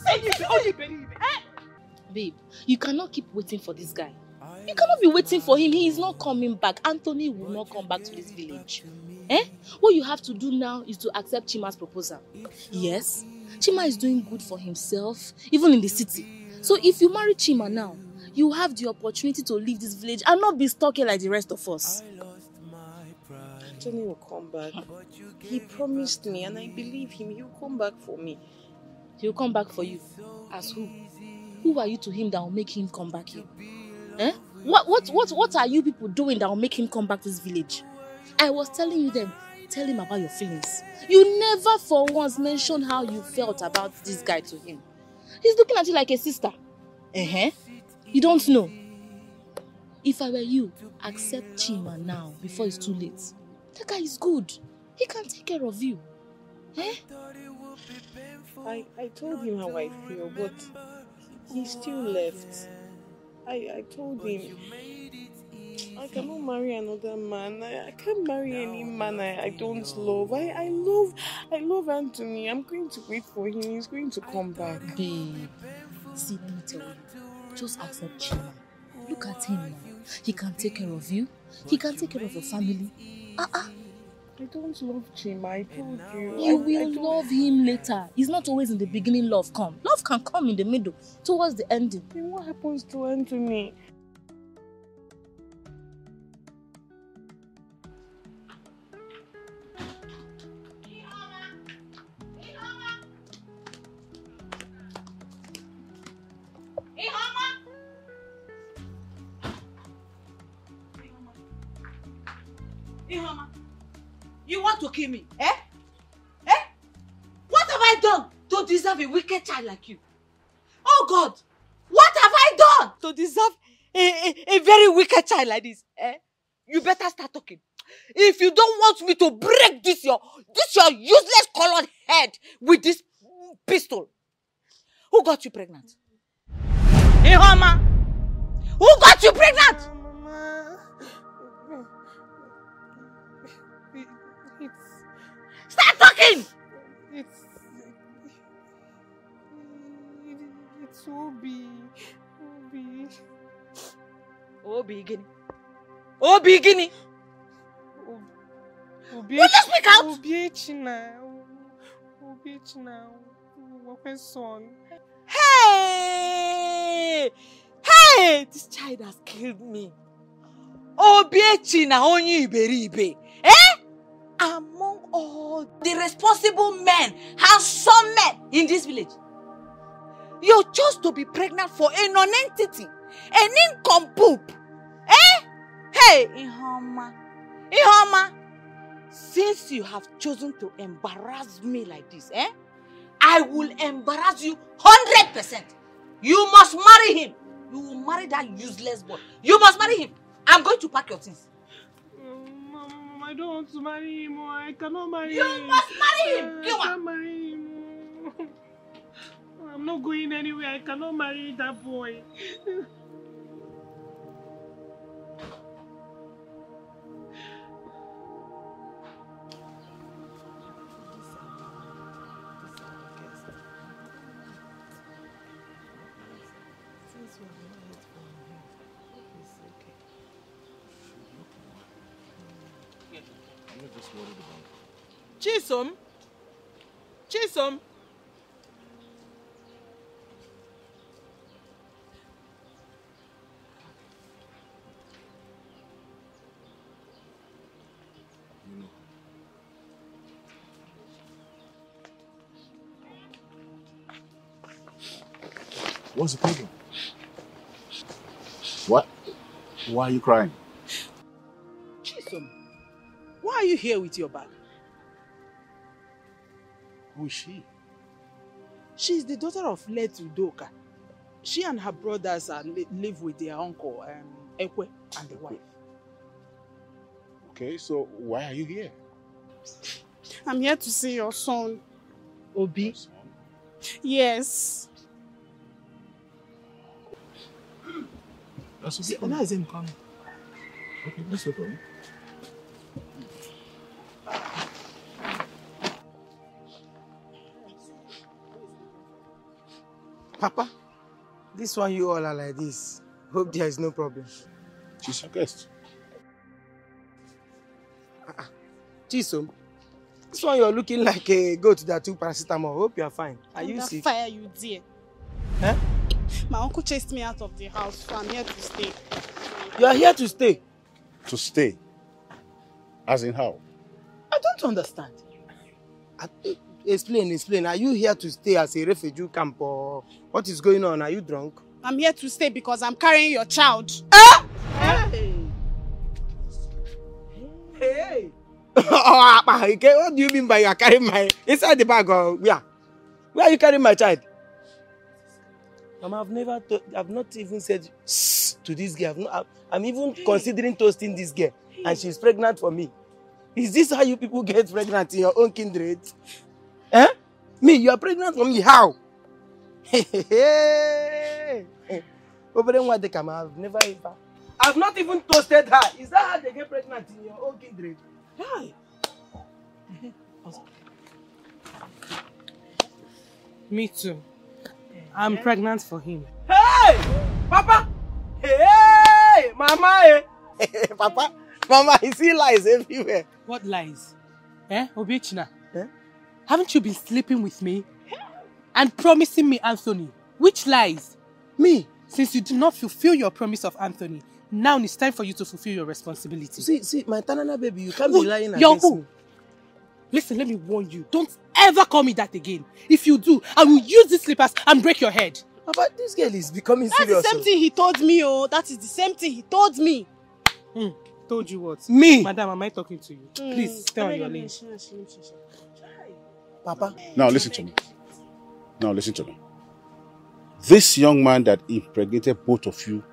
could. You never know where we're Babe, you cannot keep waiting for this guy. You cannot be waiting for him. He is not coming back. Anthony will not come back to this village. Eh? What you have to do now is to accept Chima's proposal. Yes, Chima is doing good for himself, even in the city. So if you marry Chima now, you have the opportunity to leave this village and not be stuck here like the rest of us. Anthony will come back. He promised me, and I believe him. He'll come back for me. He'll come back for you. As who? Who are you to him that will make him come back here? Eh? What what what what are you people doing that will make him come back to this village? I was telling you then, tell him about your feelings. You never for once mentioned how you felt about this guy to him. He's looking at you like a sister. Uh-huh. You don't know. If I were you, accept Chima now before it's too late. That guy is good. He can take care of you. Eh? I, I told him how I feel, but he still left. I, I told him I cannot marry another man. I, I can't marry any man I, I don't love. I, I love I love Anthony. I'm going to wait for him. He's going to come back. Babe, see, let. Just accept Chima. Look at him now. He can take care of you. He can take care of your family. Uh-uh. I don't love Chima. I told you. You I, will I love him later. It's not always in the beginning love come. Love can come in the middle, towards the ending. Then what happens to Anthony? Like you? Oh God, what have I done to deserve a, a, a very wicked child like this, eh? You better start talking. If you don't want me to break this your this your useless colored head with this pistol, who got you pregnant? Ihoma, who got you pregnant? Start talking! It's Obi. Obi. Obi gini. Obi gini. Obi Will you speak out? Obiachina. Obiachina. What son? Hey! Hey! This child has killed me. Obiechi na onye iberibe. Eh? Among all the responsible men, handsome men in this village, you chose to be pregnant for a non-entity, a nincompoop. Eh? Hey, Ihoma. Ihoma, since you have chosen to embarrass me like this, eh? I will embarrass you 100%. You must marry him. You will marry that useless boy. You must marry him. I'm going to pack your things. Mom, I don't want to marry him. I cannot marry You him. must marry him. I can't marry him. [LAUGHS] oh. I'm not going anywhere. I cannot marry that boy. I'm not just worried about Chisom? Chisom? What's the problem? What? Why are you crying? Chisom, why are you here with your bag? Who is she? She's the daughter of late Udoka. She and her brothers are li- live with their uncle, um, Ekwe, and the wife. Okay, so why are you here? I'm here to see your son. Obi? Yes. That's See, Ola is him coming. Okay, that's no problem. Papa, this one you all are like this. Hope there is no problem. She's your guest. Chisom, this one you're looking like a goat that took paracetamol. Hope you're fine. Are you sick? fire, you dear. Huh? My uncle chased me out of the house, so I'm here to stay. You are here to stay. To stay. As in how? I don't understand. I- explain, explain. Are you here to stay as a refugee camp or what is going on? Are you drunk? I'm here to stay because I'm carrying your child. Eh? Hey! Hey! oh, [LAUGHS] ah, Apa, ah, ah, okay, what do you mean by you are carrying my inside the bag or where? Where are you carrying my child? Mama, I've never, to, I've not even said "Shh" to this girl. I've not, I'm even considering toasting this girl, and she's pregnant for me. Is this how you people get pregnant in your own kindred? Eh? Me, you are pregnant for me? How? [LAUGHS] Over there, what they come, I've never ever. I've not even toasted her. Is that how they get pregnant in your own kindred? Hi. [LAUGHS] Me too. I'm pregnant for him. Hey! Papa! Hey! Mama! Eh? [LAUGHS] Papa! Mama, you see lies everywhere. What lies? Eh, Obiachina? Eh? Haven't you been sleeping with me? And promising me Anthony? Which lies? Me? Since you did not fulfill your promise of Anthony, now it's time for you to fulfill your responsibility. See, see, my Tanana baby, you can't Who- be lying Your against who? me. Listen, let me warn you. Don't ever call me that again. If you do, I will use these slippers and break your head. Papa, this girl is becoming That's the same oh. thing he told me, oh. That is the same thing he told me. Hmm. Told you what? Me? Madam, am I talking to you? Hmm. Please, stay on your lane. Papa. Now listen to me. Now listen to me. This young man that impregnated both of you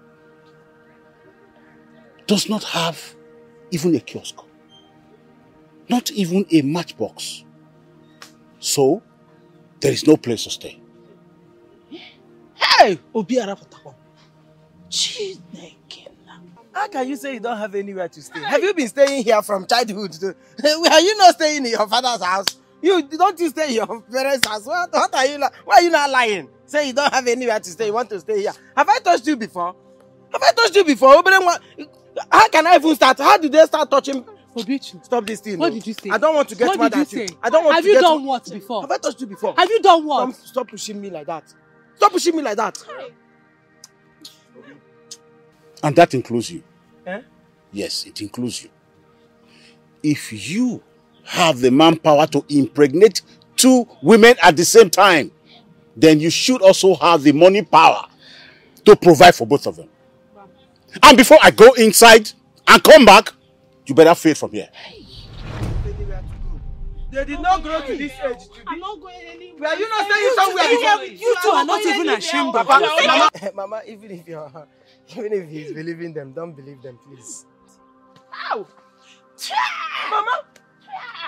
does not have even a kiosk. Not even a matchbox. So, there is no place to stay. Hey! Obi Arapatakwa. Chineke na. How can you say you don't have anywhere to stay? Have you been staying here from childhood? To, [LAUGHS] are you not staying in your father's house? You don't you stay in your parents' house? What, what are you? Why are you not lying? Say you don't have anywhere to stay. You want to stay here? Have I touched you before? Have I touched you before? Obere How can I even start? How did they start touching? Obichu. Stop this thing. What no. did you say? I don't want to get What mad did you at you. say? I don't want Have to you done what before? Have I touched you before? Have you done what? Stop, stop pushing me like that. Stop pushing me like that. And that includes you. Eh? Yes, it includes you. If you have the manpower to impregnate two women at the same time, then you should also have the money power to provide for both of them. And before I go inside and come back, you better fade from here. They did not grow to this age. To I'm not going anywhere. Were you not staying somewhere You, before? you, you two are not even ashamed of Papa. Mama, Mama, even if you're, even if he's believing them, don't believe them, please. Ow! Mama,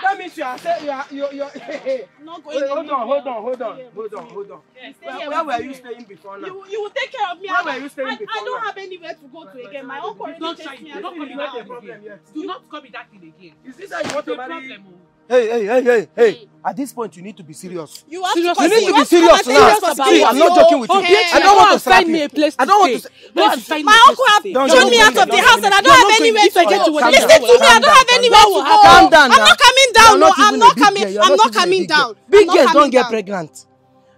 that means you are saying you are you you. [LAUGHS] I'm not going Wait, hold on, hold on, hold on, hold on, hold on. Stay Where, here where with were you staying before now? You, you will take care of me. Where I, were you staying I, before I don't now? have anywhere to go to again. My uncle already Don't takes me it. and Don't leave call me me that problem. Do not call me that thing again. Is this how you want to marry? problem, oh. Hey, hey, hey, hey, hey! At this point, you need to be serious. You have Serious to You need to be serious come now. See. I'm not joking with you. Bitch, I don't want to slap find me you. a place to I don't want to. Go and find me My uncle have. Don't thrown me don't out of the don't house and I don't not have anywhere to I get go. I Listen to me, I don't have anywhere to go. Calm down I'm now. not coming You're down. No, I'm not coming. girl. I'm not not even a coming down. Big I'm girls don't get pregnant.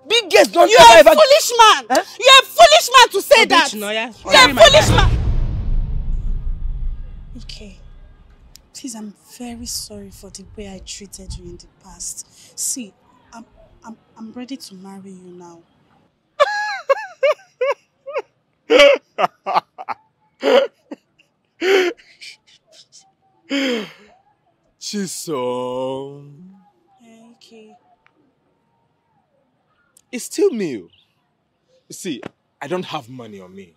Big girls don't You're a ever. foolish man. Eh? You're a foolish man to say that. bitch, no, yeah. You're a foolish man. Okay. Please, I'm very sorry for the way I treated you in the past. See, I'm I'm I'm ready to marry you now. [LAUGHS] Chisom. Okay. It's still new. See, I don't have money on me.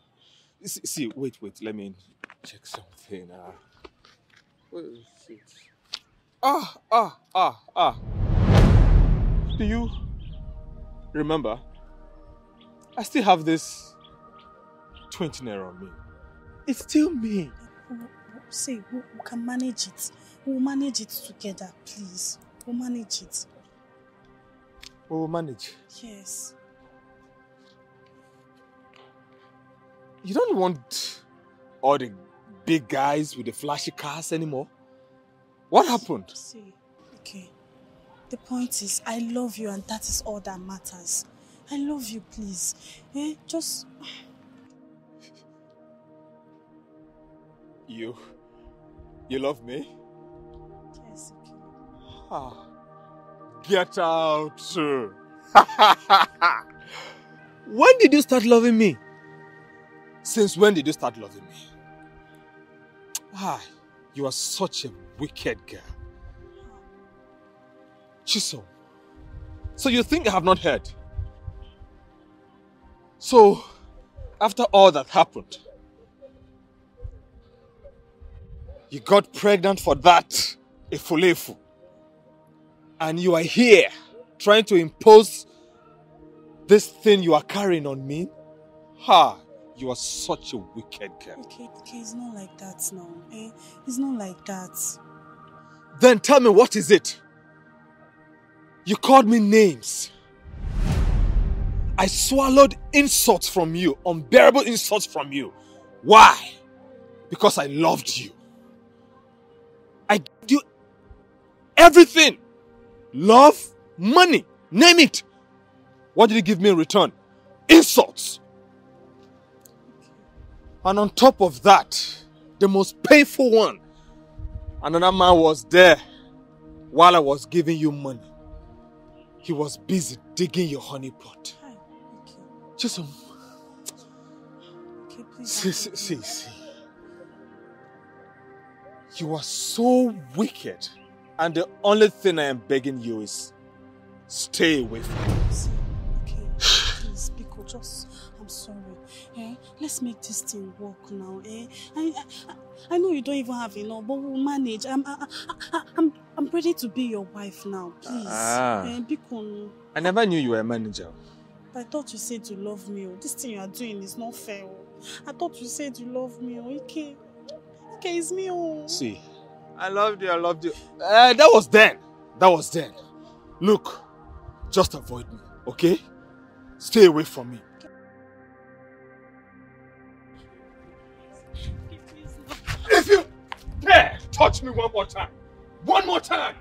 See, see, wait, wait, let me check something. Uh, where is it? Ah, ah, ah, ah. Do you remember? I still have this 20 naira on me. It's still me. See, we can manage it. We'll manage it together, please. We'll manage it. We will manage. Yes. You don't want all the big guys with the flashy cars anymore? What happened? See, okay. The point is, I love you, and that is all that matters. I love you, please. Eh? Just You. You love me? Ah. Get out. [LAUGHS] when did you start loving me? Since when did you start loving me? Ah, you are such a wicked girl. Chisom. So you think I have not heard? So, after all that happened, you got pregnant for that, Efulefu. And you are here trying to impose this thing you are carrying on me? Ha! You are such a wicked girl. Okay, okay, it's not like that now. Eh? It's not like that. Then tell me what is it? You called me names. I swallowed insults from you, unbearable insults from you. Why? Because I loved you. I gave you everything love, money, name it. What did you give me in return? Insults. And on top of that, the most painful one, another man was there while I was giving you money. He was busy digging your honey pot. Hi, okay. Chisom, Okay, please. see, see, see, see. You are so wicked. And the only thing I am begging you is stay away from. See, okay, please, Biko, just, I'm sorry. Eh? Let's make this thing work now. Eh? I, I, I know you don't even have enough, but we'll manage. I'm, I, I, I'm, I'm ready to be your wife now. Please, Ah. eh, Biko. I never knew you were a manager. I thought you said you love me. Oh. This thing you are doing is not fair. Oh. I thought you said you love me. Oh. Ike, Ike, me. Oh. See, I loved you, I loved you. Uh, that was then. That was then. Look, just avoid me, okay? Stay away from me. If you dare touch me one more time, one more time,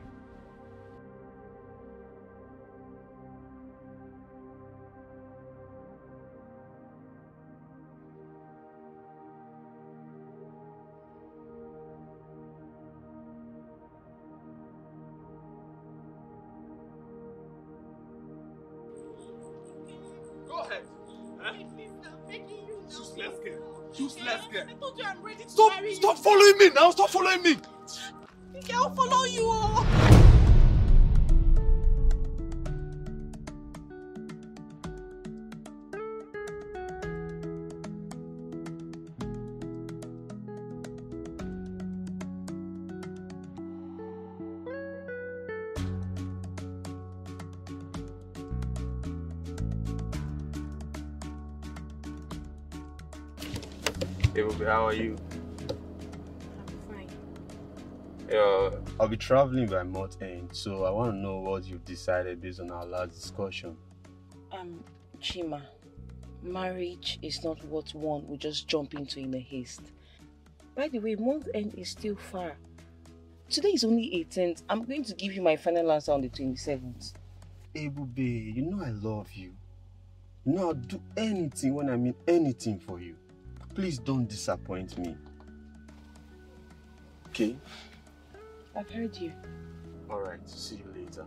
Stop, stop following me now. Stop following me. Okay, I'll follow you. Hey, Bobby, how are you? Be traveling by month end, so I want to know what you've decided based on our last discussion. Um, Chima, marriage is not what one will just jump into in a haste. By the way, month end is still far. Today is only 18th. I'm going to give you my final answer on the 27th. Hey, Bobby, you know I love you. You know I'll do anything when I mean anything for you. Please don't disappoint me. Okay? I've heard you. Alright, see you later.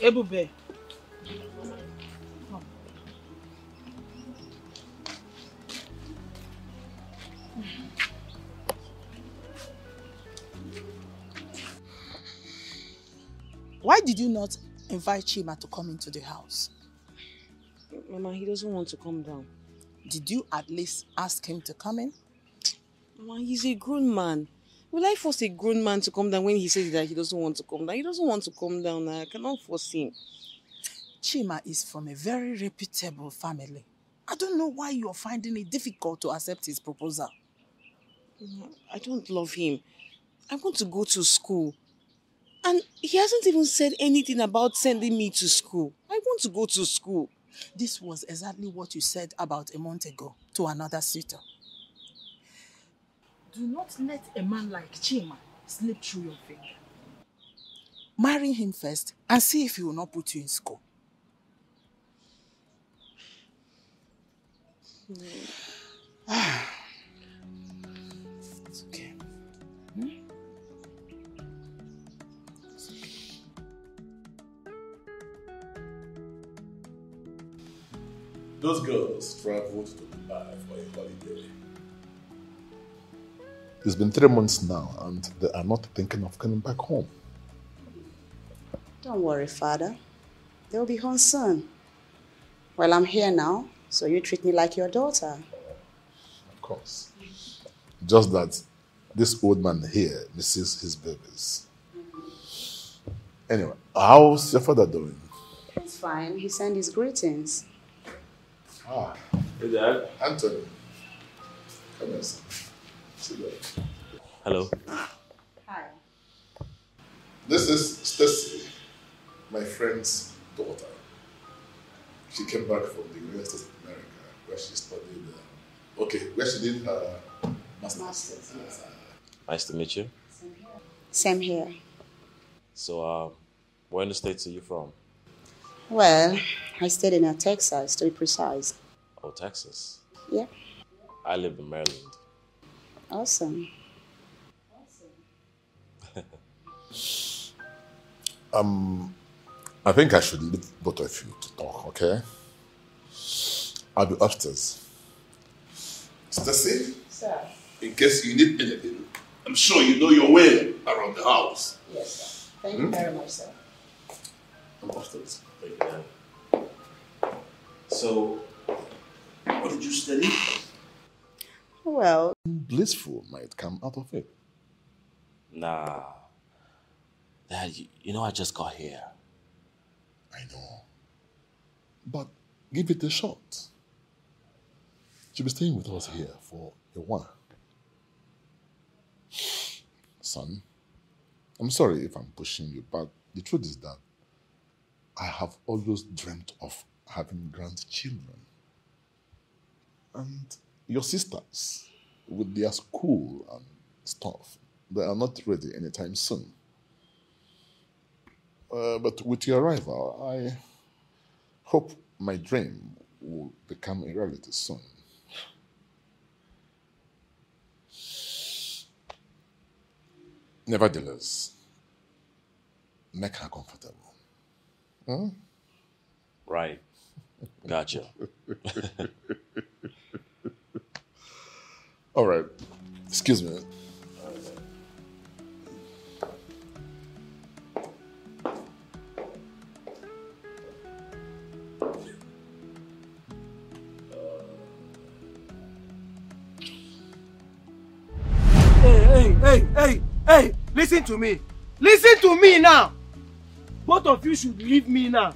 Ebube. Did you not invite Chima to come into the house? Mama, he doesn't want to come down. Did you at least ask him to come in? Mama, he's a grown man. Will I force a grown man to come down when he says that he doesn't want to come down? He doesn't want to come down. I cannot force him. Chima is from a very reputable family. I don't know why you're finding it difficult to accept his proposal. I don't love him. I want to go to school. And he hasn't even said anything about sending me to school. I want to go to school. This was exactly what you said about a month ago to another suitor. Do not let a man like Chima slip through your finger. Marry him first and see if he will not put you in school. It's [SIGHS] ah. Those girls traveled to Dubai for a holiday. It's been three months now, and they are not thinking of coming back home. Don't worry, father. They'll be home soon. Well, I'm here now, so you treat me like your daughter. Of course. Just that this old man here misses his babies. Anyway, how's your father doing? It's fine. He sent his greetings. Ah, Hey, Dad. Anthony. Come here, son. Sit down. Hello. Hi. This is Stacy, my friend's daughter. She came back from the United States of America where she studied, uh, okay, where she did her master's. Masters, yes. Nice to meet you. Same here. So, uh, where in the States are you from? Well, I stayed in uh, Texas, to be precise. Oh, Texas. Yeah. I live in Maryland. Awesome. [LAUGHS] Um, I think I should leave both of you to talk, okay? I'll be upstairs. Stacy, Sir. in case you need anything, I'm sure you know your way around the house. Yes, sir. Thank Hmm? you very much, sir. I'm upstairs. Thank you, Dad. So, what did you study? Well, Blissful might come out of it. Nah. Dad, you, you know I just got here. I know. But give it a shot. She'll be staying with us here for a while. [SIGHS] Son, I'm sorry if I'm pushing you, but the truth is that I have always dreamt of having grandchildren. And your sisters, with their school and stuff, they are not ready anytime soon. Uh, but with your arrival, I hope my dream will become a reality soon. Nevertheless, make her comfortable. Hmm? Right. Gotcha. [LAUGHS] All right. Excuse me. Hey, hey, hey, hey, hey, listen to me. Listen to me now. Both of you should leave me now.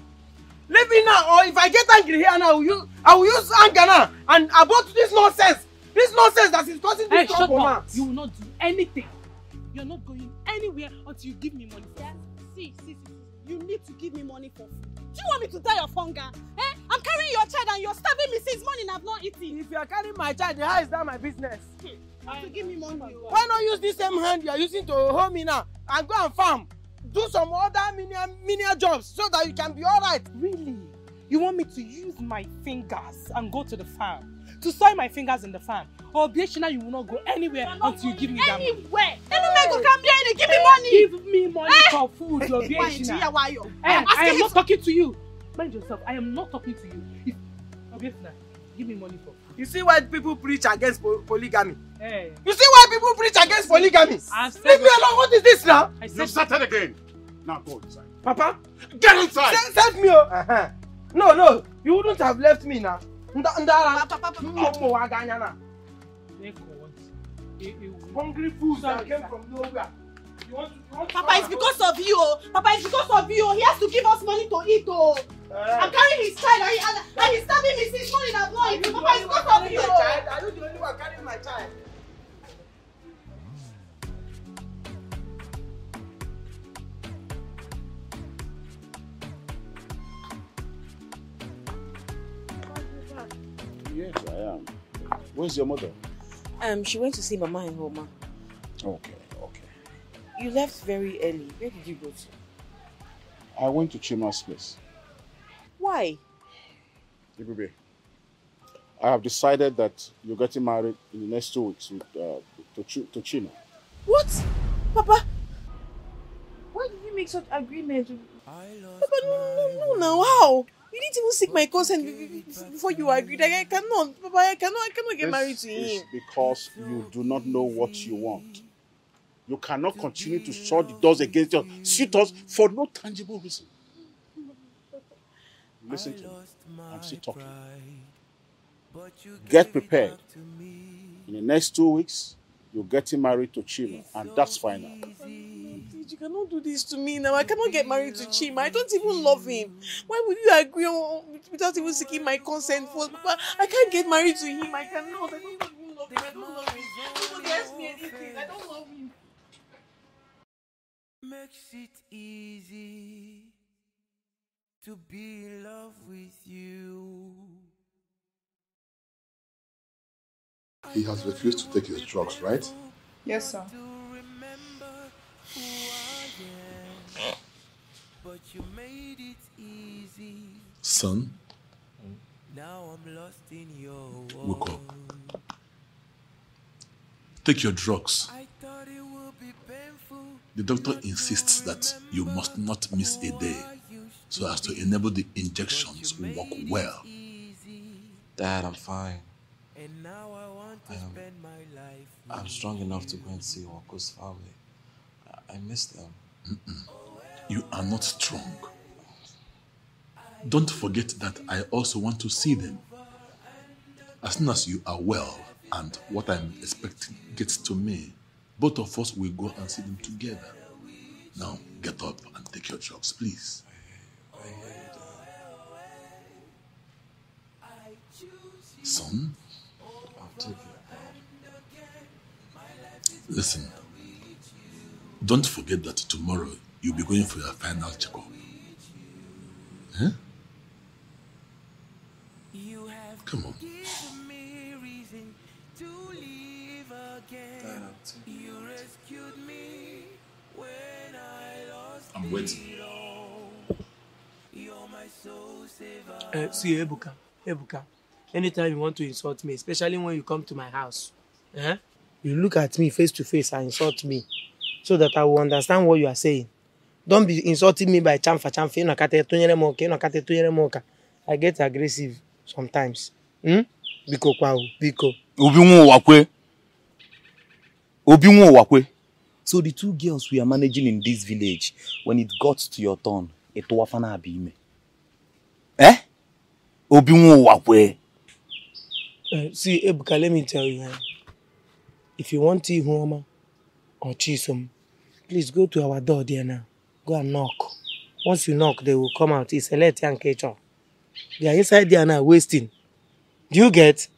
Leave me now, or if I get angry here now, I will use, I will use anger now and about this nonsense. This nonsense that is causing Hey, this shut trouble now. up. You will not do anything. You're not going anywhere until you give me money for it. See, see, see, you need to give me money for food. Do you want me to die of hunger? Eh? I'm carrying your child and you're starving me since morning I've not eaten. If you are carrying my child, how is that my business? You have to give me money. Why not use this same hand you are using to hold me now and go and farm? Do some other menial, menial jobs so that you can be alright. Really? You want me to use my fingers and go to the farm? To soil my fingers in the farm? Or Obieshina, you will not go anywhere until you give me that money. Anywhere. Any man go come here and give me money. Give me money Eh? for food, Why, Obieshina. Gia, why you? Eh, I'm I am not talking to you. Mind yourself, I am not talking to you. If Obieshina, give me money for food. You see why people preach against po- polygamy? Eh. You see why people preach against polygamy? Leave me alone. What is this now? I You started again. Now go inside. Papa, Get inside. send, send me. Oh. Uh-huh. No, no, you wouldn't have left me now. Nda, ndara, mmomo wa ganya na. Hungry fools that came from nowhere. You want to, you want to Papa, it's because of you. oh. Papa, it's because of you. oh. He has to give us money to eat. Oh. I'm carrying his child and, he, and, and he's stabbing me since morning. Not eaten. Papa, it's because of you. oh. child? Are you the only one carrying my child? Yes, I am. Where's your mother? Um, she went to see Mama in Homa. Okay, okay. You left very early. Where did you go to? I went to Chima's place. Why? Ebube, I have decided that you're getting married in the next two weeks with, uh, to, Chi- to Chima. What? Papa? Why did you make such agreement? Papa, no, no, no, now how? Didn't even seek my consent be- be- be- before you agreed. Like, I cannot, Papa, I cannot, I cannot get married to This him. because you do not know what you want. You cannot continue to shut the doors against your suitors for no tangible reason. Listen to me. I'm still talking. Get prepared. In the next two weeks, you're getting married to Chima, and that's final. You cannot do this to me now. I cannot get married to Chima. I don't even love him. Why would you agree on, without even seeking my consent first? Papa, I can't get married to him. I cannot. I don't even love him. I don't love him. Nobody ask me anything. I don't love him. Makes it easy to be in love with you. He has refused to take his drugs, right? Yes, sir. Son, Now I'm lost in your wake up. Take your drugs. The doctor insists that you must not miss a day so as to enable the injections to work well. Dad, I'm fine. I am, um, I'm strong enough to go and see Wako's family. I, I miss them. You are not strong. Don't forget that I also want to see them. As soon as you are well and what I'm expecting gets to me, both of us will go and see them together. Now, get up and take your drugs, please. Son, listen. Don't forget that tomorrow you'll be going for your final checkup. Huh? Come on. I'm waiting. Uh, see, Ebuka, Ebuka, anytime you want to insult me, especially when you come to my house, eh? you look at me face to face and insult me so that I will understand what you are saying. Don't be insulting me by chamfa chamfa. Mo oka, you know, kate tunyere mo oka. I get aggressive sometimes. Hmm? Biko kwa biko. Obi nwa ụwa kwe. Obi nwa ụwa kwe. So the two girls we are managing in this village, when it got to your turn, ịtụwa fana abịa ime. Eh? Obi nwa ụwa kwe. Uh, see, Ebuka, let me tell you, eh, if you want Ihuoma or Chisom, please go to our door there now. Go and knock. Once you knock, they will come out. It's Elete and Kecho. They are inside there now, wasting. Do you get?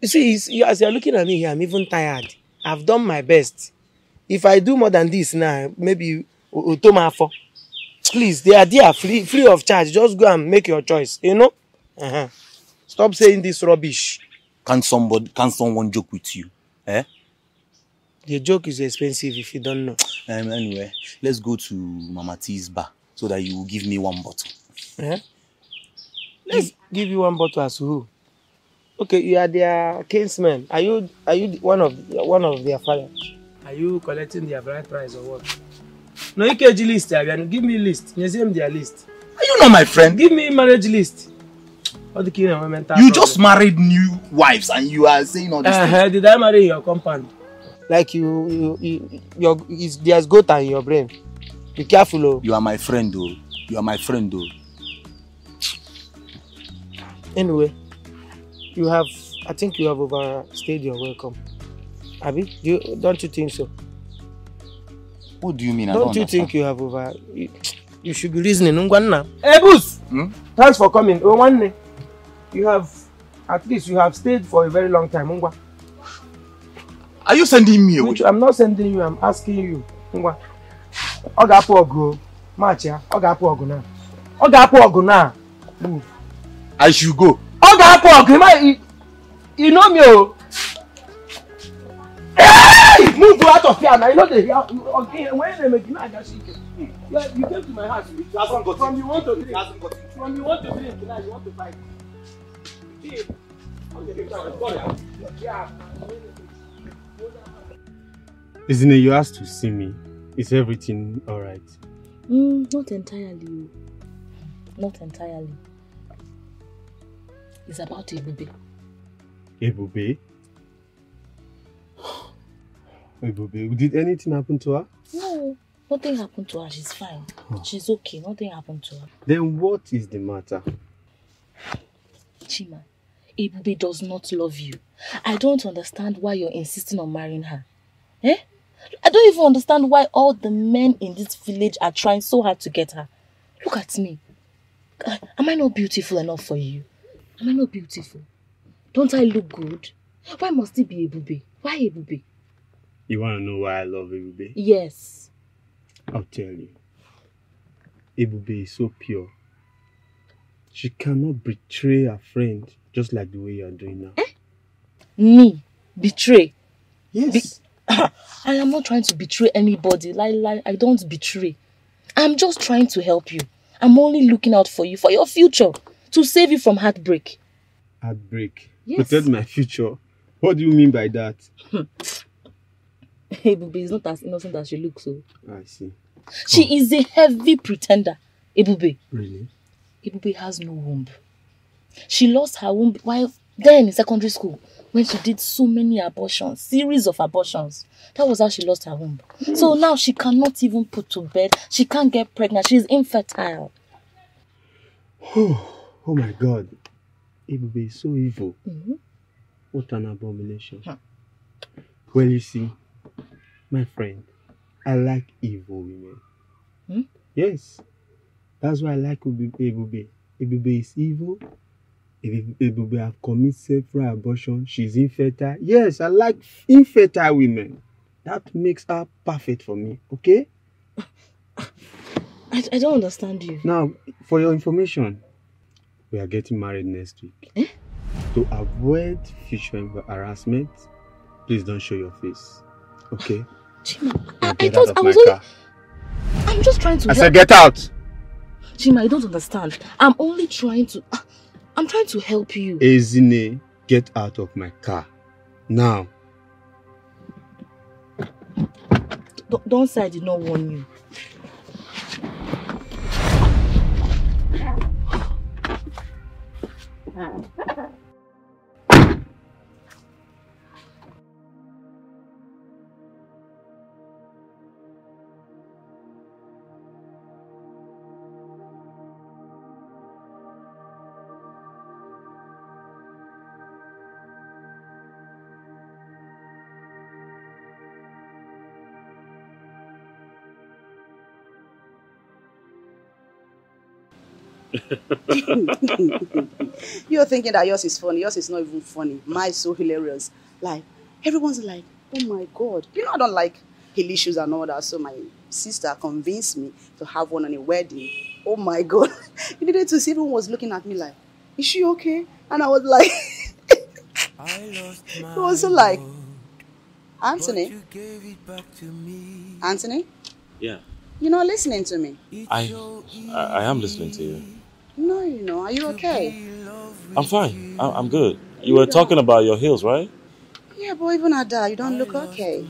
You see, it's, you, as you're looking at me here, I'm even tired. I've done my best. If I do more than this now, maybe Otomafo. Please, they are there free, free of charge. Just go and make your choice, you know? Uh-huh. Stop saying this rubbish. Can somebody, can someone joke with you? Eh? The joke is expensive if you don't know. Um, anyway, let's go to Mama T's bar so that you will give me one bottle. Eh? Let's give you one bottle as who? Okay, you are their kinsman. Are you are you one of one of their father? Are you collecting their bride price or what? No, EKG list, Abian. Give me list. Museum their list. Are you not my friend? Give me marriage list. What the king of mental You problem? just married new wives and you are saying all this. Uh-huh. Did I marry your compound? Like you, you, you your, is, there's goat in your brain. Be careful, oh. You are my friend, though. You are my friend, though. Anyway, you have, I think you have overstayed your welcome. Abi, do you, don't you think so? What do you mean? I don't don't you understand. think you have over? You, you should be reasoning. Ngwanna. Hey, Boost! Hmm? Thanks for coming. Oh, one day, you have, at least you have stayed for a very long time. Ngwa. Are you sending me away? I'm not sending you, I'm asking you. Ngwa. Ọ ga-apụ ọgụ. March ya. Ọ ga-apụ ọgụ na. Ọ ga-apụ ọgụ na. Move. I should go. Ọ ga-apụ ọgụ. Ma, you, know me o. Hey! Move out of here now. You know the. Okay, when they make you know just. Yeah, you came to my house. You hasn't got from you want to drink. From you want to drink now you want to fight. See, okay. Yeah. Isn't it you asked to see me? Is everything alright? Mm, not entirely. Not entirely. It's about Ebube. Ebube? [SIGHS] Ebube, did anything happen to her? No, nothing happened to her. She's fine. She's okay. Nothing happened to her. Then what is the matter? Chima, Ebube does not love you. I don't understand why you're insisting on marrying her. Eh? I don't even understand why all the men in this village are trying so hard to get her. Look at me. Uh, Am I not beautiful enough for you? Am I not beautiful? Don't I look good? Why must it be Ebube? Why Ebube? You want to know why I love Ebube? Yes. I'll tell you. Ebube is so pure. She cannot betray her friend just like the way you are doing now. Eh? Me? Betray? Yes. [LAUGHS] I am not trying to betray anybody. Like, like, I don't betray. I'm just trying to help you. I'm only looking out for you, for your future, to save you from heartbreak. Heartbreak. Yes. Protect my future. What do you mean by that? [LAUGHS] Ebube is not as innocent as she looks. So. I see. She is a heavy pretender. Eh, Ebube. Really? Eh, Ebube has no womb. She lost her womb while then in secondary school when she did so many abortions, series of abortions. That was how she lost her womb. So now she cannot even put to bed. She can't get pregnant. She's infertile. Oh, oh my God. Ebube is so evil. Mhm. What an abomination. Well, you see, my friend, I like evil women. Hmm? Yes. That's why I like Ebube. Ebube is evil. Ebube have committed several abortions. She's infertile. Yes, I like infertile women. That makes her perfect for me, okay? [LAUGHS] I, I don't understand you. Now, for your information, we are getting married next week. Eh? To avoid future harassment, please don't show your face, okay? [SIGHS] Chima, I, I get thought out I of was my only... car. I'm just trying to I help. said get out! Chima, I don't understand. I'm only trying to... I'm trying to help you. Ezine, get out of my car. Now. Don't, don't say I did not warn you. [LAUGHS] [LAUGHS] You're thinking that yours is funny. Yours is not even funny. Mine is so hilarious. Like, everyone's like, oh my God. You know, I don't like heel issues and all that. So my sister convinced me to have one on a wedding. Oh my God. [LAUGHS] you needed to see everyone was looking at me like, is she okay? And I was like, [LAUGHS] it was so like, Anthony, Anthony, Yeah, you're not listening to me. I, I, I am listening to you. No, you know, are you okay? I'm fine. I, I'm good. You were talking about your heels, right? Yeah, but even at that, you don't look okay.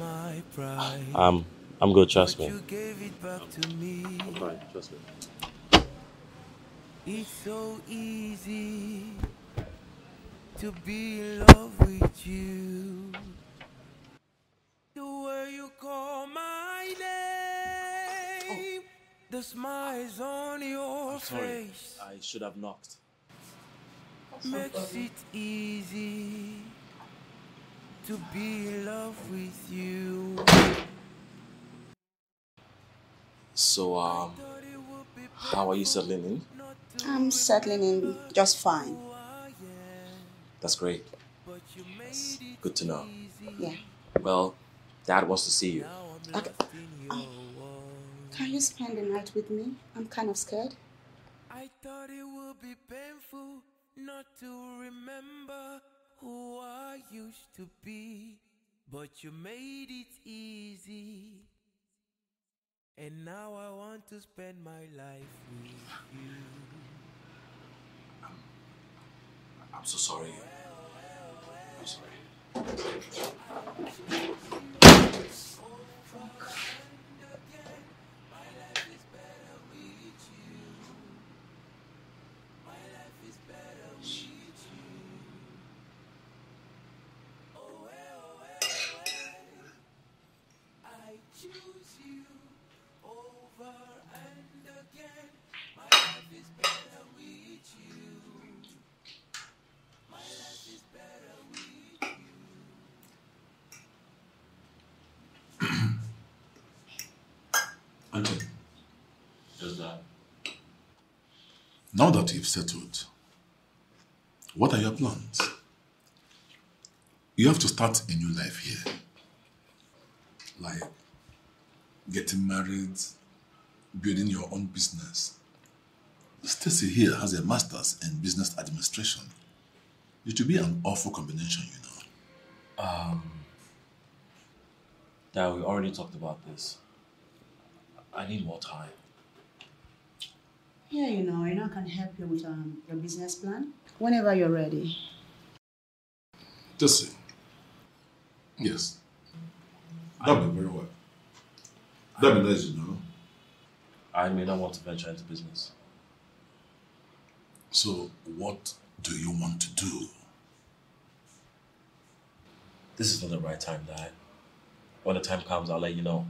I'm, I'm good. Trust me. I'm fine. Trust me. It's so easy to be in love with you. The way you call my name, the smiles on your Sorry, face I should have knocked. makes it easy to be in love with you. So, um, how are you settling in? I'm settling in just fine. That's great. That's good to know. Yeah. Well, Dad wants to see you. Okay. Can you spend the night with me? I'm kind of scared. I thought it would be painful not to remember who I used to be, but you made it easy. And now I want to spend my life with you. I'm so sorry. I'm sorry. Now that you've settled, what are your plans? You have to start a new life here. Like getting married, building your own business. Stacy here has a master's in business administration. It will be an awful combination, you know. Um, Dad, we already talked about this. I need more time. Yeah, you know, I know I can help you with um, your business plan whenever you're ready. Stacy. Yes. That'd be very well. That'd be nice, you know. I may not want to venture into business. So, what do you want to do? This is not the right time, Dad. When the time comes, I'll let you know.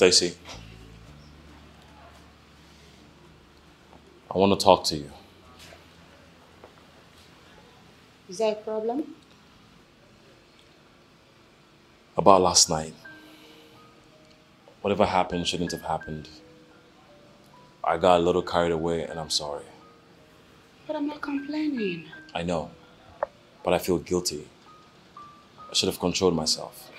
Stacy, I want to talk to you. Is there a problem? About last night. Whatever happened shouldn't have happened. I got a little carried away and I'm sorry. But I'm not complaining. I know, but I feel guilty. I should have controlled myself.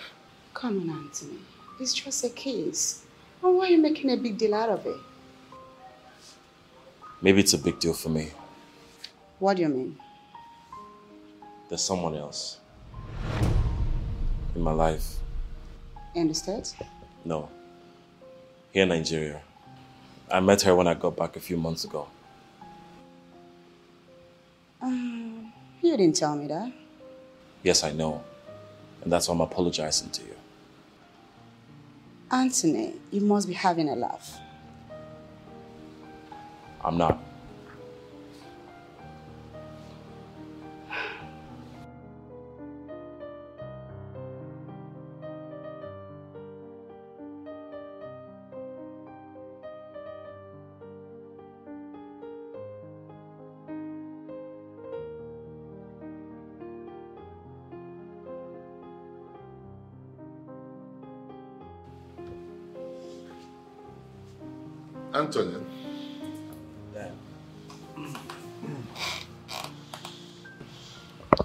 Come on, Anthony. It's just a case. And why are you making a big deal out of it? Maybe it's a big deal for me. What do you mean? There's someone else in my life. In the States? No. Here in Nigeria. I met her when I got back a few months ago. Um, you didn't tell me that. Yes, I know. And that's why I'm apologizing to you. Anthony, you must be having a laugh. I'm not. Anthony.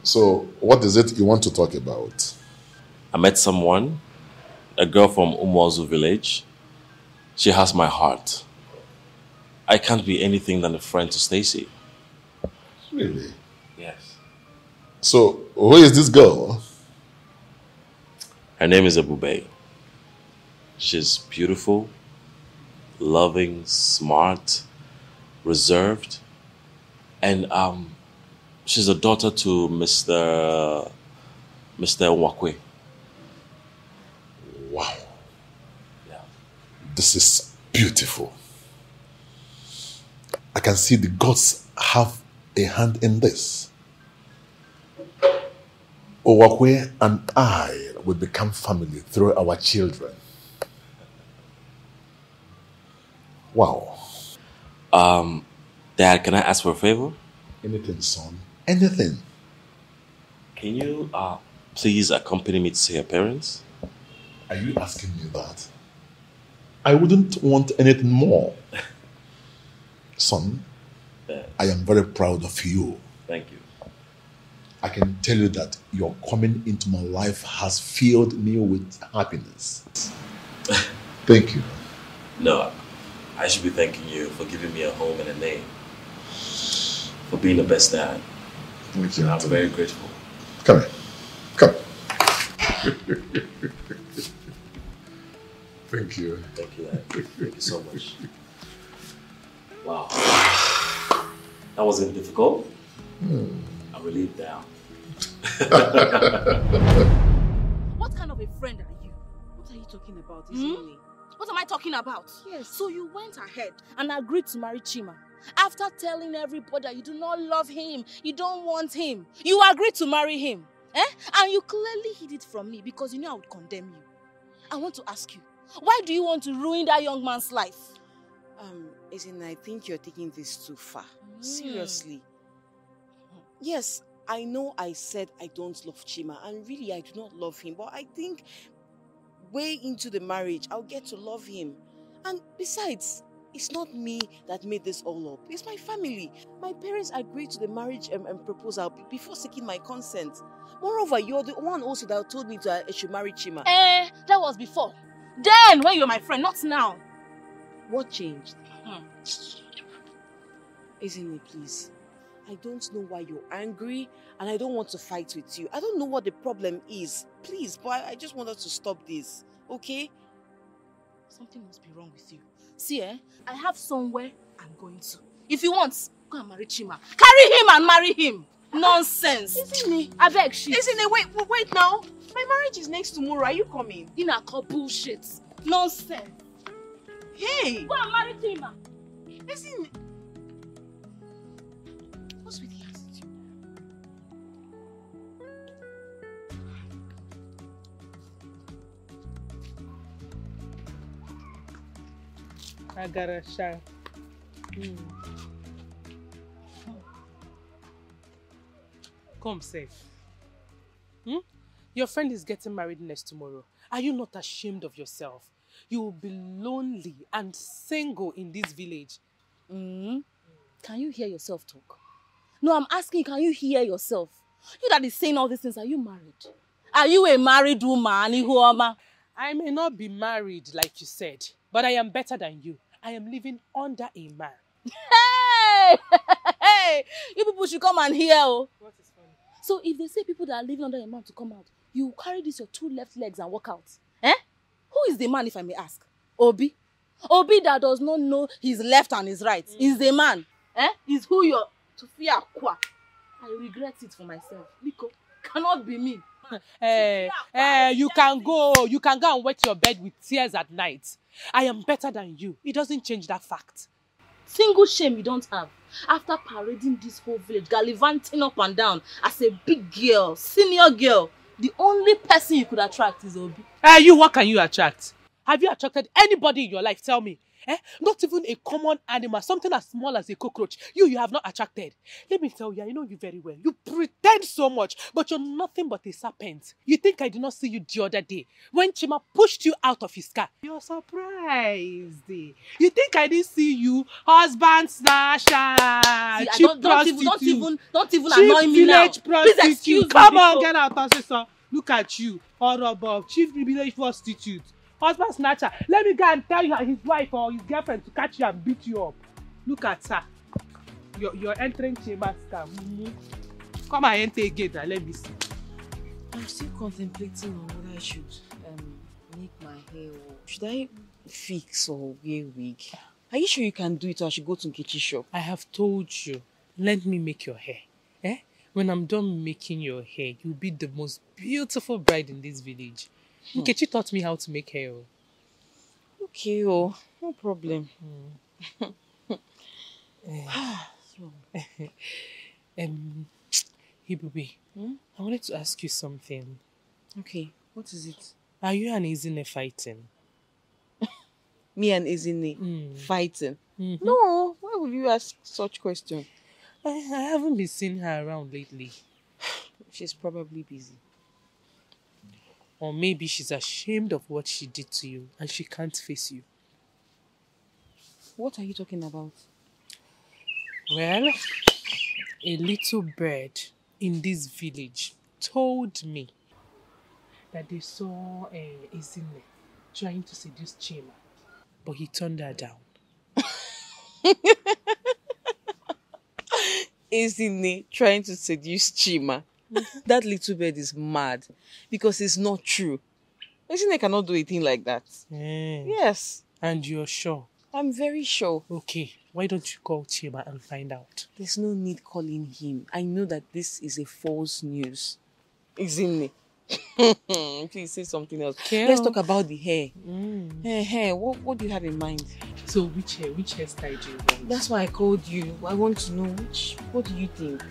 So, what is it you want to talk about? I met someone, a girl from Umwazu village. She has my heart. I can't be anything than a friend to Stacy. Really? Yes. So, who is this girl? Her name is Ebube. She's beautiful, loving, smart, reserved, and um, she's a daughter to Mr. Mr. Wakwe. Wow. Yeah. This is beautiful. I can see the gods have a hand in this. Owakwe and I will become family through our children. Wow. Um, Dad, can I ask for a favor? Anything, son. Anything. Can you uh, please accompany me to see her parents? Are you asking me that? I wouldn't want anything more. [LAUGHS] Son, I am very proud of you. Thank you. I can tell you that your coming into my life has filled me with happiness. [LAUGHS] Thank you. No, I should be thanking you for giving me a home and a name. For being the best dad. Thank you. I'm very grateful. Come here. Come. Thank you. Thank you, Dad. Thank you so much. Wow. That wasn't difficult. Hmm. I'm relieved now. What kind of a friend are you? What are you talking about? Hmm? Isn't What am I talking about? Yes. So you went ahead and agreed to marry Chima. After telling everybody that you do not love him, you don't want him, you agreed to marry him. Eh? And you clearly hid it from me because you knew I would condemn you. I want to ask you, why do you want to ruin that young man's life? Um, Izin, I think you're taking this too far. Seriously. Yes, I know I said I don't love Chima, and really I do not love him, but I think way into the marriage, I'll get to love him. And besides, it's not me that made this all up. It's my family. My parents agreed to the marriage um, um, proposal before seeking my consent. Moreover, you're the one also that told me to, uh, I should marry Chima. Eh, that was before. Then, when you were my friend, not now. What changed? Isn't it, please? I don't know why you're angry and I don't want to fight with you. I don't know what the problem is. Please, but I, I just want us to stop this, okay? Something must be wrong with you. See, eh? I have somewhere I'm going to. If you want, go and marry Chima. Carry him and marry him. Nonsense. Isn't it? I beg, shit. Isn't it? Wait, wait, wait now. My marriage is next tomorrow. Are you coming? In a call bullshit. Nonsense. Hey! Go and marry Chima. Isn't What's Agarasha. Mm. Come safe. Hmm? Your friend is getting married next tomorrow. Are you not ashamed of yourself? You will be lonely and single in this village. Mm. Can you hear yourself talk? No, I'm asking, can you hear yourself? You that is saying all these things, are you married? Are you a married woman, Ihuoma? I may not be married like you said, but I am better than you. I am living under a man. Hey! [LAUGHS] hey! You people should come and hear. Oh. What is funny? So if they say people that are living under a man to come out, you carry this your two left legs and walk out. Eh? Who is the man, if I may ask? Obi. Obi that does not know his left and his right mm. is the man. Eh? Is who you're to fear. I regret it for myself. Nico, cannot be me. [LAUGHS] Eh, eh, you can go, you can go and wet your bed with tears at night. I am better than you. It doesn't change that fact. Single shame you don't have. After parading this whole village, gallivanting up and down as a big girl, senior girl, the only person you could attract is Obi. Eh, you, what can you attract? Have you attracted anybody in your life? Tell me. Eh? Not even a common animal, something as small as a cockroach. You, you have not attracted. Let me tell you, I know you very well. You pretend so much, but you're nothing but a serpent. You think I did not see you the other day when Chima pushed you out of his car? You're surprised. You think I didn't see you, husband snatcher, See, cheap don't, prostitute, don't even, don't even cheap annoy me now. village Please prostitute. excuse me. Come on, before- get out, Osisa. Look at you, horrible, chief village prostitute. Husband snatcher let me go and tell you his wife or his girlfriend to catch you and beat you up look at her your your entering chamber scam mumu come and enter again na let me see. I'm still contemplating on whether I should um, make my hair or should I fix or wear wig? Are you sure you can do it or I should go to Nkechi's shop? I have told you, let me make your hair. Eh? When I'm done making your hair, you'll be the most beautiful bride in this village. Hmm. Nkechi taught me how to make hair. oh. Okay, oh, no problem. [SIGHS] [LAUGHS] um, Ebube, I wanted to ask you something. Okay, what is it? Are you and Izine fighting? [LAUGHS] Me and Izine Hmm. fighting? Mhm. No, why would you ask such question? I, I haven't been seeing her around lately. [SIGHS] She's probably busy. Or maybe she's ashamed of what she did to you and she can't face you. What are you talking about? Well, a little bird in this village told me that they saw uh, Izine trying to seduce Chima, but he turned her down. [LAUGHS] Izine trying to seduce Chima. [LAUGHS] that little bird is mad because it's not true. Izine cannot do a thing like that. Yes. And you're sure? I'm very sure. Okay, why don't you call Chima and find out? There's no need calling him. I know that this is a false news. Izine. [LAUGHS] Please say something else. Let's talk about the hair. Mm. Hair, hair. What, what do you have in mind? So which hair, which hairstyle do you want? That's why I called you. I want to know which. What do you think?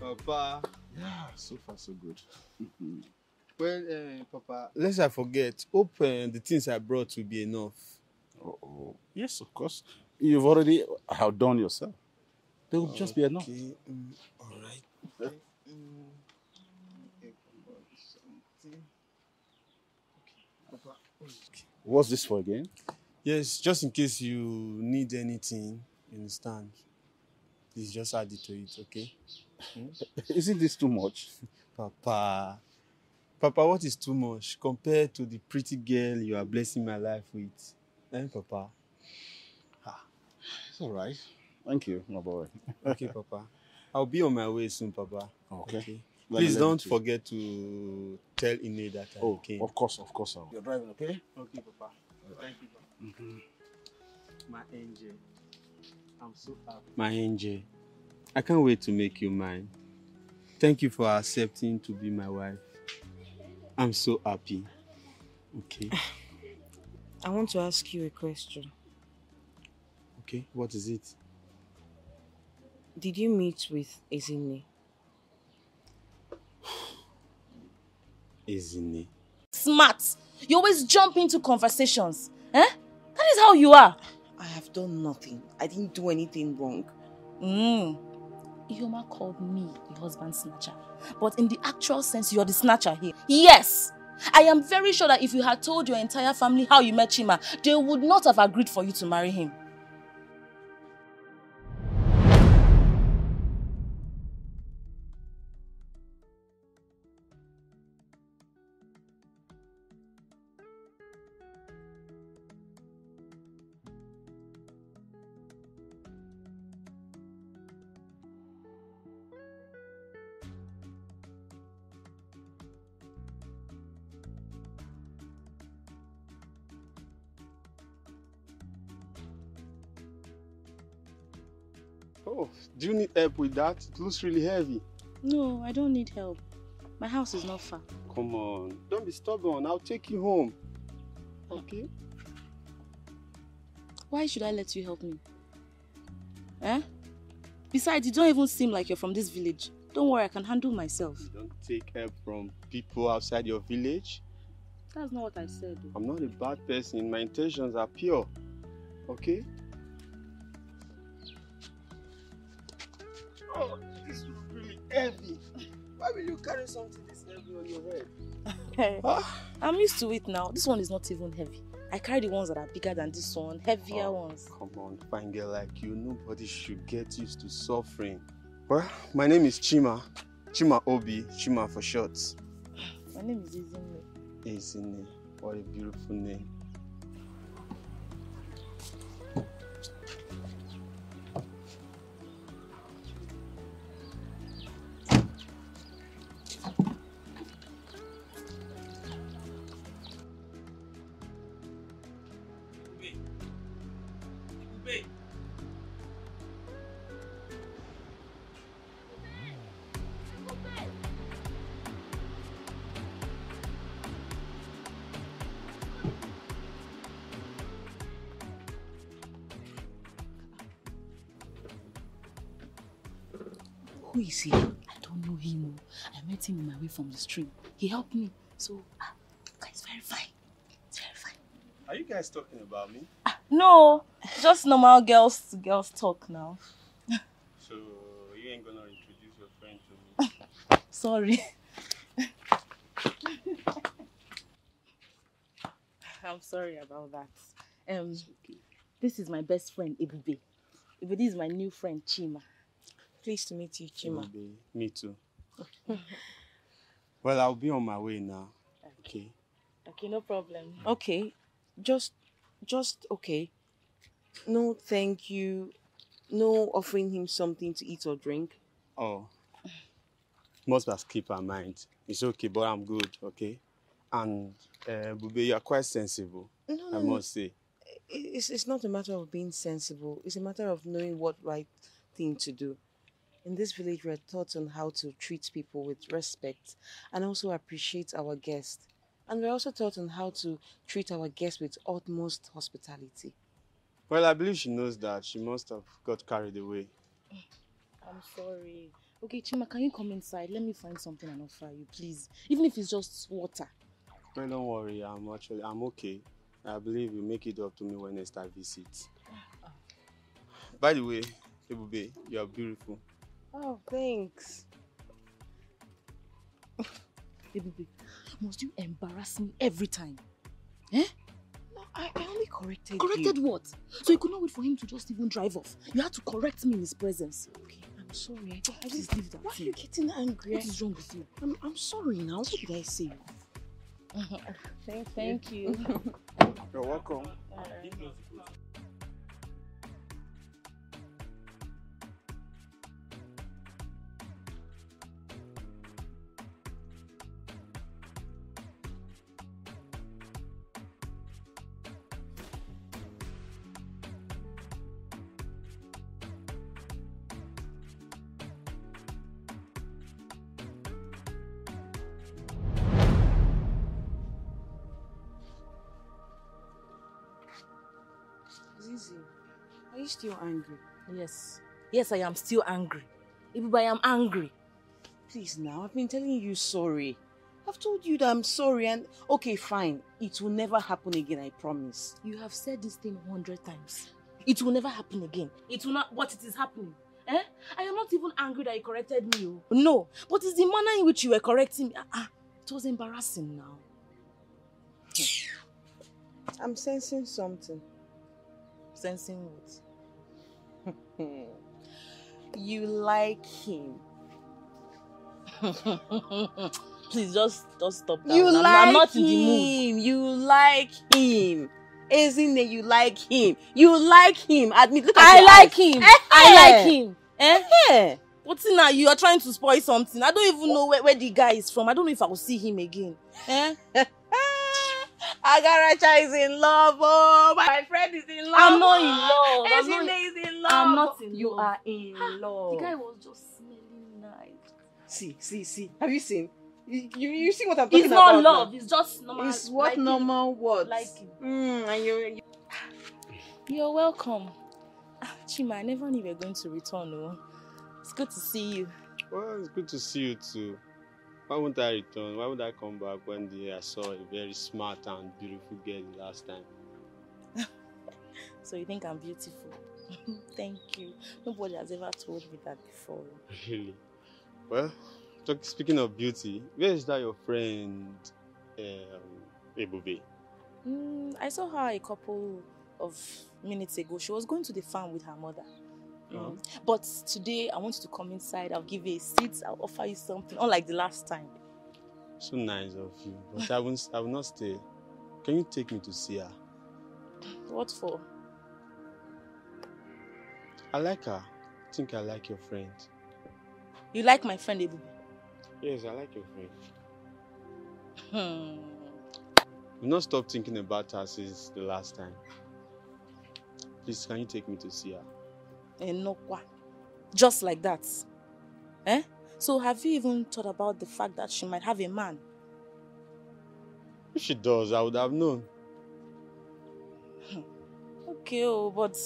Papa. Yeah, so far so good. [LAUGHS] Well, uh, Papa, lest I forget, hope uh, the things I brought will be enough. Oh, oh, yes, of course. You've already outdone yourself. They will just be enough. Okay, mm, all right. What's this for again? Yes, just in case you need anything, you understand. Please just add it to it, okay? [LAUGHS] Isn't this too much? Papa. Papa, what is too much compared to the pretty girl you are blessing my life with? Eh, Papa? It's all right. Thank you, my boy. [LAUGHS] Okay, Papa. I'll be on my way soon, Papa. Okay. Please Let me don't to- forget to tell Ine that I Oh, came. of course, of course I will. You're driving, okay? Okay, Papa. Thank you, Papa. My angel. I'm so happy. My angel. I can't wait to make you mine. Thank you for accepting to be my wife. I'm so happy. Okay. [SIGHS] I want to ask you a question. Okay. What is it? Did you meet with Izine? Izini. [SIGHS] Smart. You always jump into conversations. Eh? That is how you are. I have done nothing. I didn't do anything wrong. Mm. Ioma called me the husband snatcher. But in the actual sense, you're the snatcher here. Yes! I am very sure that if you had told your entire family how you met Chima, they would not have agreed for you to marry him. Help with that? It looks really heavy. No, I don't need help. My house is not far. Come on, don't be stubborn. I'll take you home. Okay? Why should I let you help me? Eh? Besides, you don't even seem like you're from this village. Don't worry, I can handle myself. Don't take help from people outside your village. That's not what I said. though. I'm not a bad person. My intentions are pure. Okay? Oh, this is really heavy. Why will you carry something this heavy on your head? Hey, ah. I'm used to it now. This one is not even heavy. I carry the ones that are bigger than this one, heavier Oh, ones. Come on, fine girl like you. Nobody should get used to suffering. Well, my name is Chima. Chima Obi. Chima for short. My name is Ezinne. Ezinne. What a beautiful name. I met him on my way from the stream. He helped me. So, ah, guys, very fine. It's very fine. Are you guys talking about me? No, just normal girls to girls talk now. So you ain't gonna introduce your friend to me? [LAUGHS] Sorry. [LAUGHS] I'm sorry about that. Um, this is my best friend, Ebube. Ebube is my new friend, Chima. Pleased to meet you, Chima. Maybe. Me too. [LAUGHS] well, I'll be on my way now. Okay. Okay, no problem. Okay, just, just okay. No, thank you. No offering him something to eat or drink. Oh. Must have keep her mind. It's okay, but I'm good, okay? And uh, Bube, you are quite sensible. No, I no, no. must say. It's, it's not a matter of being sensible. It's a matter of knowing what right thing to do. In this village, we're taught on how to treat people with respect and also appreciate our guests. And we're also taught on how to treat our guests with utmost hospitality. Well, I believe she knows that. She must have got carried away. Eh, I'm sorry. Okay, Chima, can you come inside? Let me find something and offer you, please. Even if it's just water. Well, don't worry. I'm actually I'm okay. I believe you make it up to me when next I visit. Ah, ah. By the way, Ebube, you are beautiful. Oh, thanks. Ebube, must you embarrass me every time? Eh? No, I, I only corrected you. Corrected you. what? So you could not wait for him to just even drive off. You had to correct me in his presence. Okay, I'm sorry. I, I just, leave that why are you getting angry? What is wrong with you? I'm, I'm sorry now. What did I say? [LAUGHS] Thank, thank you. You're welcome. Zizi, you still angry? Yes. Yes, I am still angry. Ebube, I am angry. Please now, I've been telling you sorry. I've told you that I'm sorry and okay, fine. It will never happen again, I promise. You have said this thing a hundred times. It will never happen again. It will not, What it is happening. Eh? I am not even angry that you corrected me. Oh. No, but it's the manner in which you were correcting me. Ah, ah, it was embarrassing now. I'm sensing something. Sensing what? You like him. [LAUGHS] Please just just stop that. You one. I'm, like I'm not in the mood. him. You like him. Isn't it? You like him. You like him. Admit. Look at I like eyes. him. Eh, I like him. Eh? Eh. But see now, you are trying to spoil something. I don't even know where, where the guy is from. I don't know if I will see him again. Eh? [LAUGHS] Agaracha is in love. Oh, my friend is in love. I'm not in love. I'm Ezinne not- is in love. I'm not in You love. are in love. The guy was just smelling nice. See, see, see. Have you seen? You, you, you see what I'm talking It's about? not love. now? It's just normal. It's what liking. normal words. Like Mm, and you, you You're welcome. Ah, Chima, I never knew you were going to return. Oh. It's good to see you. Well, it's good to see you too. Why won't I return? Why would I come back when the, I saw a very smart and beautiful girl last time? [LAUGHS] So you think I'm beautiful? [LAUGHS] Thank you. Nobody has ever told me that before. Really? Well, talk, speaking of beauty, where is that your friend, um, Ebube? Mm, I saw her a couple of minutes ago. She was going to the farm with her mother. Mm. Oh. But today, I want you to come inside. I'll give you a seat. I'll offer you something, unlike the last time. So nice of you, but I won't. I will not stay. Can you take me to see her? What for? I like her. I think I like your friend. You like my friend Ebube? Yes, I like your friend. Hmm. We've not stopped thinking about her since the last time. Please, can you take me to see her? Enokwa. Just like that. Eh? So have you even thought about the fact that she might have a man? If she does, I would have known. Okay, oh, but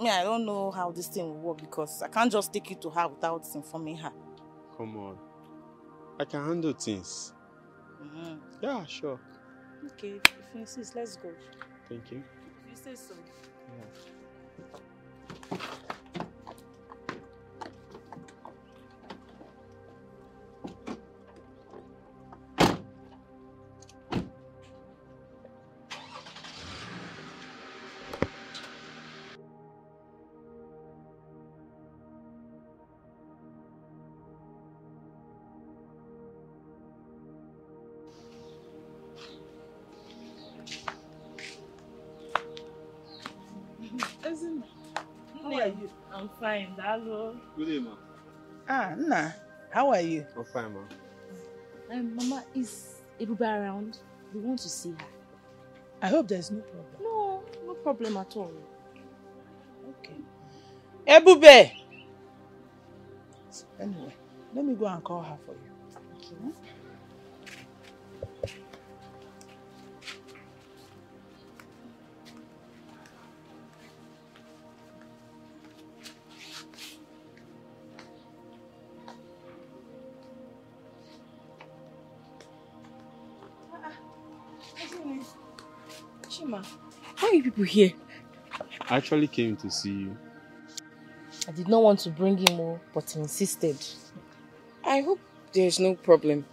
me, I don't know how this thing will work because I can't just take you to her without informing her. Come on. I can handle things. Mhm. Yeah, sure. Okay, if you insist, let's go. Thank you. If you say so. How I'm fine, Dalo. Good day, ma. Ah, Nna, how are you? I'm fine, ma. Um, Mama, is Ebube around? We want to see her. I hope there's no problem. No, no problem at all. Okay. Ebube! Anyway, let me go and call her for you. Okay. People here? I actually came to see you. I did not want to bring him, oh, but he insisted. I hope there's no problem.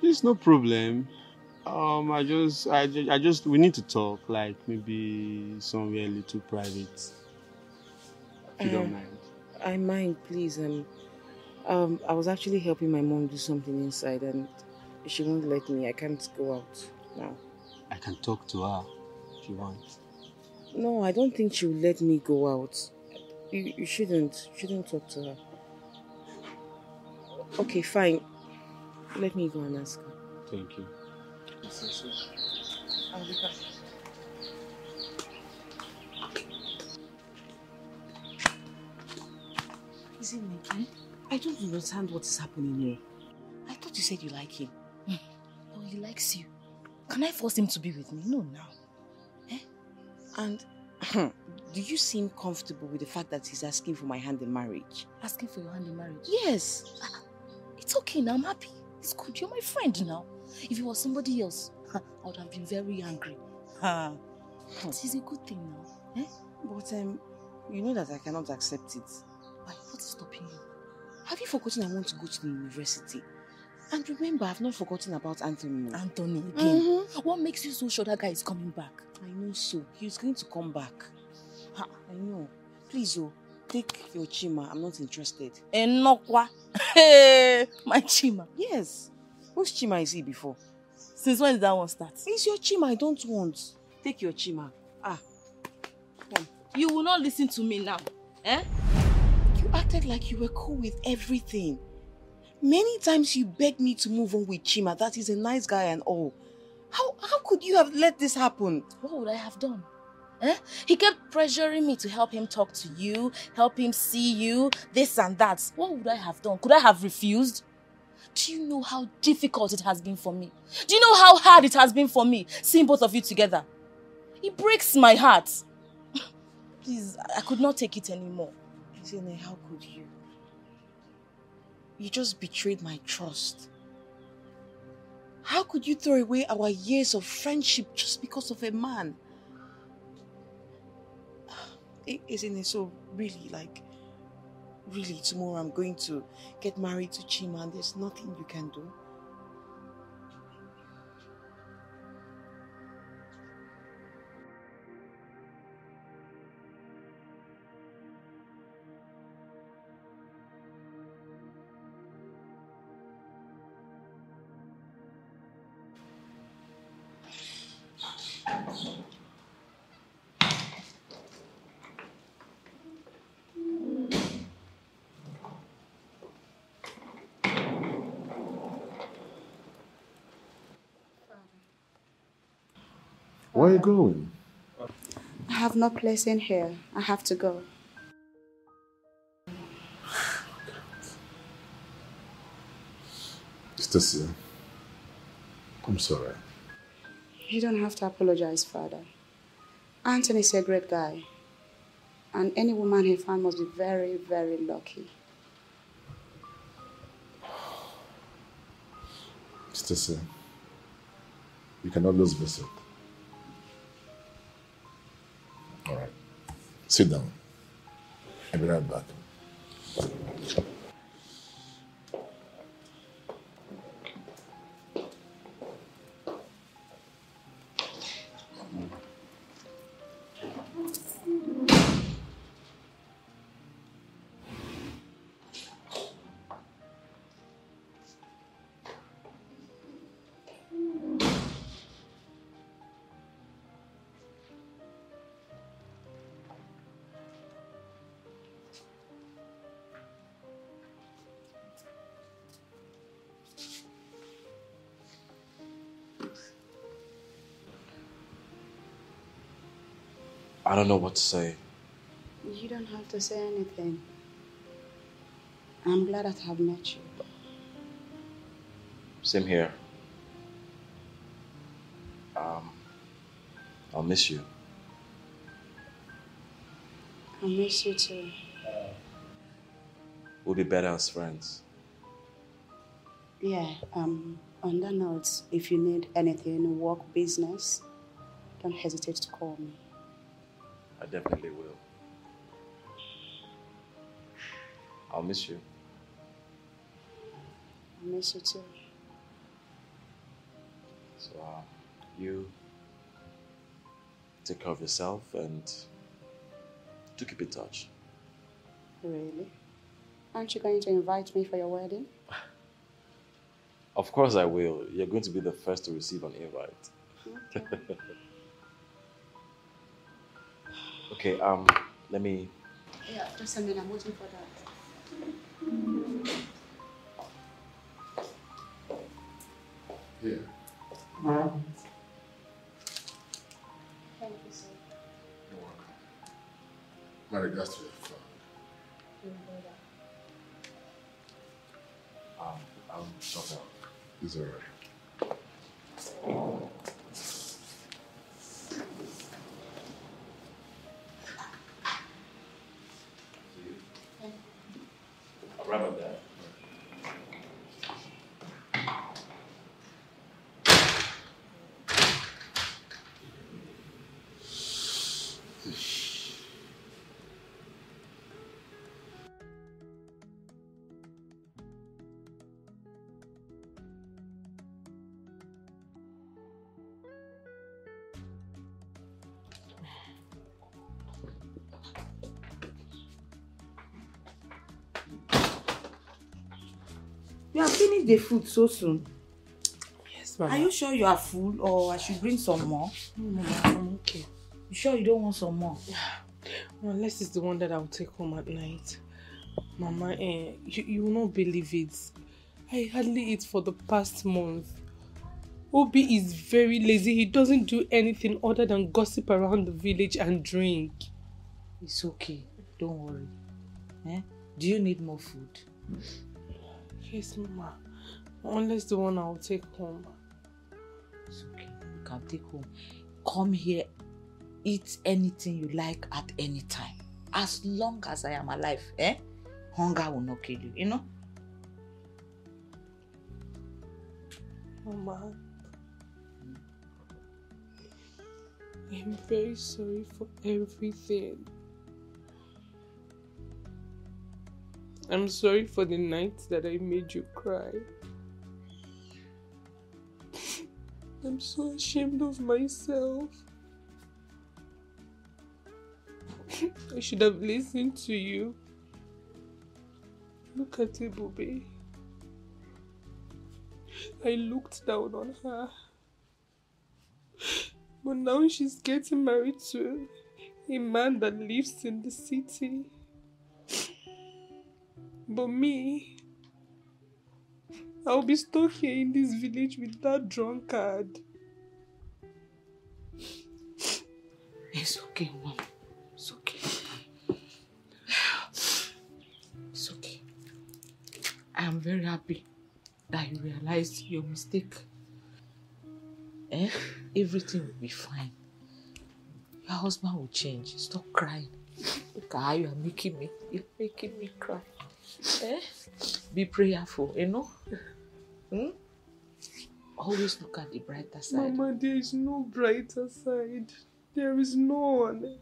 There's no problem. Um, I just, I, ju- I just, we need to talk, like maybe somewhere a little private. If you don't Uh, mind. I mind, please. Um, um, I was actually helping my mom do something inside, and she won't let me. I can't go out now. I can talk to her if you want. No, I don't think she will let me go out. You, you shouldn't. You shouldn't talk to her. Okay, fine. Let me go and ask her. Thank you. I'll be back. Is it Nikki? I don't understand what is happening here. I thought you said you like him. Hmm. Oh, he likes you. Can I force him to be with me? No, now. And [CLEARS THROAT] do you seem comfortable with the fact that he's asking for my hand in marriage? Asking for your hand in marriage? Yes. It's okay now, I'm happy. It's good. You're my friend now. If it was somebody else, [LAUGHS] I would have been very angry. Ha. But it's a good thing now. Eh? But um, you know that I cannot accept it. Why? What is stopping you? Have you forgotten I want to go to the university? And remember, I've not forgotten about Anthony. Anthony again? What makes you so sure that guy is coming back? I know so. He's going to come back. Ha, I know. Please, oh, take your Chima. I'm not interested. Enokwa. [LAUGHS] Hey, my Chima. Yes. Whose Chima is he before? Since when did that one start? It's your Chima I don't want. Take your Chima. Ah. Come. You will not listen to me now. Eh? You acted like you were cool with everything. Many times you begged me to move on with Chima. That he's a nice guy and all. How how could you have let this happen? What would I have done? Eh? He kept pressuring me to help him talk to you, help him see you, this and that. What would I have done? Could I have refused? Do you know how difficult it has been for me? Do you know how hard it has been for me seeing both of you together? It breaks my heart. [LAUGHS] Please, I could not take it anymore. Zene, how could you? You just betrayed my trust. How could you throw away our years of friendship just because of a man? [SIGHS] Isn't it so really like, really tomorrow I'm going to get married to Chima and there's nothing you can do? Are you going? I have no place in here. I have to go. Stacia, I'm sorry. You don't have to apologize, Father. Anthony's a great guy. And any woman he found must be very, very lucky. Stacia, you cannot lose visit. Sit down. I'll be right back. I don't know what to say. You don't have to say anything. I'm glad that I've met you. Same here. Um, I'll miss you. I'll miss you too. We'll be better as friends. Yeah, um, on that note, if you need anything, work, business, don't hesitate to call me. I definitely will. I'll miss you. I miss you too. So, uh, you take care of yourself and do keep in touch. Really? Aren't you going to invite me for your wedding? Of course, I will. You're going to be the first to receive an invite. okay, [LAUGHS] um, let me. Yeah, just a minute. I'm waiting for that. Here. Thank you, sir. You're welcome. My regards to your Have the food so soon. Yes, Mama. Are you sure you are full or I should bring some more? No, I'm okay. You sure you don't want some more? [SIGHS] Well, unless it's the one that I'll take home at night. Mama, eh, you, you will not believe it. I hardly eat for the past month. Obi is very lazy. He doesn't do anything other than gossip around the village and drink. It's okay. Don't worry. Eh? Do you need more food? Yes, Mama. Unless the one I'll take home. It's okay. You can take home. Come here. Eat anything you like at any time. As long as I am alive, eh? Hunger will not kill you, you know? Mama. I'm very sorry for everything. I'm sorry for the night that I made you cry. [LAUGHS] I'm so ashamed of myself. [LAUGHS] I should have listened to you. Look at Ebube. I looked down on her. But now she's getting married to a man that lives in the city. But me, I'll be stuck here in this village with that drunkard. It's okay, Mom. It's okay. It's okay. I am very happy that you realized your mistake. Eh? Everything will be fine. Your husband will change. Stop crying. Look at how you are making me. You're making me cry. Eh? Be prayerful, you know? Hmm? Always look at the brighter side. Mama, there is no brighter side. There is none.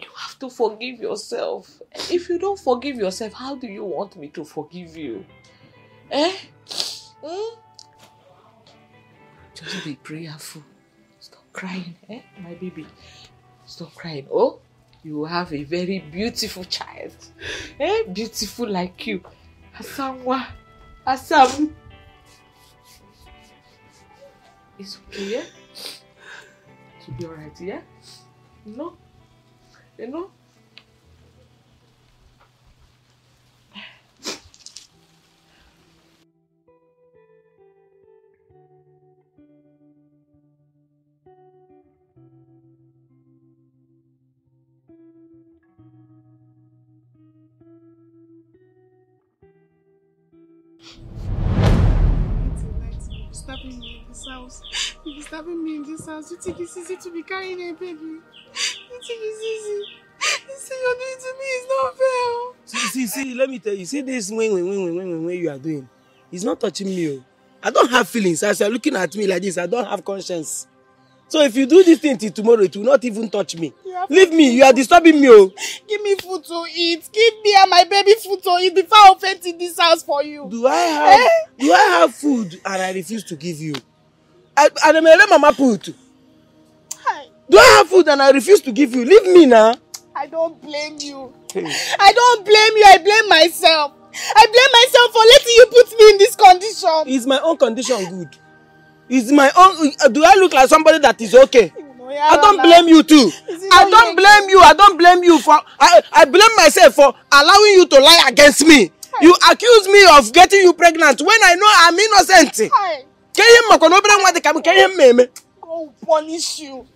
You have to forgive yourself. If you don't forgive yourself, how do you want me to forgive you? Eh? Hmm? Just be prayerful. Stop crying, eh, my baby? Stop crying. Oh, you will have a very beautiful child. Eh? Beautiful like you. Asamwa. Asam. It's okay, yeah? To be alright, yeah? No? You know? Disturbing me in this house. You're disturbing me in this house. You think it's easy to be carrying a baby? You think it's easy? You see, you're doing to me is not fair. See, see, see, let me tell you, see this wing, wing, wing, wing, wing, wing you are doing. It's not touching me. oh. I don't have feelings. As you're looking at me like this, I don't have conscience. So if you do this thing till tomorrow, it will not even touch me. Leave me. You are disturbing me. Oh. Give me food to eat. Give me and my baby food to eat before I offend in this house for you. Do I have Eh? do I have food and I refuse to give you? I, and I'm a mama put. Do I have food and I refuse to give you? Leave me now. I don't blame you. I don't blame you. I blame myself. I blame myself for letting you put me in this condition. Is my own condition good? Is my own do I look like somebody that is okay? I don't blame you too. I don't blame you. I don't blame you for I, I blame myself for allowing you to lie against me. You accuse me of getting you pregnant when I know I'm innocent. Can you make obere nwa dị ka m ka ihe m na-eme? God will punish you.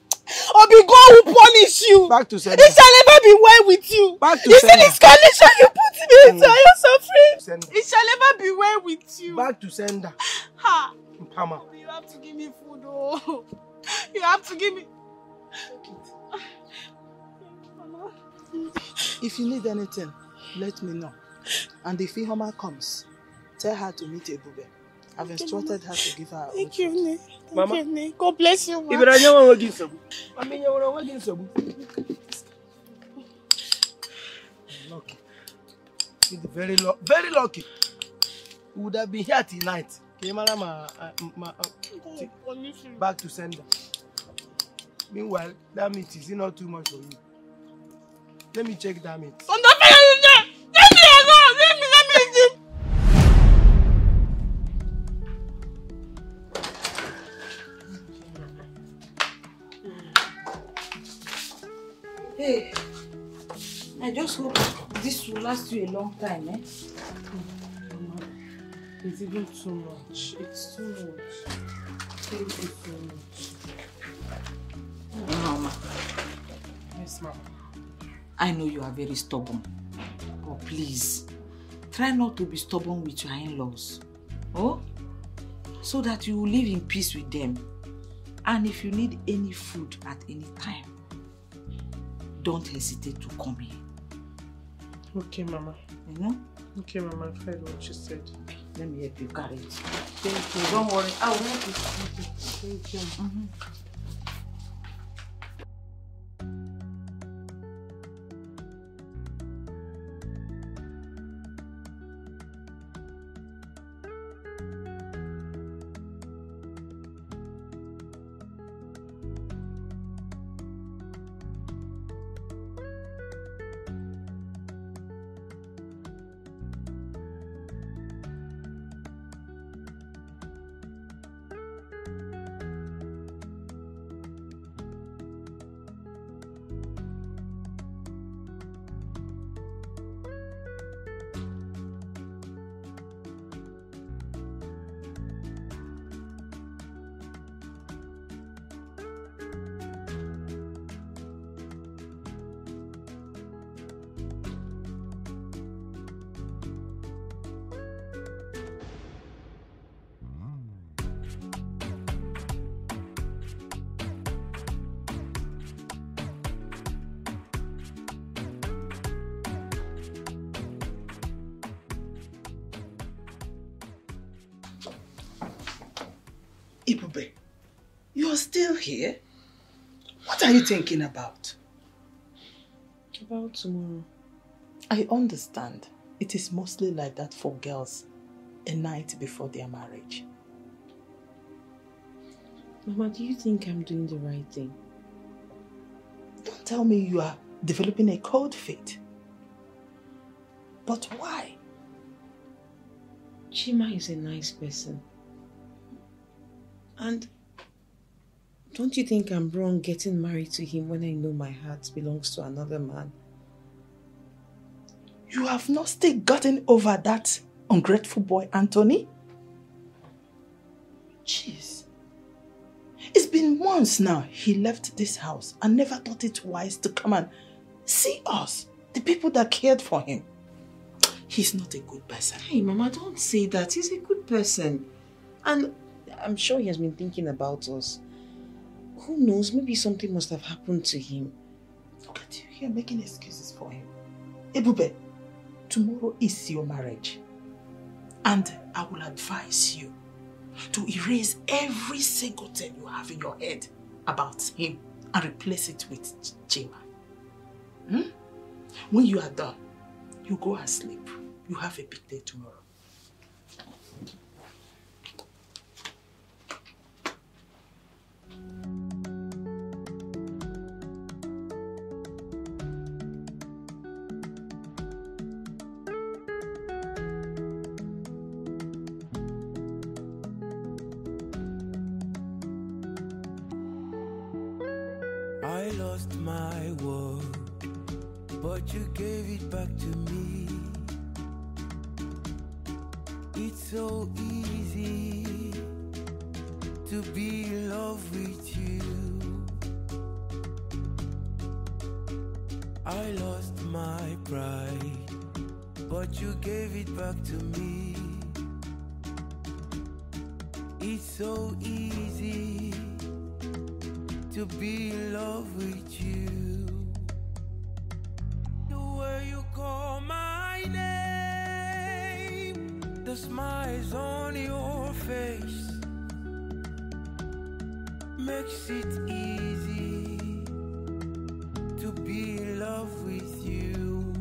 Obi, God will punish you. Back to sender. It shall never be well with you. Back to you sender. see this condition you put me into. Mm. Are you suffering? Sender. It shall never be well with you. Back to sender. Ha. Pama. You have to give me food, oh. [LAUGHS] You have to give me. If you need anything, let me know. And if Ihoma comes, tell her to meet Ebube. I've instructed her to give her own Thank you, Ne. Thank Mama. you, Ne. God bless you, ma. Nye onwe gị nsogbu. Mama, ị nyewere onwe gị nsogbu. Lucky. You're very, lu- very lucky. Would have been here till night. Ka ị mara ma, uh, ma, uh, ti- back to sender. Meanwhile, that meat is not too much for you. Let me check that meat. Fire, you! Let me! Let me, let me it! Hey, I just hope this will last you a long time, eh? It's even too much. It's too much. It's too much. Mama, Yes, mama. I know you are very stubborn. But please, try not to be stubborn with your in-laws. Oh? So that you will live in peace with them. And if you need any food at any time, don't hesitate to come here. Okay, mama. You know? Okay, mama, I've heard what you said. Let me help you carry it. Thank you. Don't worry, I will help you. Thank you. Ebube, thinking about? About tomorrow. I understand. It is mostly like that for girls a night before their marriage. Mama, do you think I'm doing the right thing? Don't tell me you are developing a cold feet. But why? Chima is a nice person. And don't you think I'm wrong getting married to him when I know my heart belongs to another man? You have not still gotten over that ungrateful boy, Anthony? Jeez. It's been months now he left this house and never thought it wise to come and see us, the people that cared for him. He's not a good person. Hey, Mama, don't say that. He's a good person. And I'm sure he has been thinking about us. Who knows? Maybe something must have happened to him. Look at you here making excuses for him. Ebube, tomorrow is your marriage. And I will advise you to erase every single thing you have in your head about him and replace it with Chima. Hmm? When you are done, you go and sleep. You have a big day tomorrow. I lost my world, but you gave it back to me. It's so easy to be in love with you. I lost my pride, but you gave it back to me. It's so easy to be in love with you. The way you call my name, the smiles on your face makes it easy to be in love with you.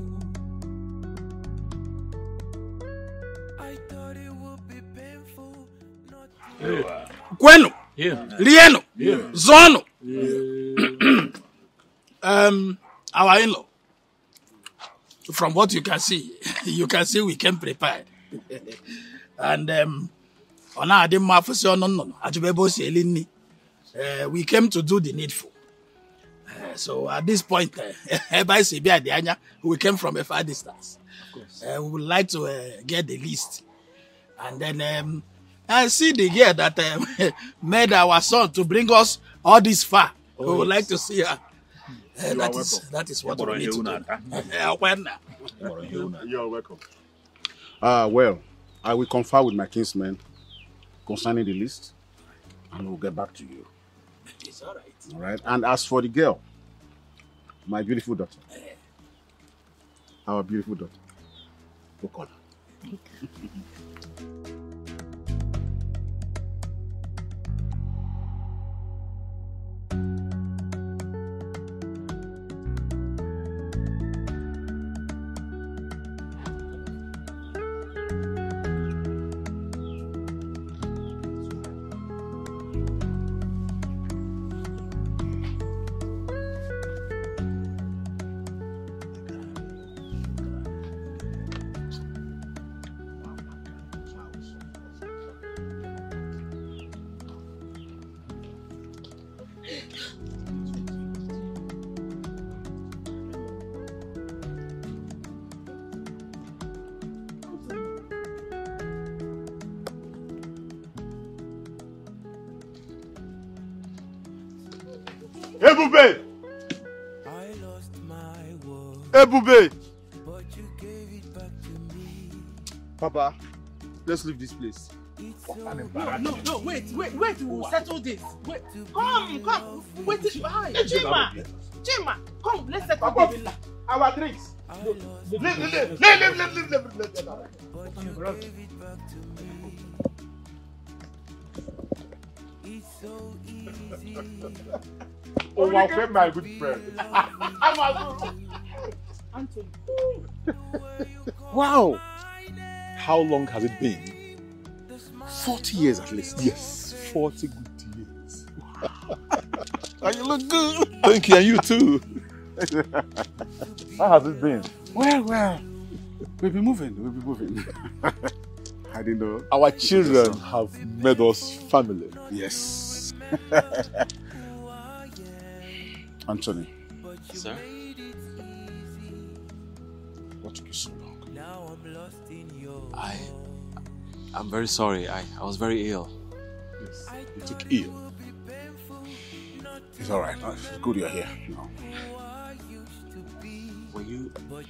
I thought it would be painful not kwenu Yeah. rienu Yeah. zọnụ our in-law from what you can see [LAUGHS] you can see we came prepared [LAUGHS] and um, Eh, we came to do the needful Eh, so at this point, [LAUGHS] uh, we came from a far distance. Uh, we would like to uh, get the list. And then um, I see the girl that um, made our son to bring us all this far. Oh, we would yes. like to see her. Uh, that is that is what You we need to do. Uh, You are welcome. Uh, well, I will confer with my kinsmen concerning the list, and we'll get back to you. It's all right. All right. And as for the girl, my beautiful daughter, our beautiful daughter, Bukola. Papa, let's leave this place. No, no, no, wait, wait, wait, we'll settle this. Wait, come, come, wait, hi, Chima, Chima, come, let's settle Papa, this. Our drinks. Leave, leave, leave, leave, leave, leave, leave, leave, leave. Oh, wow, my good friend. Anthony. [LAUGHS] Wow. How long has it been? 40 years at least. Yes, 40 good years. [LAUGHS] and you look good. Thank you, and you too. [LAUGHS] How has it been? Well, well, we'll be moving. We'll be moving. [LAUGHS] I didn't know. Our children have made us family. Yes. Anthony, Sir? what took you so long? I, I'm very sorry. I, I was very ill. Yes, you took ill. It's all right. It's good you're here. No. Were you, were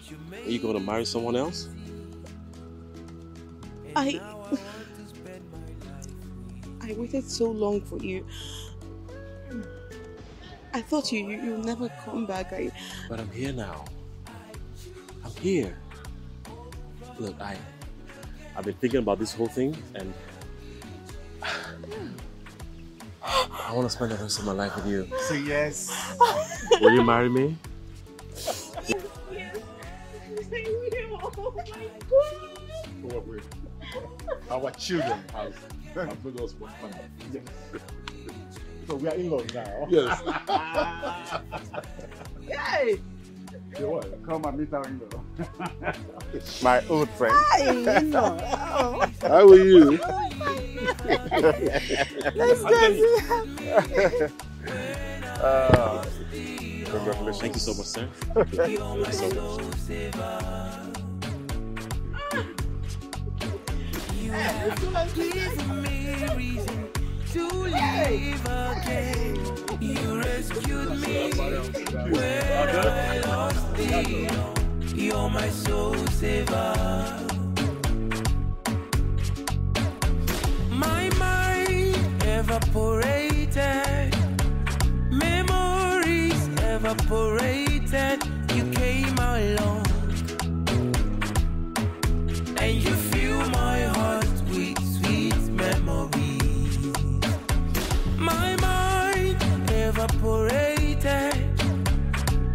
you going to marry someone else? I I waited so long for you. I thought you you you'll never come back. I But I'm here now. I'm here. Look, I, I've been thinking about this whole thing, and [SIGHS] I want to spend the rest of my life with you. Say yes. Will you marry me? Yes. yes. Oh, my wait. Our children have, have made us one family. Yes. So we are in-laws now. Yes. [LAUGHS] Yay! Come. My old friend. Hi, [LAUGHS] oh. How are you? [LAUGHS] Let's uh, congratulations. Thank you so much, sir. Thank you so much to live again. You rescued me when I lost it. You're my soul saver. My mind evaporated, memories evaporated. You came along and you. evaporated.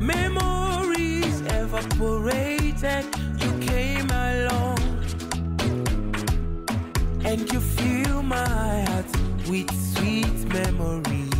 Memories evaporated. You came along and you fill my heart with sweet memories.